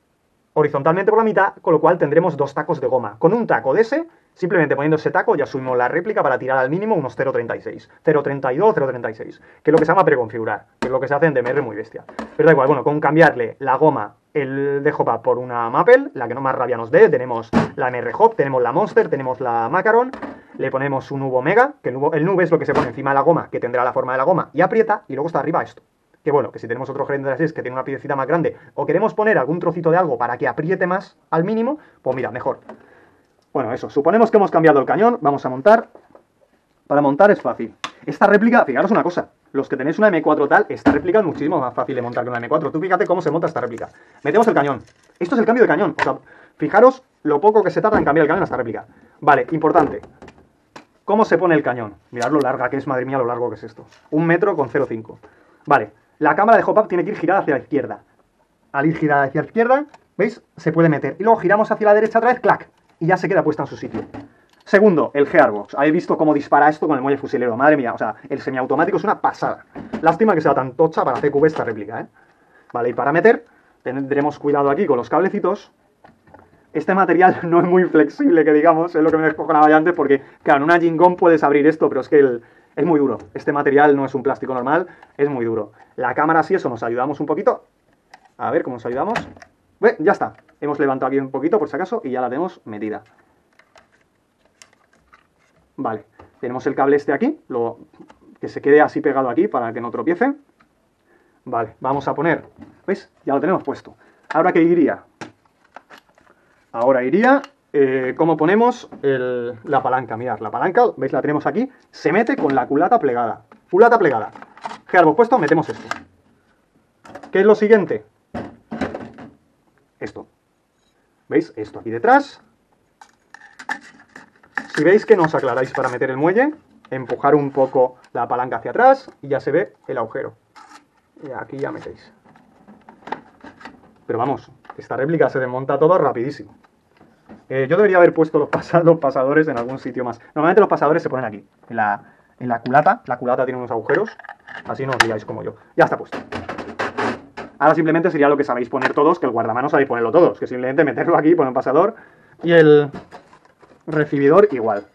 horizontalmente por la mitad, con lo cual tendremos dos tacos de goma. Con un taco de ese, simplemente poniendo ese taco, ya subimos la réplica para tirar al mínimo unos 0.36, 0.32, 0.36, que es lo que se llama preconfigurar, que es lo que se hace en DMR muy bestia. Pero da igual, bueno, con cambiarle la goma, el de Hopa por una Maple, la que no más rabia nos dé, tenemos la MR Hop, tenemos la Monster, tenemos la Macaron, le ponemos un nubo Omega, que el, nubo, el nube es lo que se pone encima de la goma, que tendrá la forma de la goma, y aprieta, y luego está arriba esto que bueno, que si tenemos otro gerente de 6 que tiene una piecita más grande o queremos poner algún trocito de algo para que apriete más al mínimo, pues mira, mejor. Bueno, eso, suponemos que hemos cambiado el cañón, vamos a montar. Para montar es fácil. Esta réplica, fijaros una cosa, los que tenéis una M4 tal, esta réplica es muchísimo más fácil de montar que una M4. Tú fíjate cómo se monta esta réplica. Metemos el cañón. Esto es el cambio de cañón. O sea, fijaros lo poco que se tarda en cambiar el cañón a esta réplica. Vale, importante. ¿Cómo se pone el cañón? Mirad lo larga que es, madre mía, lo largo que es esto. Un metro con 0,5. Vale, la cámara de hop-up tiene que ir girada hacia la izquierda. Al ir girada hacia la izquierda, ¿veis? Se puede meter. Y luego giramos hacia la derecha otra vez, clac. Y ya se queda puesta en su sitio. Segundo, el gearbox. Habéis visto cómo dispara esto con el muelle fusilero. Madre mía, o sea, el semiautomático es una pasada. Lástima que sea tan tocha para CQB esta réplica, ¿eh? Vale, y para meter, tendremos cuidado aquí con los cablecitos. Este material [laughs] no es muy flexible, que digamos, es lo que me descojonaba ya antes, porque, claro, en una jingón puedes abrir esto, pero es que es muy duro. Este material no es un plástico normal, es muy duro. La cámara sí, eso nos ayudamos un poquito. A ver cómo nos ayudamos. Ve, ya está. Hemos levantado aquí un poquito, por si acaso, y ya la tenemos metida. Vale, tenemos el cable este aquí, que se quede así pegado aquí para que no tropiece. Vale, vamos a poner, ¿veis? Ya lo tenemos puesto. ¿Ahora qué iría? Ahora iría, eh, ¿cómo ponemos la palanca? Mirad, la palanca, ¿veis? La tenemos aquí, se mete con la culata plegada. Culata plegada. Gearbox puesto, metemos esto. ¿Qué es lo siguiente? Esto. ¿Veis? Esto aquí detrás, si veis que no os aclaráis para meter el muelle, empujar un poco la palanca hacia atrás y ya se ve el agujero. Y aquí ya metéis. Pero vamos, esta réplica se desmonta todo rapidísimo. Eh, yo debería haber puesto los, pasadores en algún sitio más. Normalmente los pasadores se ponen aquí, en la, en la culata. La culata tiene unos agujeros, así no os digáis como yo. Ya está puesto. Ahora simplemente sería lo que sabéis poner todos, que el guardamanos sabéis ponerlo todos, que simplemente meterlo aquí, poner un pasador y el, recibidor igual.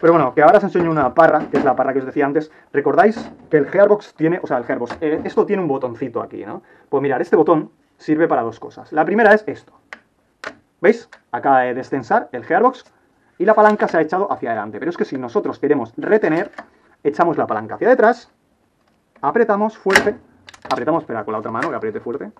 Pero bueno, que ahora os enseño una parra, que es la parra que os decía antes. ¿Recordáis que el Gearbox tiene, o sea, el Gearbox, eh, esto tiene un botoncito aquí, ¿no? Pues mirar, este botón sirve para dos cosas. La primera es esto. ¿Veis? Acaba de descensar el Gearbox y la palanca se ha echado hacia adelante. Pero es que si nosotros queremos retener, echamos la palanca hacia detrás, apretamos fuerte, apretamos, espera, con la otra mano que apriete fuerte,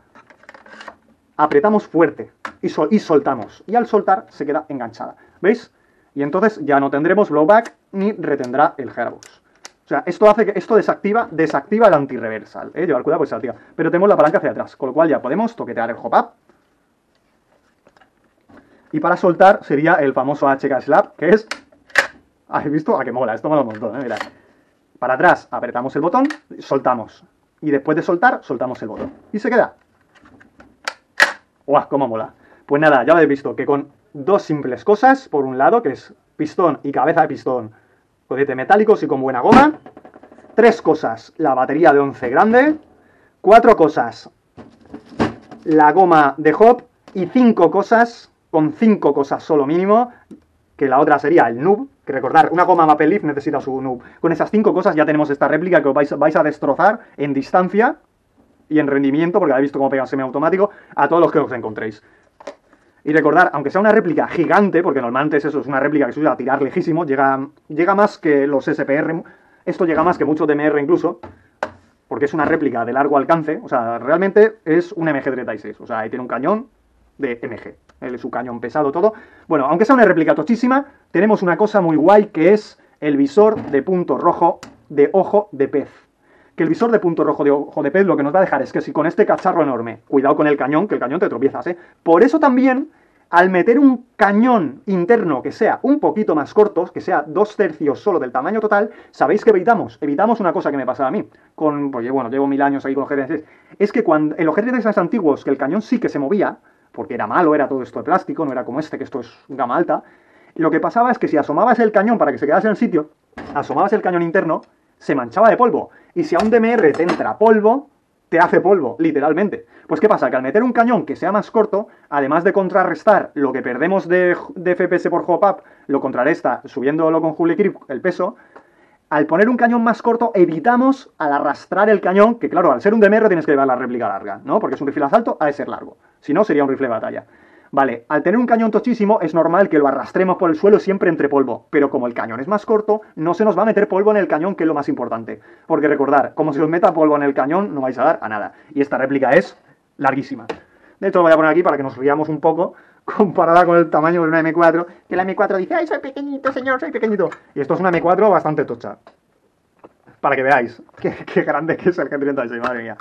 apretamos fuerte y, soltamos. Y al soltar se queda enganchada. ¿Veis? Y entonces ya no tendremos blowback ni retendrá el gearbox. O sea, esto hace que esto desactiva, desactiva el anti-reversal. ¿eh? Llevar cuidado porque se activa. Pero tenemos la palanca hacia atrás, con lo cual ya podemos toquetear el hop-up. Y para soltar sería el famoso HK Slap, que es... ¿Habéis visto? ¿A ah, qué mola? Esto mola un montón, ¿eh? Mirad. Para atrás apretamos el botón, soltamos. Y después de soltar, soltamos el botón. Y se queda. ¡Guau! ¡Cómo mola! Pues nada, ya lo habéis visto, que con dos simples cosas. Por un lado, que es pistón y cabeza de pistón, codete metálicos y con buena goma. Tres cosas, la batería de 11 grande. Cuatro cosas, la goma de hop. Y cinco cosas, con cinco cosas solo mínimo, que la otra sería el noob, que recordar, una goma Maple Leaf necesita su noob. Con esas cinco cosas ya tenemos esta réplica que os vais, vais a destrozar en distancia y en rendimiento, porque habéis visto cómo pega semiautomático, a todos los que os encontréis. Y recordar, aunque sea una réplica gigante, porque normalmente es eso, es una réplica que se usa a tirar lejísimo, llega, llega más que los SPR, esto llega más que muchos DMR incluso, porque es una réplica de largo alcance, o sea, realmente es un MG36, o sea, ahí tiene un cañón de MG, su cañón pesado, todo. Bueno, aunque sea una réplica tochísima, tenemos una cosa muy guay que es el visor de punto rojo de ojo de pez. Que el visor de punto rojo de ojo de pez lo que nos va a dejar es que si con este cacharro enorme, cuidado con el cañón, que el cañón te tropiezas, ¿eh? Por eso también, al meter un cañón interno que sea un poquito más corto, que sea dos tercios solo del tamaño total, ¿sabéis qué evitamos? Evitamos una cosa que me pasaba a mí, con, porque bueno, llevo mil años ahí con los GT36, es que cuando, en los GT36 antiguos, que el cañón sí que se movía, porque era malo, era todo esto de plástico, no era como este, que esto es gama alta, lo que pasaba es que si asomabas el cañón para que se quedase en el sitio, asomabas el cañón interno, se manchaba de polvo. Y si a un DMR te entra polvo, te hace polvo, literalmente. Pues ¿qué pasa? Que al meter un cañón que sea más corto, además de contrarrestar lo que perdemos de, FPS por hop-up, lo contrarresta subiéndolo con Julie Creep el peso, al poner un cañón más corto, evitamos al arrastrar el cañón, que claro, al ser un DMR tienes que llevar la réplica larga, ¿no? Porque es un rifle asalto, ha de ser largo. Si no, sería un rifle de batalla. Vale, al tener un cañón tochísimo es normal que lo arrastremos por el suelo siempre entre polvo, pero como el cañón es más corto, no se nos va a meter polvo en el cañón, que es lo más importante. Porque recordar, como se os meta polvo en el cañón, no vais a dar a nada. Y esta réplica es larguísima. De hecho, lo voy a poner aquí para que nos riamos un poco, [laughs] comparada con el tamaño de una M4, que la M4 dice, ¡ay, soy pequeñito, señor, soy pequeñito! Y esto es una M4 bastante tocha. para que veáis qué, qué grande que es el G36, madre mía.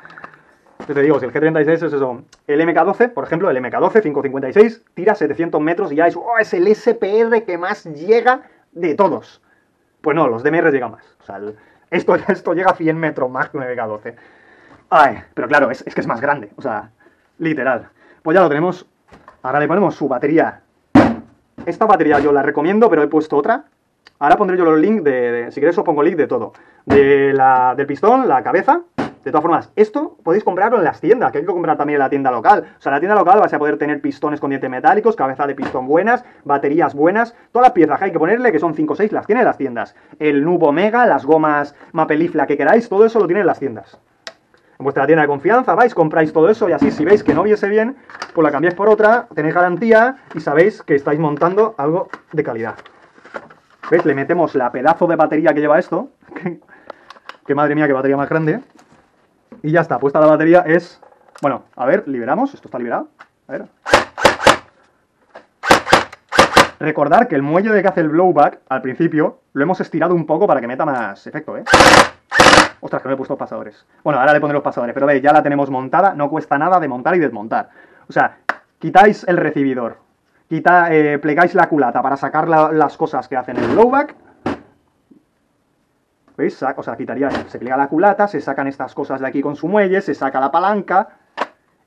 Te digo, si el G36 es eso, el MK12, por ejemplo, el MK12 556 tira 700 metros y ya es, oh, es el SPR que más llega de todos. Pues no, los DMR llegan más. O sea, esto, [laughs] esto llega a 100 metros más que un MK12. Ay, pero claro, es, que es más grande. O sea, literal. Pues ya lo tenemos. Ahora le ponemos su batería. Esta batería yo la recomiendo, pero he puesto otra. Ahora pondré yo los links de, de- si queréis os pongo link de todo. De la, del pistón, la cabeza. De todas formas, esto podéis comprarlo en las tiendas, que hay que comprar también en la tienda local. O sea, en la tienda local vais a poder tener pistones con dientes metálicos, cabeza de pistón buenas, baterías buenas, todas las piezas que hay que ponerle, que son 5 o 6, las tiene en las tiendas. El Nub Omega, las gomas Mapelif, la que queráis, todo eso lo tiene en las tiendas. En vuestra tienda de confianza vais, compráis todo eso y así si veis que no viese bien, pues la cambiáis por otra, tenéis garantía y sabéis que estáis montando algo de calidad. ¿Veis? Le metemos la pedazo de batería que lleva esto. [laughs] que madre mía, qué batería más grande. Y ya está, puesta la batería es... Bueno, a ver, liberamos. Esto está liberado. A ver. Recordar que el muelle de que hace el blowback, al principio, lo hemos estirado un poco para que meta más efecto, ¿eh? Ostras, que no he puesto los pasadores. Bueno, ahora le pondré los pasadores, pero veis, ya la tenemos montada, no cuesta nada de montar y desmontar. O sea, quitáis el recibidor, quita, eh, plegáis la culata para sacar la- las cosas que hacen el blowback. ¿Veis? O sea, quitaría, se pliega la culata, se sacan estas cosas de aquí con su muelle, se saca la palanca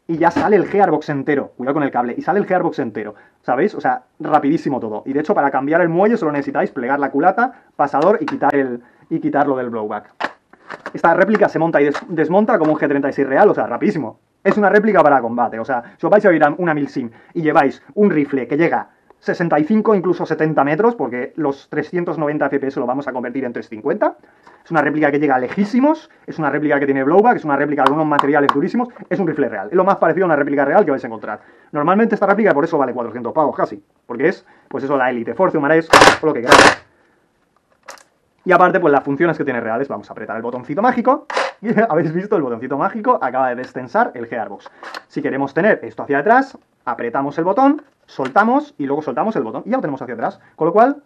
y ya sale el gearbox entero. Cuidado con el cable. Y sale el gearbox entero. ¿Sabéis? O sea, rapidísimo todo. Y de hecho, para cambiar el muelle solo necesitáis plegar la culata, pasador y quitar el y quitarlo del blowback. Esta réplica se monta y des- desmonta como un G36 real, o sea, rapidísimo. Es una réplica para combate, o sea, si os vais a ir a una Milsim y lleváis un rifle que llega 65, incluso 70 metros, porque los 390 FPS lo vamos a convertir en 350, es una réplica que llega lejísimos, es una réplica que tiene blowback, es una réplica con unos materiales durísimos, es un rifle real. Es lo más parecido a una réplica real que vais a encontrar. Normalmente esta réplica por eso vale 400 pavos casi, porque es, pues eso, la Elite Force, Humares, o lo que queráis. Y aparte, pues las funciones que tiene reales, vamos a apretar el botoncito mágico. Y [laughs] habéis visto, el botoncito mágico acaba de destensar el gearbox. Si queremos tener esto hacia atrás, apretamos el botón, soltamos y luego soltamos el botón y ya lo tenemos hacia atrás. Con lo cual,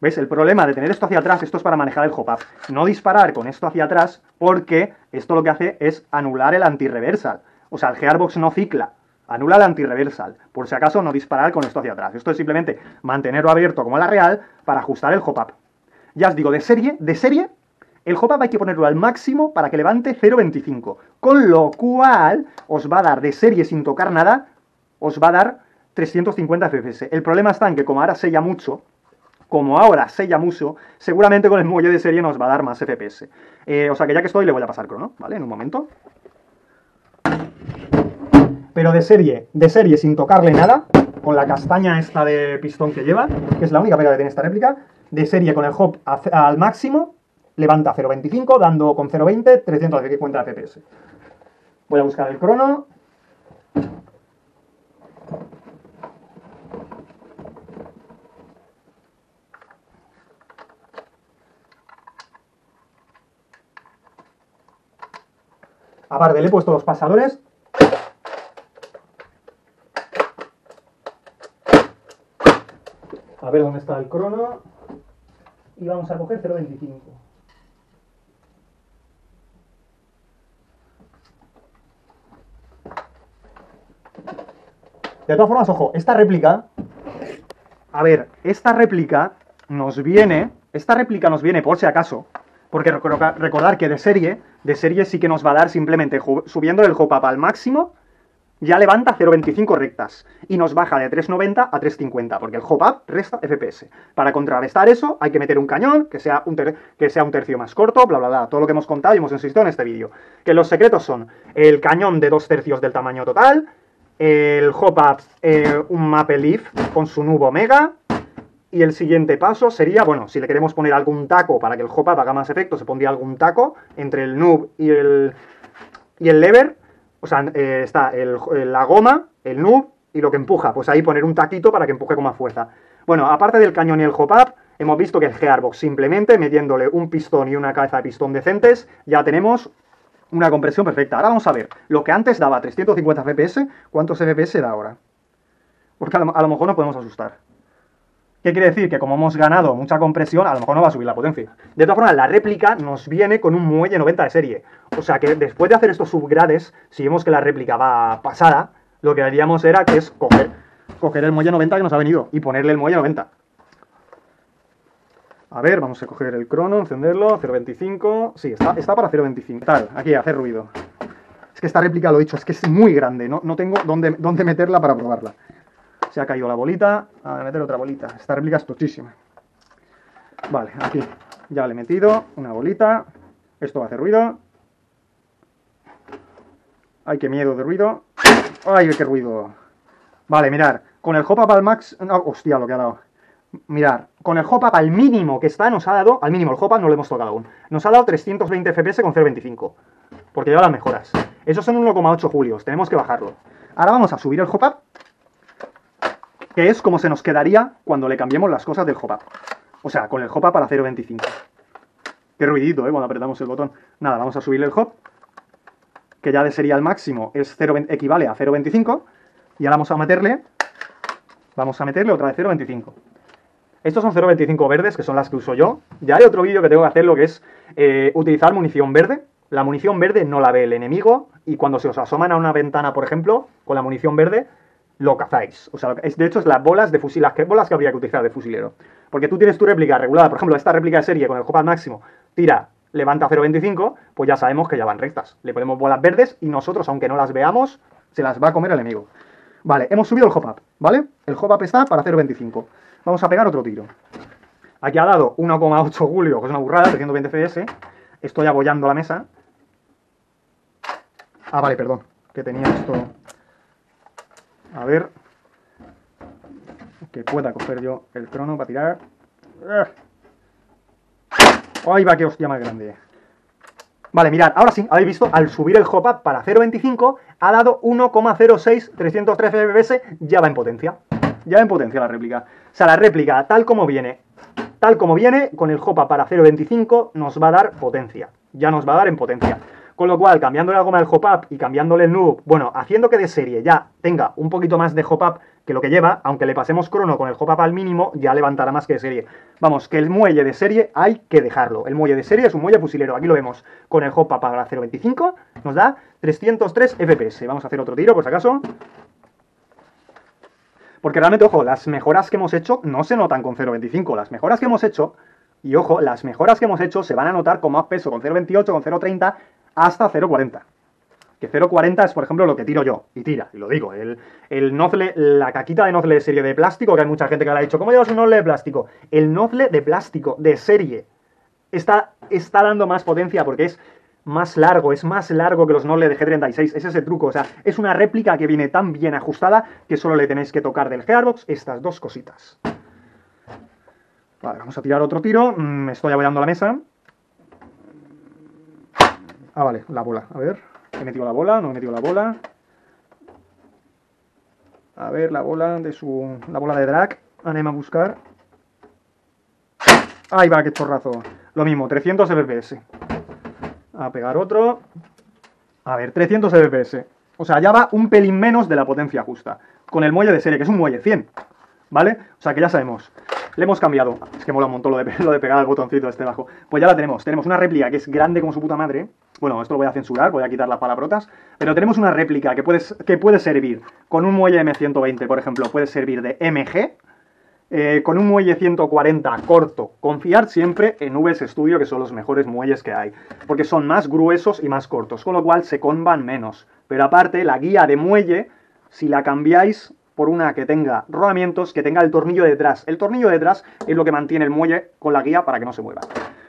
¿Veis? El problema de tener esto hacia atrás, esto es para manejar el hop-up. No disparar con esto hacia atrás porque esto lo que hace es anular el anti-reversal. O sea, el gearbox no cicla, anula el anti-reversal. Por si acaso no disparar con esto hacia atrás. Esto es simplemente mantenerlo abierto como la real para ajustar el hop-up. Ya os digo, de serie, de serie, el hop-up hay que ponerlo al máximo para que levante 0.25. Con lo cual os va a dar de serie sin tocar nada, os va a dar 350 FPS. El problema está en que como ahora sella mucho, como ahora sella mucho, seguramente con el muelle de serie nos va a dar más FPS. Eh, o sea que ya que estoy le voy a pasar crono, ¿vale? En un momento. Pero de serie, de serie sin tocarle nada, con la castaña esta de pistón que lleva, que es la única pega que tiene esta réplica, de serie con el hop al máximo, levanta 0.25, dando con 0.20 350 FPS. Voy a buscar el crono. Aparte, le he puesto los pasadores. A ver dónde está el crono. Y vamos a coger 0.25. De todas formas, ojo, esta réplica. A ver, esta réplica nos viene. Esta réplica nos viene por si acaso. Porque recor- recordar que de serie, de serie sí que nos va a dar simplemente subiendo el hop up al máximo, ya levanta 0.25 rectas y nos baja de 3.90 a 3.50, porque el hop up resta FPS. Para contrarrestar eso hay que meter un cañón que sea un, que sea un tercio más corto, bla bla bla, todo lo que hemos contado y hemos insistido en este vídeo. Que los secretos son el cañón de dos tercios del tamaño total, el hop up eh, un Maple Leaf con su nubo Omega, y el siguiente paso sería, bueno, si le queremos poner algún taco para que el hop-up haga más efecto, se pondría algún taco entre el noob y el, y el lever. O sea, eh, está el- la goma, el noob y lo que empuja. Pues ahí poner un taquito para que empuje con más fuerza. Bueno, aparte del cañón y el hop-up, hemos visto que el gearbox simplemente metiéndole un pistón y una cabeza de pistón decentes, ya tenemos una compresión perfecta. Ahora vamos a ver, lo que antes daba 350 FPS, ¿cuántos FPS da ahora? Porque a lo, a lo mejor nos podemos asustar. ¿Qué quiere decir? Que como hemos ganado mucha compresión, a lo mejor no va a subir la potencia. De todas formas, la réplica nos viene con un muelle 90 de serie. O sea que después de hacer estos subgrades, si vemos que la réplica va pasada, lo que haríamos era que es coger, el muelle 90 que nos ha venido y ponerle el muelle 90. A ver, vamos a coger el crono, encenderlo, 0.25. Sí, está, está para 0.25. Tal, aquí, hacer ruido. Es que esta réplica, lo he dicho, es que es muy grande. No, no tengo dónde, dónde meterla para probarla. Se ha caído la bolita. A meter otra bolita. Esta réplica es tochísima. Vale, aquí ya le he metido una bolita. Esto va a hacer ruido. Ay, qué miedo de ruido. Ay, qué ruido. Vale, mirar. Con el hop up al max... No, hostia, lo que ha dado. Mirar, con el hop up al mínimo que está, nos ha dado... Al mínimo, el hop up no lo hemos tocado aún. Nos ha dado 320 FPS con 0.25. Porque lleva las mejoras. Esos son 1,8 julios. Tenemos que bajarlo. Ahora vamos a subir el hop up que es como se nos quedaría cuando le cambiemos las cosas del hop-up. O sea, con el hop-up para 0.25. Qué ruidito, ¿eh? Cuando apretamos el botón. Nada, vamos a subirle el hop, que ya de serial máximo es 0, equivale a 0.25. Y ahora vamos a meterle, vamos a meterle otra vez 0.25. Estos son 0.25 verdes, que son las que uso yo. Ya hay otro vídeo que tengo que hacer, lo que es eh, utilizar munición verde. La munición verde no la ve el enemigo, y cuando se os asoman a una ventana, por ejemplo, con la munición verde, lo cazáis. O sea, es, de hecho es las bolas de fusil, las bolas que habría que utilizar de fusilero. Porque tú tienes tu réplica regulada, por ejemplo, esta réplica de serie con el hop al máximo, tira, levanta 0.25, pues ya sabemos que ya van rectas. Le ponemos bolas verdes y nosotros, aunque no las veamos, se las va a comer el enemigo. Vale, hemos subido el hop up, ¿vale? El hop up está para 0.25. Vamos a pegar otro tiro. Aquí ha dado 1,8 julio, que es una burrada, 320 FPS. Estoy abollando la mesa. Ah, vale, perdón, que tenía esto a ver. Que pueda coger yo el crono para tirar. ¡Ay, va, qué hostia más grande! Vale, mirad, ahora sí, habéis visto, al subir el hop up para 0.25, ha dado 1,06 313 fps, ya va en potencia. Ya va en potencia la réplica. O sea, la réplica, tal como viene, tal como viene, con el hop up para 0.25, nos va a dar potencia. Ya nos va a dar en potencia. Con lo cual, cambiándole la goma del hop-up y cambiándole el noob, bueno, haciendo que de serie ya tenga un poquito más de hop-up que lo que lleva, aunque le pasemos crono con el hop-up al mínimo, ya levantará más que de serie. Vamos, que el muelle de serie hay que dejarlo. El muelle de serie es un muelle fusilero, aquí lo vemos. Con el hop-up a 0.25 nos da 303 FPS. Vamos a hacer otro tiro, por si acaso. Porque realmente, ojo, las mejoras que hemos hecho no se notan con 0.25. Las mejoras que hemos hecho, y ojo, las mejoras que hemos hecho se van a notar con más peso, con 0.28, con 0.30, hasta 0.40. Que 0.40 es, por ejemplo, lo que tiro yo. Y tira, y lo digo. El, el nozle, la caquita de nozle de serie de plástico, que hay mucha gente que le ha dicho, ¿cómo llevas un nozle de plástico? El nozle de plástico de serie está, está dando más potencia porque es más largo, es más largo que los Nozle de G36, ese es el truco, o sea, es una réplica que viene tan bien ajustada que solo le tenéis que tocar del Gearbox estas dos cositas. Vale, vamos a tirar otro tiro, mm, me estoy apoyando la mesa. Ah, vale, la bola. A ver, he metido la bola, no he metido la bola. A ver, la bola de su... La bola de drag. Anem a buscar. Ahí va, qué chorrazo. Lo mismo, 300 FPS. A pegar otro. A ver, 300 FPS. O sea, ya va un pelín menos de la potencia justa. Con el muelle de serie, que es un muelle 100. ¿Vale? O sea, que ya sabemos. Le hemos cambiado. Es que mola un montón lo de, [laughs] lo de pegar al botoncito este abajo. Pues ya la tenemos. Tenemos una réplica que es grande como su puta madre. Bueno, esto lo voy a censurar, voy a quitar las palabrotas. Pero tenemos una réplica que puede, que puede servir con un muelle M120, por ejemplo, puede servir de MG. Eh, con un muelle 140 corto, confiar siempre en VS Studio, que son los mejores muelles que hay, porque son más gruesos y más cortos, con lo cual se convan menos. Pero aparte, la guía de muelle, si la cambiáis por una que tenga rodamientos, que tenga el tornillo detrás. El tornillo detrás es lo que mantiene el muelle con la guía para que no se mueva.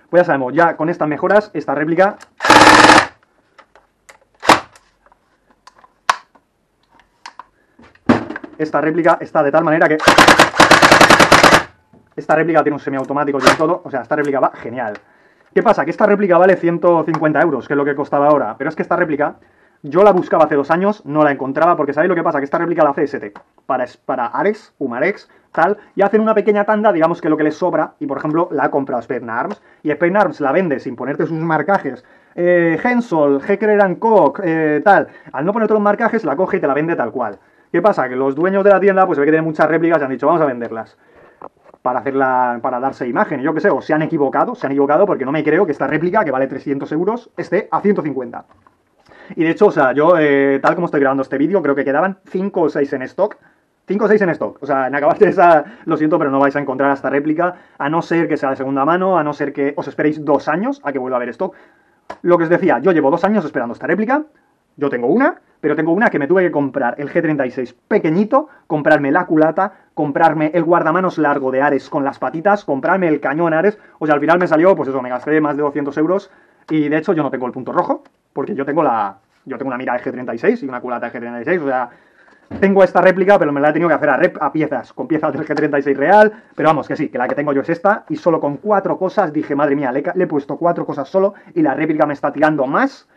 Pues ya sabemos, ya con estas mejoras, esta réplica... Esta réplica está de tal manera que... Esta réplica tiene un semiautomático y todo, o sea, esta réplica va genial. ¿Qué pasa? Que esta réplica vale 150 euros, que es lo que costaba ahora, pero es que esta réplica yo la buscaba hace dos años, no la encontraba, porque ¿sabéis lo que pasa? Que esta réplica la hace ST, para, para Ares, Humarex, tal, y hacen una pequeña tanda, digamos que lo que les sobra, y por ejemplo la ha comprado Spain Arms, y Spain Arms la vende sin ponerte sus marcajes eh, Hensol, Hecker Koch, eh, tal. Al no poner todos los marcajes, la coge y te la vende tal cual. ¿Qué pasa? Que los dueños de la tienda, pues se ve que tienen muchas réplicas y han dicho, vamos a venderlas. Para hacerla, para darse imagen, yo qué sé, o se han equivocado, se han equivocado porque no me creo que esta réplica, que vale 300 euros, esté a 150. Y de hecho, o sea, yo, eh, tal como estoy grabando este vídeo, creo que quedaban 5 o 6 en stock. 5 o 6 en stock. O sea, en acabar esa, lo siento, pero no vais a encontrar esta réplica, a no ser que sea de segunda mano, a no ser que os esperéis dos años a que vuelva a haber stock. Lo que os decía, yo llevo dos años esperando esta réplica, yo tengo una, pero tengo una que me tuve que comprar el G36 pequeñito, comprarme la culata, comprarme el guardamanos largo de Ares con las patitas, comprarme el cañón Ares, o sea, al final me salió, pues eso, me gasté más de 200 euros. Y de hecho yo no tengo el punto rojo, porque yo tengo la, yo tengo una mira de G36 y una culata de G36, o sea, tengo esta réplica, pero me la he tenido que hacer a, rep, a piezas, con piezas del G36 real, pero vamos, que sí, que la que tengo yo es esta, y solo con cuatro cosas dije, madre mía, le he puesto cuatro cosas solo y la réplica me está tirando más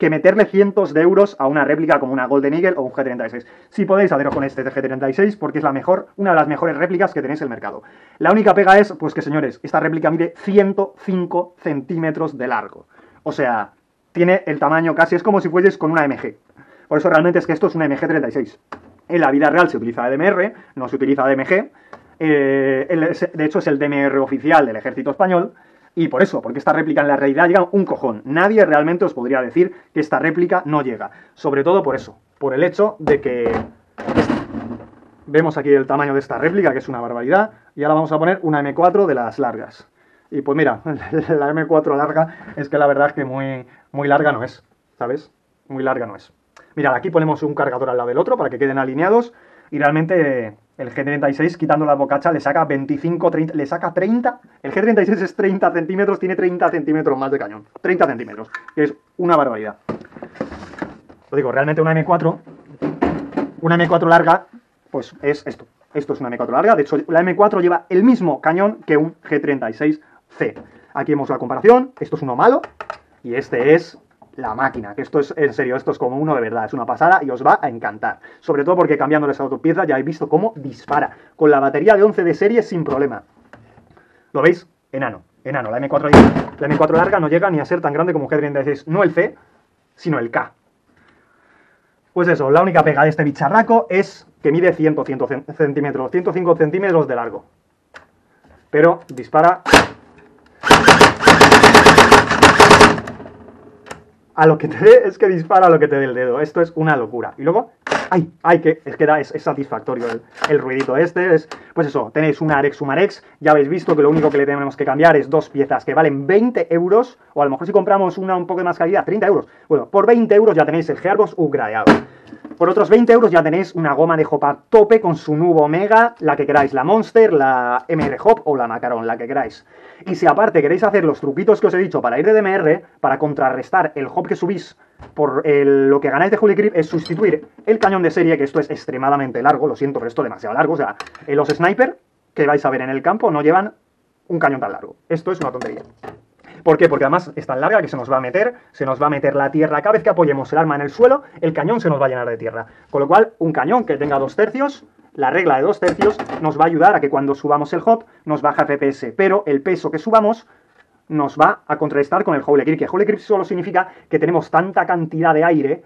que meterle cientos de euros a una réplica como una Golden Eagle o un G36. Si podéis, haceros con este G36 porque es la mejor, una de las mejores réplicas que tenéis en el mercado. La única pega es, pues que señores, esta réplica mide 105 centímetros de largo. O sea, tiene el tamaño casi, es como si fueses con una MG. Por eso realmente es que esto es una MG36. En la vida real se utiliza DMR, no se utiliza DMG. Eh, de hecho, es el DMR oficial del ejército español. Y por eso, porque esta réplica en la realidad llega un cojón. Nadie realmente os podría decir que esta réplica no llega. Sobre todo por eso, por el hecho de que... Vemos aquí el tamaño de esta réplica, que es una barbaridad. Y ahora vamos a poner una M4 de las largas. Y pues mira, [laughs] la M4 larga es que la verdad es que muy, muy larga no es, ¿sabes? Muy larga no es. Mira, aquí ponemos un cargador al lado del otro para que queden alineados. Y realmente el G36, quitando la bocacha, le saca 25, 30, le saca 30. El G36 es 30 centímetros, tiene 30 centímetros más de cañón. 30 centímetros, que es una barbaridad. Lo digo, realmente una M4, una M4 larga, pues es esto. Esto es una M4 larga. De hecho, la M4 lleva el mismo cañón que un G36C. Aquí vemos la comparación. Esto es uno malo y este es la máquina, que esto es, en serio, esto es como uno de verdad, es una pasada y os va a encantar. Sobre todo porque cambiando esa autopieza ya habéis visto cómo dispara, con la batería de 11 de serie sin problema. ¿Lo veis? Enano, enano. La M4, la M4 larga no llega ni a ser tan grande como G36, no el C, sino el K. Pues eso, la única pega de este bicharraco es que mide 100, 100 centímetros, 105 centímetros de largo. Pero dispara a lo que te dé, es que dispara a lo que te dé el dedo. Esto es una locura. Y luego, ¡ay! ¡ay! Que es que es, satisfactorio el, ruidito este. Es, pues eso, tenéis un Arex, un. Ya habéis visto que lo único que le tenemos que cambiar es dos piezas que valen 20 euros. O a lo mejor si compramos una un poco de más calidad, 30 euros. Bueno, por 20 euros ya tenéis el Gearbos upgradeado. Por otros 20 euros ya tenéis una goma de hop a tope con su nubo Omega, la que queráis, la Monster, la MR Hop o la Macaron, la que queráis. Y si aparte queréis hacer los truquitos que os he dicho para ir de DMR, para contrarrestar el hop que subís por lo que ganáis de Holy Grip, es sustituir el cañón de serie, que esto es extremadamente largo, lo siento, pero esto es demasiado largo. O sea, los sniper que vais a ver en el campo no llevan un cañón tan largo. Esto es una tontería. ¿Por qué? Porque además es tan larga que se nos va a meter, se nos va a meter la tierra. Cada vez que apoyemos el arma en el suelo, el cañón se nos va a llenar de tierra. Con lo cual, un cañón que tenga dos tercios, la regla de dos tercios, nos va a ayudar a que cuando subamos el hop nos baja FPS. Pero el peso que subamos nos va a contrarrestar con el Holy Grip. Que Holy Grip solo significa que tenemos tanta cantidad de aire,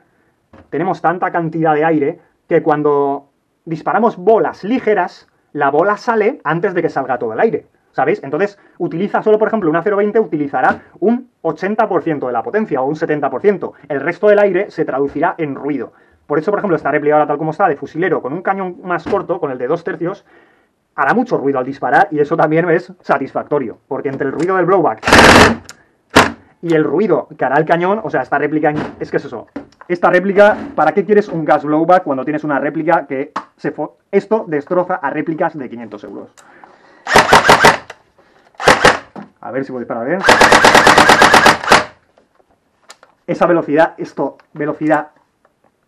tenemos tanta cantidad de aire, que cuando disparamos bolas ligeras, la bola sale antes de que salga todo el aire. ¿sabéis? Entonces, utiliza solo, por ejemplo, una 0.20 utilizará un 80% de la potencia o un 70%. El resto del aire se traducirá en ruido. Por eso, por ejemplo, esta réplica ahora tal como está, de fusilero, con un cañón más corto, con el de dos tercios, hará mucho ruido al disparar y eso también es satisfactorio, porque entre el ruido del blowback y el ruido que hará el cañón, o sea, esta réplica, es que es eso. Esta réplica, ¿para qué quieres un gas blowback cuando tienes una réplica que se... Esto destroza a réplicas de 500 euros. A ver si puedo disparar bien. Esa velocidad, esto, velocidad.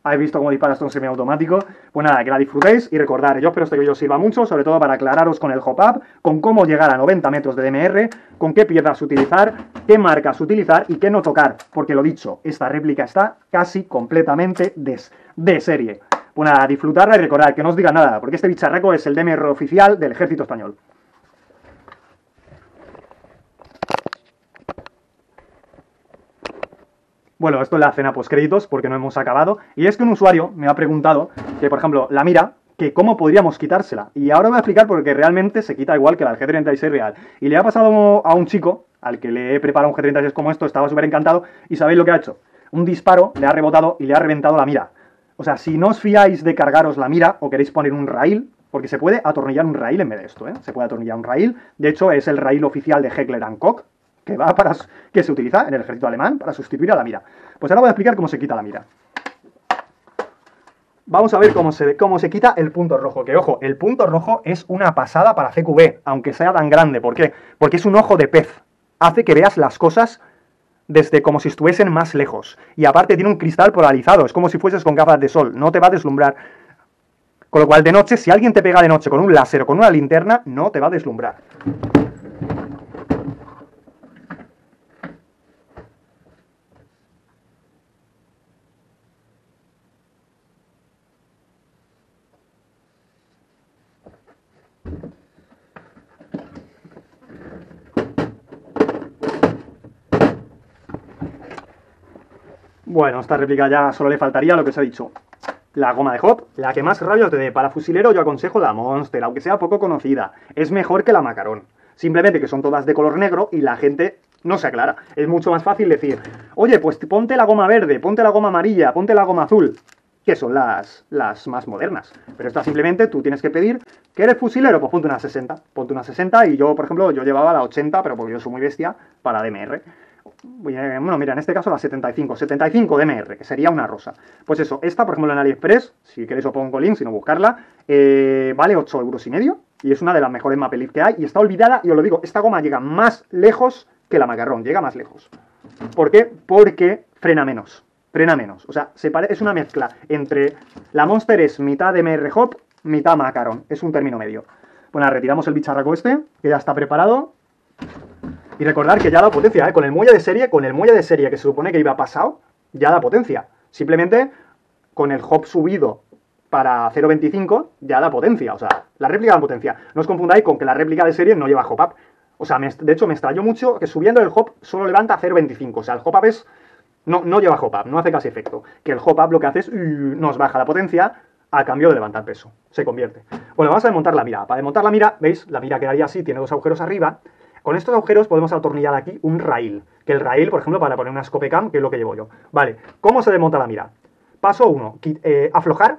Habéis visto cómo dispara esto en semiautomático. Pues nada, que la disfrutéis y recordar, yo espero este vídeo os sirva mucho, sobre todo para aclararos con el hop-up, con cómo llegar a 90 metros de DMR, con qué piezas utilizar, qué marcas utilizar y qué no tocar. Porque lo dicho, esta réplica está casi completamente de serie. Pues nada, disfrutarla y recordar que no os diga nada, porque este bicharraco es el DMR oficial del ejército español. Bueno, esto es la cena post créditos porque no hemos acabado. Y es que un usuario me ha preguntado que, por ejemplo, la mira, que cómo podríamos quitársela. Y ahora voy a explicar porque realmente se quita igual que la del G36 real. Y le ha pasado a un chico, al que le he preparado un G36 como esto, estaba súper encantado, y ¿sabéis lo que ha hecho? Un disparo le ha rebotado y le ha reventado la mira. O sea, si no os fiáis de cargaros la mira o queréis poner un rail, porque se puede atornillar un rail en vez de esto, ¿eh? Se puede atornillar un rail. De hecho, es el rail oficial de Heckler Koch, que va para que se utiliza en el ejército alemán para sustituir a la mira. Pues ahora voy a explicar cómo se quita la mira. Vamos a ver cómo se, cómo se quita el punto rojo. Que ojo, el punto rojo es una pasada para CQB, aunque sea tan grande. ¿Por qué? Porque es un ojo de pez. Hace que veas las cosas desde como si estuviesen más lejos. Y aparte tiene un cristal polarizado, es como si fueses con gafas de sol, no te va a deslumbrar. Con lo cual de noche, si alguien te pega de noche con un láser o con una linterna, no te va a deslumbrar. Bueno, esta réplica ya solo le faltaría lo que os he dicho. La goma de Hop, la que más rabia te dé. Para fusilero yo aconsejo la Monster, aunque sea poco conocida. Es mejor que la Macarón. Simplemente que son todas de color negro y la gente no se aclara. Es mucho más fácil decir, oye, pues ponte la goma verde, ponte la goma amarilla, ponte la goma azul, que son las, las más modernas. Pero esta simplemente tú tienes que pedir que eres fusilero, pues ponte una 60. Ponte una 60 y yo, por ejemplo, yo llevaba la 80, pero porque yo soy muy bestia, para DMR bueno, mira, en este caso la 75, 75 DMR, que sería una rosa. Pues eso, esta, por ejemplo, en AliExpress, si queréis os pongo link, si no buscarla, eh, vale 8 euros y medio, y es una de las mejores Mapelif que hay, y está olvidada, y os lo digo, esta goma llega más lejos que la macarrón, llega más lejos. ¿Por qué? Porque frena menos, frena menos. O sea, se es una mezcla entre la Monster es mitad DMR Hop, mitad macarón, es un término medio. Bueno, retiramos el bicharraco este, que ya está preparado, y recordar que ya da potencia, ¿eh? Con el muelle de serie, con el muelle de serie que se supone que iba pasado, ya da potencia. Simplemente con el hop subido para 0.25 ya da potencia. O sea, la réplica da potencia. No os confundáis con que la réplica de serie no lleva hop up. O sea, de hecho me extrañó mucho que subiendo el hop solo levanta 0.25. O sea, el hop up es... No, no lleva hop up, no hace casi efecto. Que el hop up lo que hace es... nos baja la potencia a cambio de levantar peso. Se convierte. Bueno, vamos a desmontar la mira. Para desmontar la mira, ¿veis? La mira quedaría así, tiene dos agujeros arriba. Con estos agujeros podemos atornillar aquí un rail, que el rail, por ejemplo, para poner una scope cam, que es lo que llevo yo. Vale, ¿cómo se desmonta la mira? Paso 1, eh, aflojar.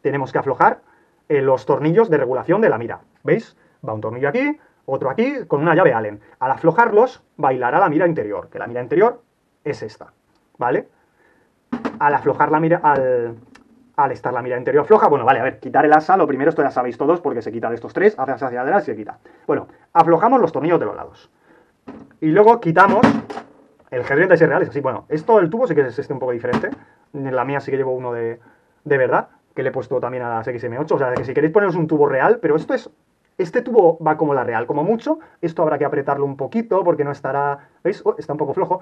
Tenemos que aflojar eh, los tornillos de regulación de la mira. ¿Veis? Va un tornillo aquí, otro aquí, con una llave Allen. Al aflojarlos, bailará la mira interior, que la mira interior es esta, ¿vale? Al aflojar la mira, al al estar la mira interior floja, bueno, vale, a ver, quitar el asa, lo primero esto ya sabéis todos porque se quita de estos tres, hacia hacia adelante y se quita. Bueno, aflojamos los tornillos de los lados. Y luego quitamos el G36 real, es así, bueno, esto el tubo sí que es este un poco diferente, en la mía sí que llevo uno de, de verdad, que le he puesto también a las XM8, o sea, que si queréis poneros un tubo real, pero esto es, este tubo va como la real, como mucho, esto habrá que apretarlo un poquito porque no estará, ¿veis? Oh, está un poco flojo.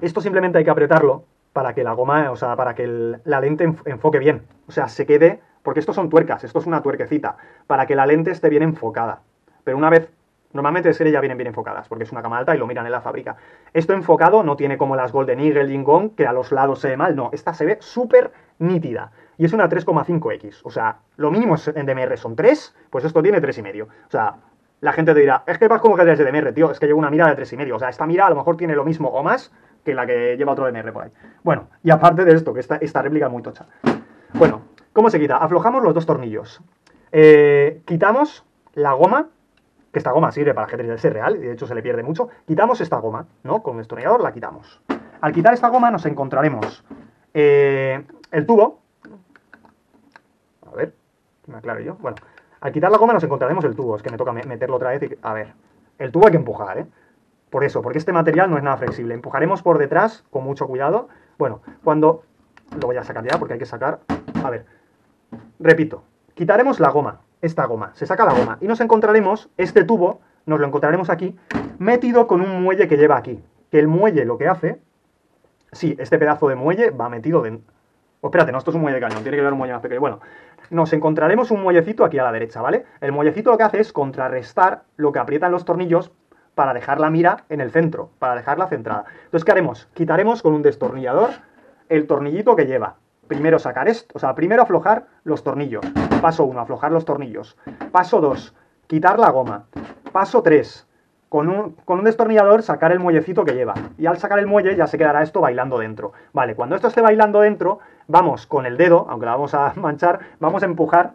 Esto simplemente hay que apretarlo para que la goma, o sea, para que la lente enfoque bien. O sea, se quede, porque estos son tuercas, esto es una tuerquecita, para que la lente esté bien enfocada. Pero una vez, normalmente de serie ya vienen bien enfocadas, porque es una cama alta y lo miran en la fábrica. Esto enfocado no tiene como las Golden Eagle Lingon, que a los lados se ve mal, no, esta se ve súper nítida. Y es una 3,5X, o sea, lo mínimo en DMR son 3, pues esto tiene 3,5. O sea, la gente te dirá, es que vas como que de DMR, tío, es que llevo una mira de 3,5. O sea, esta mira a lo mejor tiene lo mismo o más que la que lleva otro DMR por ahí. Bueno, y aparte de esto, que esta, esta réplica es muy tocha. Bueno, ¿cómo se quita? Aflojamos los dos tornillos. Eh, quitamos la goma, que esta goma sirve para el ser real, y de hecho se le pierde mucho. Quitamos esta goma, ¿no? Con el destornillador la quitamos. Al quitar esta goma nos encontraremos eh, el tubo. A ver, me aclaro yo. Bueno, al quitar la goma nos encontraremos el tubo. Es que me toca meterlo otra vez y... A ver, el tubo hay que empujar, ¿eh? Por eso, porque este material no es nada flexible. Empujaremos por detrás con mucho cuidado. Bueno, cuando... Lo voy a sacar ya porque hay que sacar... A ver, repito. Quitaremos la goma, esta goma. Se saca la goma y nos encontraremos este tubo, nos lo encontraremos aquí, metido con un muelle que lleva aquí. Que el muelle lo que hace... Sí, este pedazo de muelle va metido dentro... Oh, espérate, no, esto es un muelle de cañón, tiene que haber un muelle más pequeño. Bueno, nos encontraremos un muellecito aquí a la derecha, ¿vale? El muellecito lo que hace es contrarrestar lo que aprietan los tornillos para dejar la mira en el centro, para dejarla centrada. Entonces, ¿qué haremos? Quitaremos con un destornillador el tornillito que lleva. Primero sacar esto, o sea, primero aflojar los tornillos. Paso 1, aflojar los tornillos. Paso 2, quitar la goma. Paso 3, con un, con un, destornillador sacar el muellecito que lleva. Y al sacar el muelle ya se quedará esto bailando dentro. Vale, cuando esto esté bailando dentro, vamos con el dedo, aunque la vamos a [laughs] manchar, vamos a empujar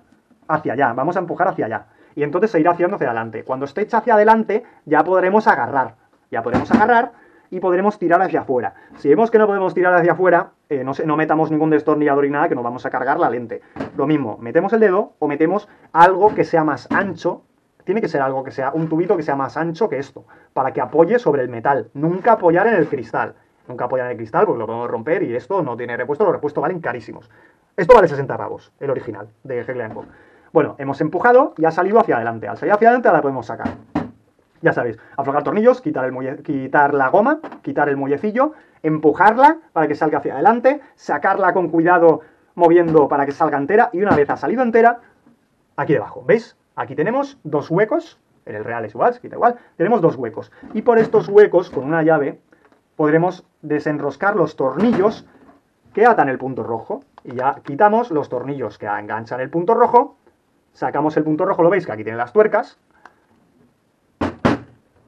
hacia allá, vamos a empujar hacia allá. Y entonces se irá haciendo hacia adelante. Cuando esté hecha hacia adelante, ya podremos agarrar. Ya podremos agarrar y podremos tirar hacia afuera. Si vemos que no podemos tirar hacia afuera, eh, no, no metamos ningún destornillador y nada, que nos vamos a cargar la lente. Lo mismo, metemos el dedo o metemos algo que sea más ancho. Tiene que ser algo que sea, un tubito que sea más ancho que esto, para que apoye sobre el metal. Nunca apoyar en el cristal. Nunca apoyar en el cristal porque lo podemos romper y esto no tiene repuesto, los repuestos valen carísimos. Esto vale 60 pavos, el original de Hegel Bueno, hemos empujado y ha salido hacia adelante. Al salir hacia adelante la podemos sacar. Ya sabéis, aflojar tornillos, quitar, la goma, quitar el muellecillo, empujarla para que salga hacia adelante, sacarla con cuidado moviendo para que salga entera y una vez ha salido entera, aquí debajo, ¿veis? Aquí tenemos dos huecos, en el real es igual, quita igual, tenemos dos huecos. Y por estos huecos, con una llave, podremos desenroscar los tornillos que atan el punto rojo. Y ya quitamos los tornillos que enganchan el punto rojo, sacamos el punto rojo, lo veis que aquí tiene las tuercas,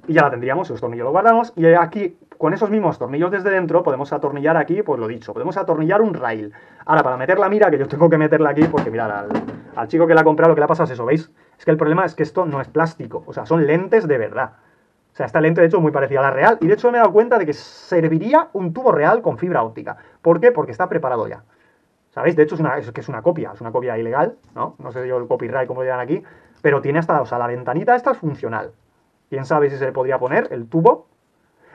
y ya la tendríamos, los tornillos los guardamos, y aquí, con esos mismos tornillos desde dentro, podemos atornillar aquí, pues lo dicho, podemos atornillar un rail. Ahora, para meter la mira, que yo tengo que meterla aquí, porque mirad, al, al chico que la ha comprado lo que le ha pasado es eso, ¿veis? Es que el problema es que esto no es plástico, o sea, son lentes de verdad. O sea, esta lente de hecho es muy parecida a la real, y de hecho me he dado cuenta de que serviría un tubo real con fibra óptica. ¿Por qué? Porque está preparado ya. ¿Sabéis? De hecho es, una, que es una copia, es una copia ilegal, ¿no? No sé yo el copyright como lo llaman aquí, pero tiene hasta, o sea, la ventanita esta es funcional. ¿Quién sabe si se le podría poner el tubo?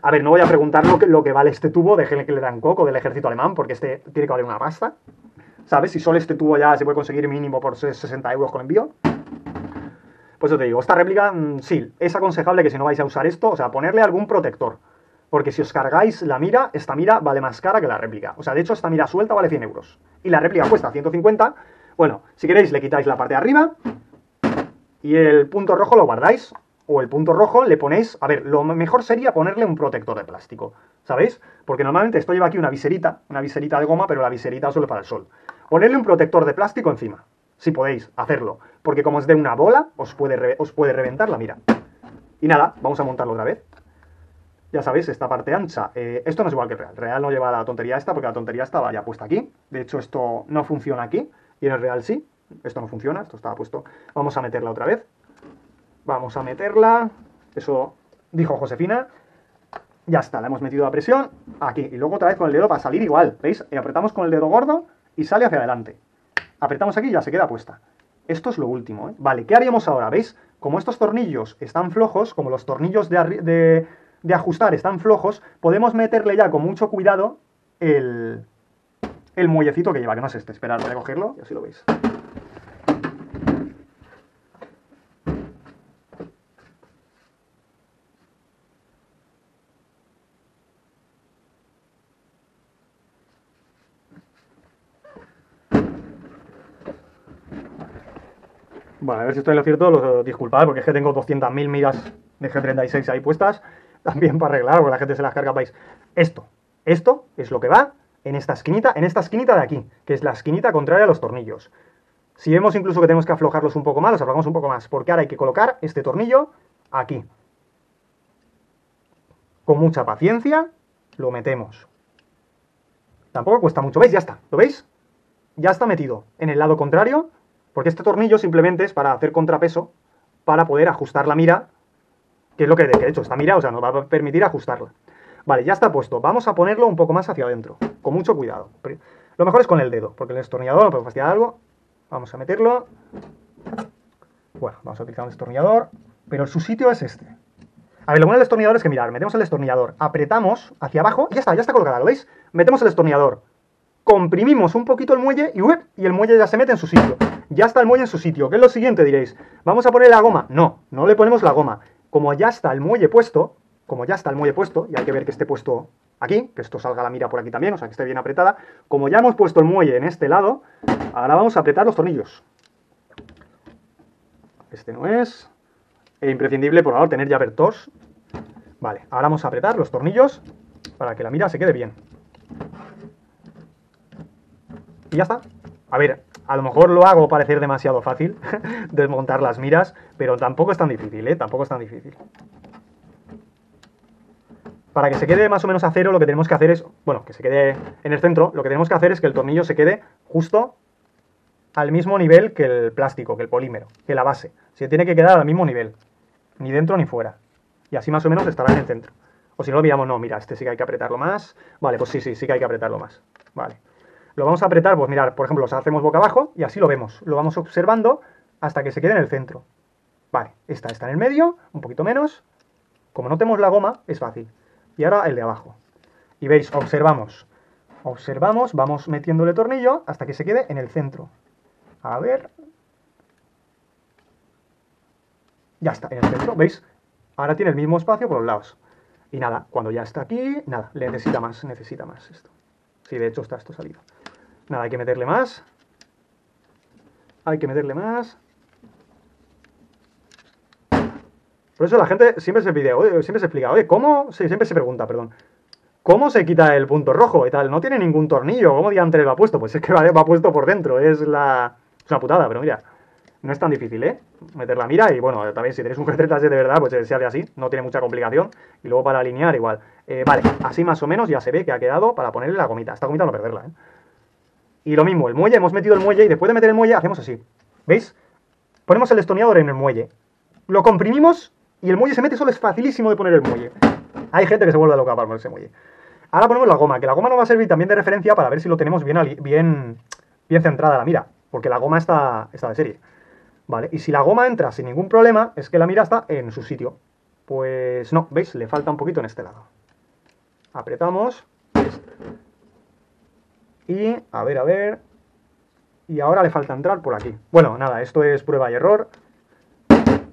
A ver, no voy a preguntar lo que, vale este tubo de que le dan coco del ejército alemán, porque este tiene que valer una pasta. ¿Sabes? Si solo este tubo ya se puede conseguir mínimo por 60 euros con envío. Pues yo te digo, esta réplica, mm, sí, es aconsejable que si no vais a usar esto, o sea, ponerle algún protector. Porque si os cargáis la mira, esta mira vale más cara que la réplica. O sea, de hecho, esta mira suelta vale 100 euros. Y la réplica cuesta 150. Bueno, si queréis le quitáis la parte de arriba y el punto rojo lo guardáis o el punto rojo le ponéis, a ver, lo mejor sería ponerle un protector de plástico, ¿sabéis? Porque normalmente esto lleva aquí una viserita, una viserita de goma, pero la viserita solo para el sol. Ponerle un protector de plástico encima, si podéis hacerlo, porque como es de una bola, os puede, os puede reventar la mira. Y nada, vamos a montarlo otra vez. Ya sabéis, esta parte ancha. Eh, esto no es igual que el real. Real no lleva la tontería esta porque la tontería estaba ya puesta aquí. De hecho, esto no funciona aquí. Y en el real sí. Esto no funciona, esto estaba puesto. Vamos a meterla otra vez. Vamos a meterla. Eso dijo Josefina. Ya está, la hemos metido a presión aquí. Y luego otra vez con el dedo para salir igual. ¿Veis? Y apretamos con el dedo gordo y sale hacia adelante. Apretamos aquí y ya se queda puesta. Esto es lo último, ¿eh? Vale, ¿qué haríamos ahora? ¿Veis? Como estos tornillos están flojos, como los tornillos de, de, ajustar están flojos, podemos meterle ya con mucho cuidado el, el muellecito que lleva, que no es este. Esperad, voy a cogerlo y así lo veis. Bueno, a ver si estoy en lo cierto, lo, disculpad, porque es que tengo 200.000 migas de G36 ahí puestas, [laughs] también para arreglar, porque la gente se las carga, vais. Esto, esto es lo que va en esta esquinita, en esta esquinita de aquí, que es la esquinita contraria a los tornillos. Si vemos incluso que tenemos que aflojarlos un poco más, los aflojamos un poco más, porque ahora hay que colocar este tornillo aquí. Con mucha paciencia, lo metemos. Tampoco cuesta mucho, ¿veis? Ya está, ¿lo veis? Ya está metido en el lado contrario porque este tornillo simplemente es para hacer contrapeso, para poder ajustar la mira, que es lo que he hecho esta mira, o sea, nos va a permitir ajustarla. Vale, ya está puesto. Vamos a ponerlo un poco más hacia adentro, con mucho cuidado. Lo mejor es con el dedo, porque el destornillador no puede fastidiar algo. Vamos a meterlo. Bueno, vamos a utilizar un destornillador, pero su sitio es este. A ver, lo bueno del destornillador es que, mirar, metemos el destornillador, apretamos hacia abajo, y ya está, ya está colocada, ¿lo veis? Metemos el destornillador, comprimimos un poquito el muelle y, y el muelle ya se mete en su sitio ya está el muelle en su sitio. ¿Qué es lo siguiente? Diréis, ¿vamos a poner la goma? No, no le ponemos la goma. Como ya está el muelle puesto, como ya está el muelle puesto, y hay que ver que esté puesto aquí, que esto salga la mira por aquí también, o sea, que esté bien apretada. Como ya hemos puesto el muelle en este lado, ahora vamos a apretar los tornillos. Este no es. Es imprescindible, por favor, tener llavertos. Vale, ahora vamos a apretar los tornillos para que la mira se quede bien. Y ya está. A ver, a lo mejor lo hago parecer demasiado fácil [laughs] desmontar las miras, pero tampoco es tan difícil, ¿eh? Tampoco es tan difícil. Para que se quede más o menos a cero, lo que tenemos que hacer es, bueno, que se quede en el centro, lo que tenemos que hacer es que el tornillo se quede justo al mismo nivel que el plástico, que el polímero, que la base. Se tiene que quedar al mismo nivel, ni dentro ni fuera. Y así más o menos estará en el centro. O si no veíamos, no, mira, este sí que hay que apretarlo más. Vale, pues sí, sí, sí que hay que apretarlo más. Vale. Lo vamos a apretar, pues mirar, por ejemplo, lo hacemos boca abajo y así lo vemos. Lo vamos observando hasta que se quede en el centro. Vale, esta está en el medio, un poquito menos. Como no tenemos la goma, es fácil. Y ahora el de abajo. Y veis, observamos. Observamos, vamos metiéndole tornillo hasta que se quede en el centro. A ver. Ya está, en el centro, ¿veis? Ahora tiene el mismo espacio por los lados. Y nada, cuando ya está aquí, nada, necesita más, necesita más esto. Sí, de hecho está esto salido. Nada, hay que meterle más. Hay que meterle más. Por eso la gente siempre se pide, siempre se explica, oye, ¿cómo? Sí, siempre se pregunta, perdón. ¿Cómo se quita el punto rojo y tal? No tiene ningún tornillo, ¿cómo diantre va puesto? Pues es que va, puesto por dentro, es la... Es una putada, pero mira, no es tan difícil, ¿eh? Meter la mira y bueno, también si tenéis un G37 de verdad, pues se hace así, no tiene mucha complicación. Y luego para alinear igual. Eh, vale, así más o menos ya se ve que ha quedado para ponerle la gomita. Esta gomita no perderla, ¿eh? Y lo mismo, el muelle, hemos metido el muelle y después de meter el muelle hacemos así. ¿Veis? Ponemos el destornillador en el muelle. Lo comprimimos y el muelle se mete, solo es facilísimo de poner el muelle. Hay gente que se vuelve loca para poner ese muelle. Ahora ponemos la goma, que la goma nos va a servir también de referencia para ver si lo tenemos bien, bien, bien centrada la mira, porque la goma está, está de serie. ¿Vale? Y si la goma entra sin ningún problema, es que la mira está en su sitio. Pues no, ¿veis? Le falta un poquito en este lado. Apretamos. Y, a ver, a ver. Y ahora le falta entrar por aquí. Bueno, nada, esto es prueba y error.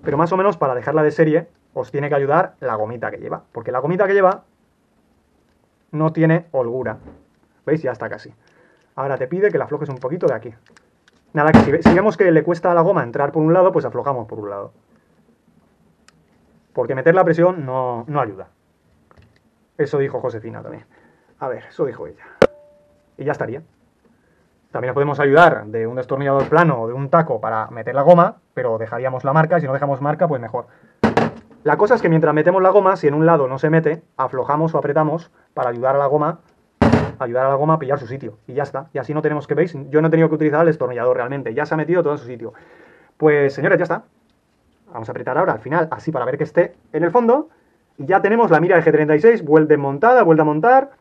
Pero más o menos para dejarla de serie, os tiene que ayudar la gomita que lleva. Porque la gomita que lleva no tiene holgura. ¿Veis? Ya está casi. Ahora te pide que la aflojes un poquito de aquí. Nada, que si, vemos que le cuesta a la goma entrar por un lado, pues aflojamos por un lado. Porque meter la presión no, no ayuda. Eso dijo Josefina también. A ver, eso dijo ella. Y ya estaría. También podemos ayudar de un destornillador plano o de un taco para meter la goma, pero dejaríamos la marca, si no dejamos marca, pues mejor. La cosa es que mientras metemos la goma, si en un lado no se mete, aflojamos o apretamos para ayudar a la goma ayudar a la goma a pillar su sitio. Y ya está. Y así no tenemos que, veis, yo no he tenido que utilizar el destornillador realmente. Ya se ha metido todo en su sitio. Pues señores, ya está. Vamos a apretar ahora al final, así para ver que esté en el fondo. Y ya tenemos la mira de G36 vuelta montada, vuelta a montar.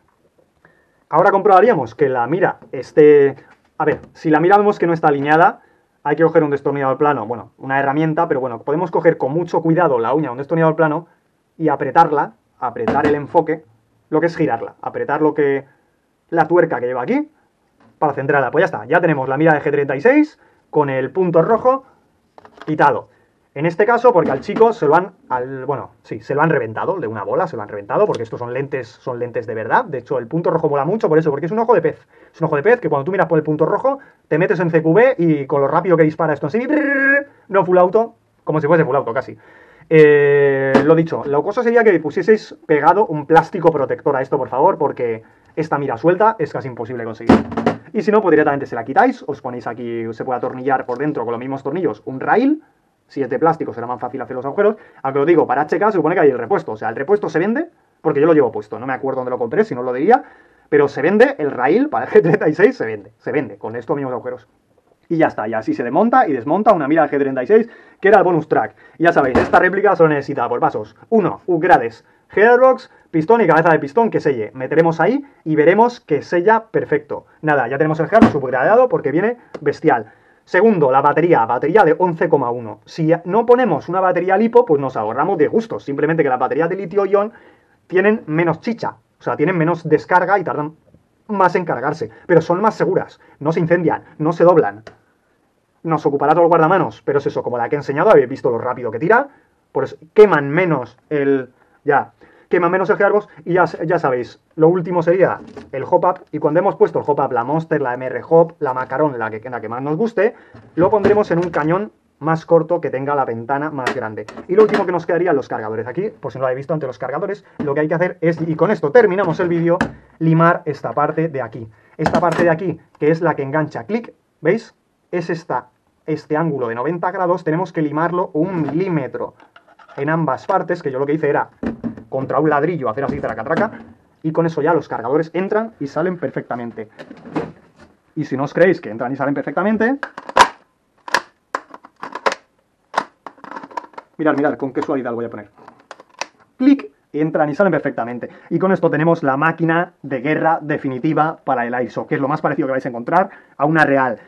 Ahora comprobaríamos que la mira esté... A ver, si la mira vemos que no está alineada, hay que coger un destornillador plano, bueno, una herramienta, pero bueno, podemos coger con mucho cuidado la uña, un destornillador plano, y apretarla, apretar el enfoque, lo que es girarla, apretar lo que la tuerca que lleva aquí para centrarla. Pues ya está, ya tenemos la mira de G36 con el punto rojo quitado. En este caso, porque al chico se lo han, bueno, sí, se lo han reventado de una bola, se lo han reventado, porque estos son lentes, son lentes de verdad. De hecho, el punto rojo mola mucho por eso, porque es un ojo de pez. Es un ojo de pez que cuando tú miras por el punto rojo, te metes en CQB y con lo rápido que dispara esto así, no full auto, como si fuese full auto casi. Eh, lo dicho, lo cosa sería que pusieseis pegado un plástico protector a esto, por favor, porque esta mira suelta es casi imposible conseguir. Y si no, pues directamente se la quitáis, os ponéis aquí, se puede atornillar por dentro con los mismos tornillos un rail, si es de plástico será más fácil hacer los agujeros, aunque lo digo, para HK se supone que hay el repuesto, o sea, el repuesto se vende, porque yo lo llevo puesto, no me acuerdo dónde lo compré, si no lo diría, pero se vende, el rail para el [laughs] G36 se vende, se vende, con estos mismos agujeros. Y ya está, y así se desmonta y desmonta una mira del G36, que era el bonus track. Y ya sabéis, esta réplica solo necesita por pasos. 1. Upgrades. Gearbox, pistón y cabeza de pistón que selle. Meteremos ahí y veremos que sella perfecto. Nada, ya tenemos el gearbox upgradeado porque viene bestial. Segundo, la batería, batería de 11,1. Si no ponemos una batería lipo, pues nos ahorramos de gustos. Simplemente que las baterías de litio-ion tienen menos chicha. O sea, tienen menos descarga y tardan más en cargarse. Pero son más seguras. No se incendian, no se doblan. Nos ocupará todo el guardamanos, pero es eso, como la que he enseñado, habéis visto lo rápido que tira. Por eso queman menos el... Ya, quema menos el gearbox y ya, ya sabéis, lo último sería el hop-up y cuando hemos puesto el hop-up, la Monster, la MR Hop, la Macaron, la que, la que más nos guste, lo pondremos en un cañón más corto que tenga la ventana más grande. Y lo último que nos quedaría los cargadores. Aquí, por si no lo habéis visto ante los cargadores, lo que hay que hacer es, y con esto terminamos el vídeo, limar esta parte de aquí. Esta parte de aquí, que es la que engancha clic, ¿veis? Es esta, este ángulo de 90 grados, tenemos que limarlo un milímetro en ambas partes, que yo lo que hice era contra un ladrillo hacer así traca traca, y con eso ya los cargadores entran y salen perfectamente. Y si no os creéis que entran y salen perfectamente, mirad, mirad con qué suavidad lo voy a poner. Clic, entran y salen perfectamente. Y con esto tenemos la máquina de guerra definitiva para el ISO, que es lo más parecido que vais a encontrar a una real.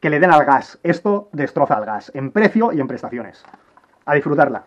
Que le den al gas. Esto destroza al gas, en precio y en prestaciones. A disfrutarla.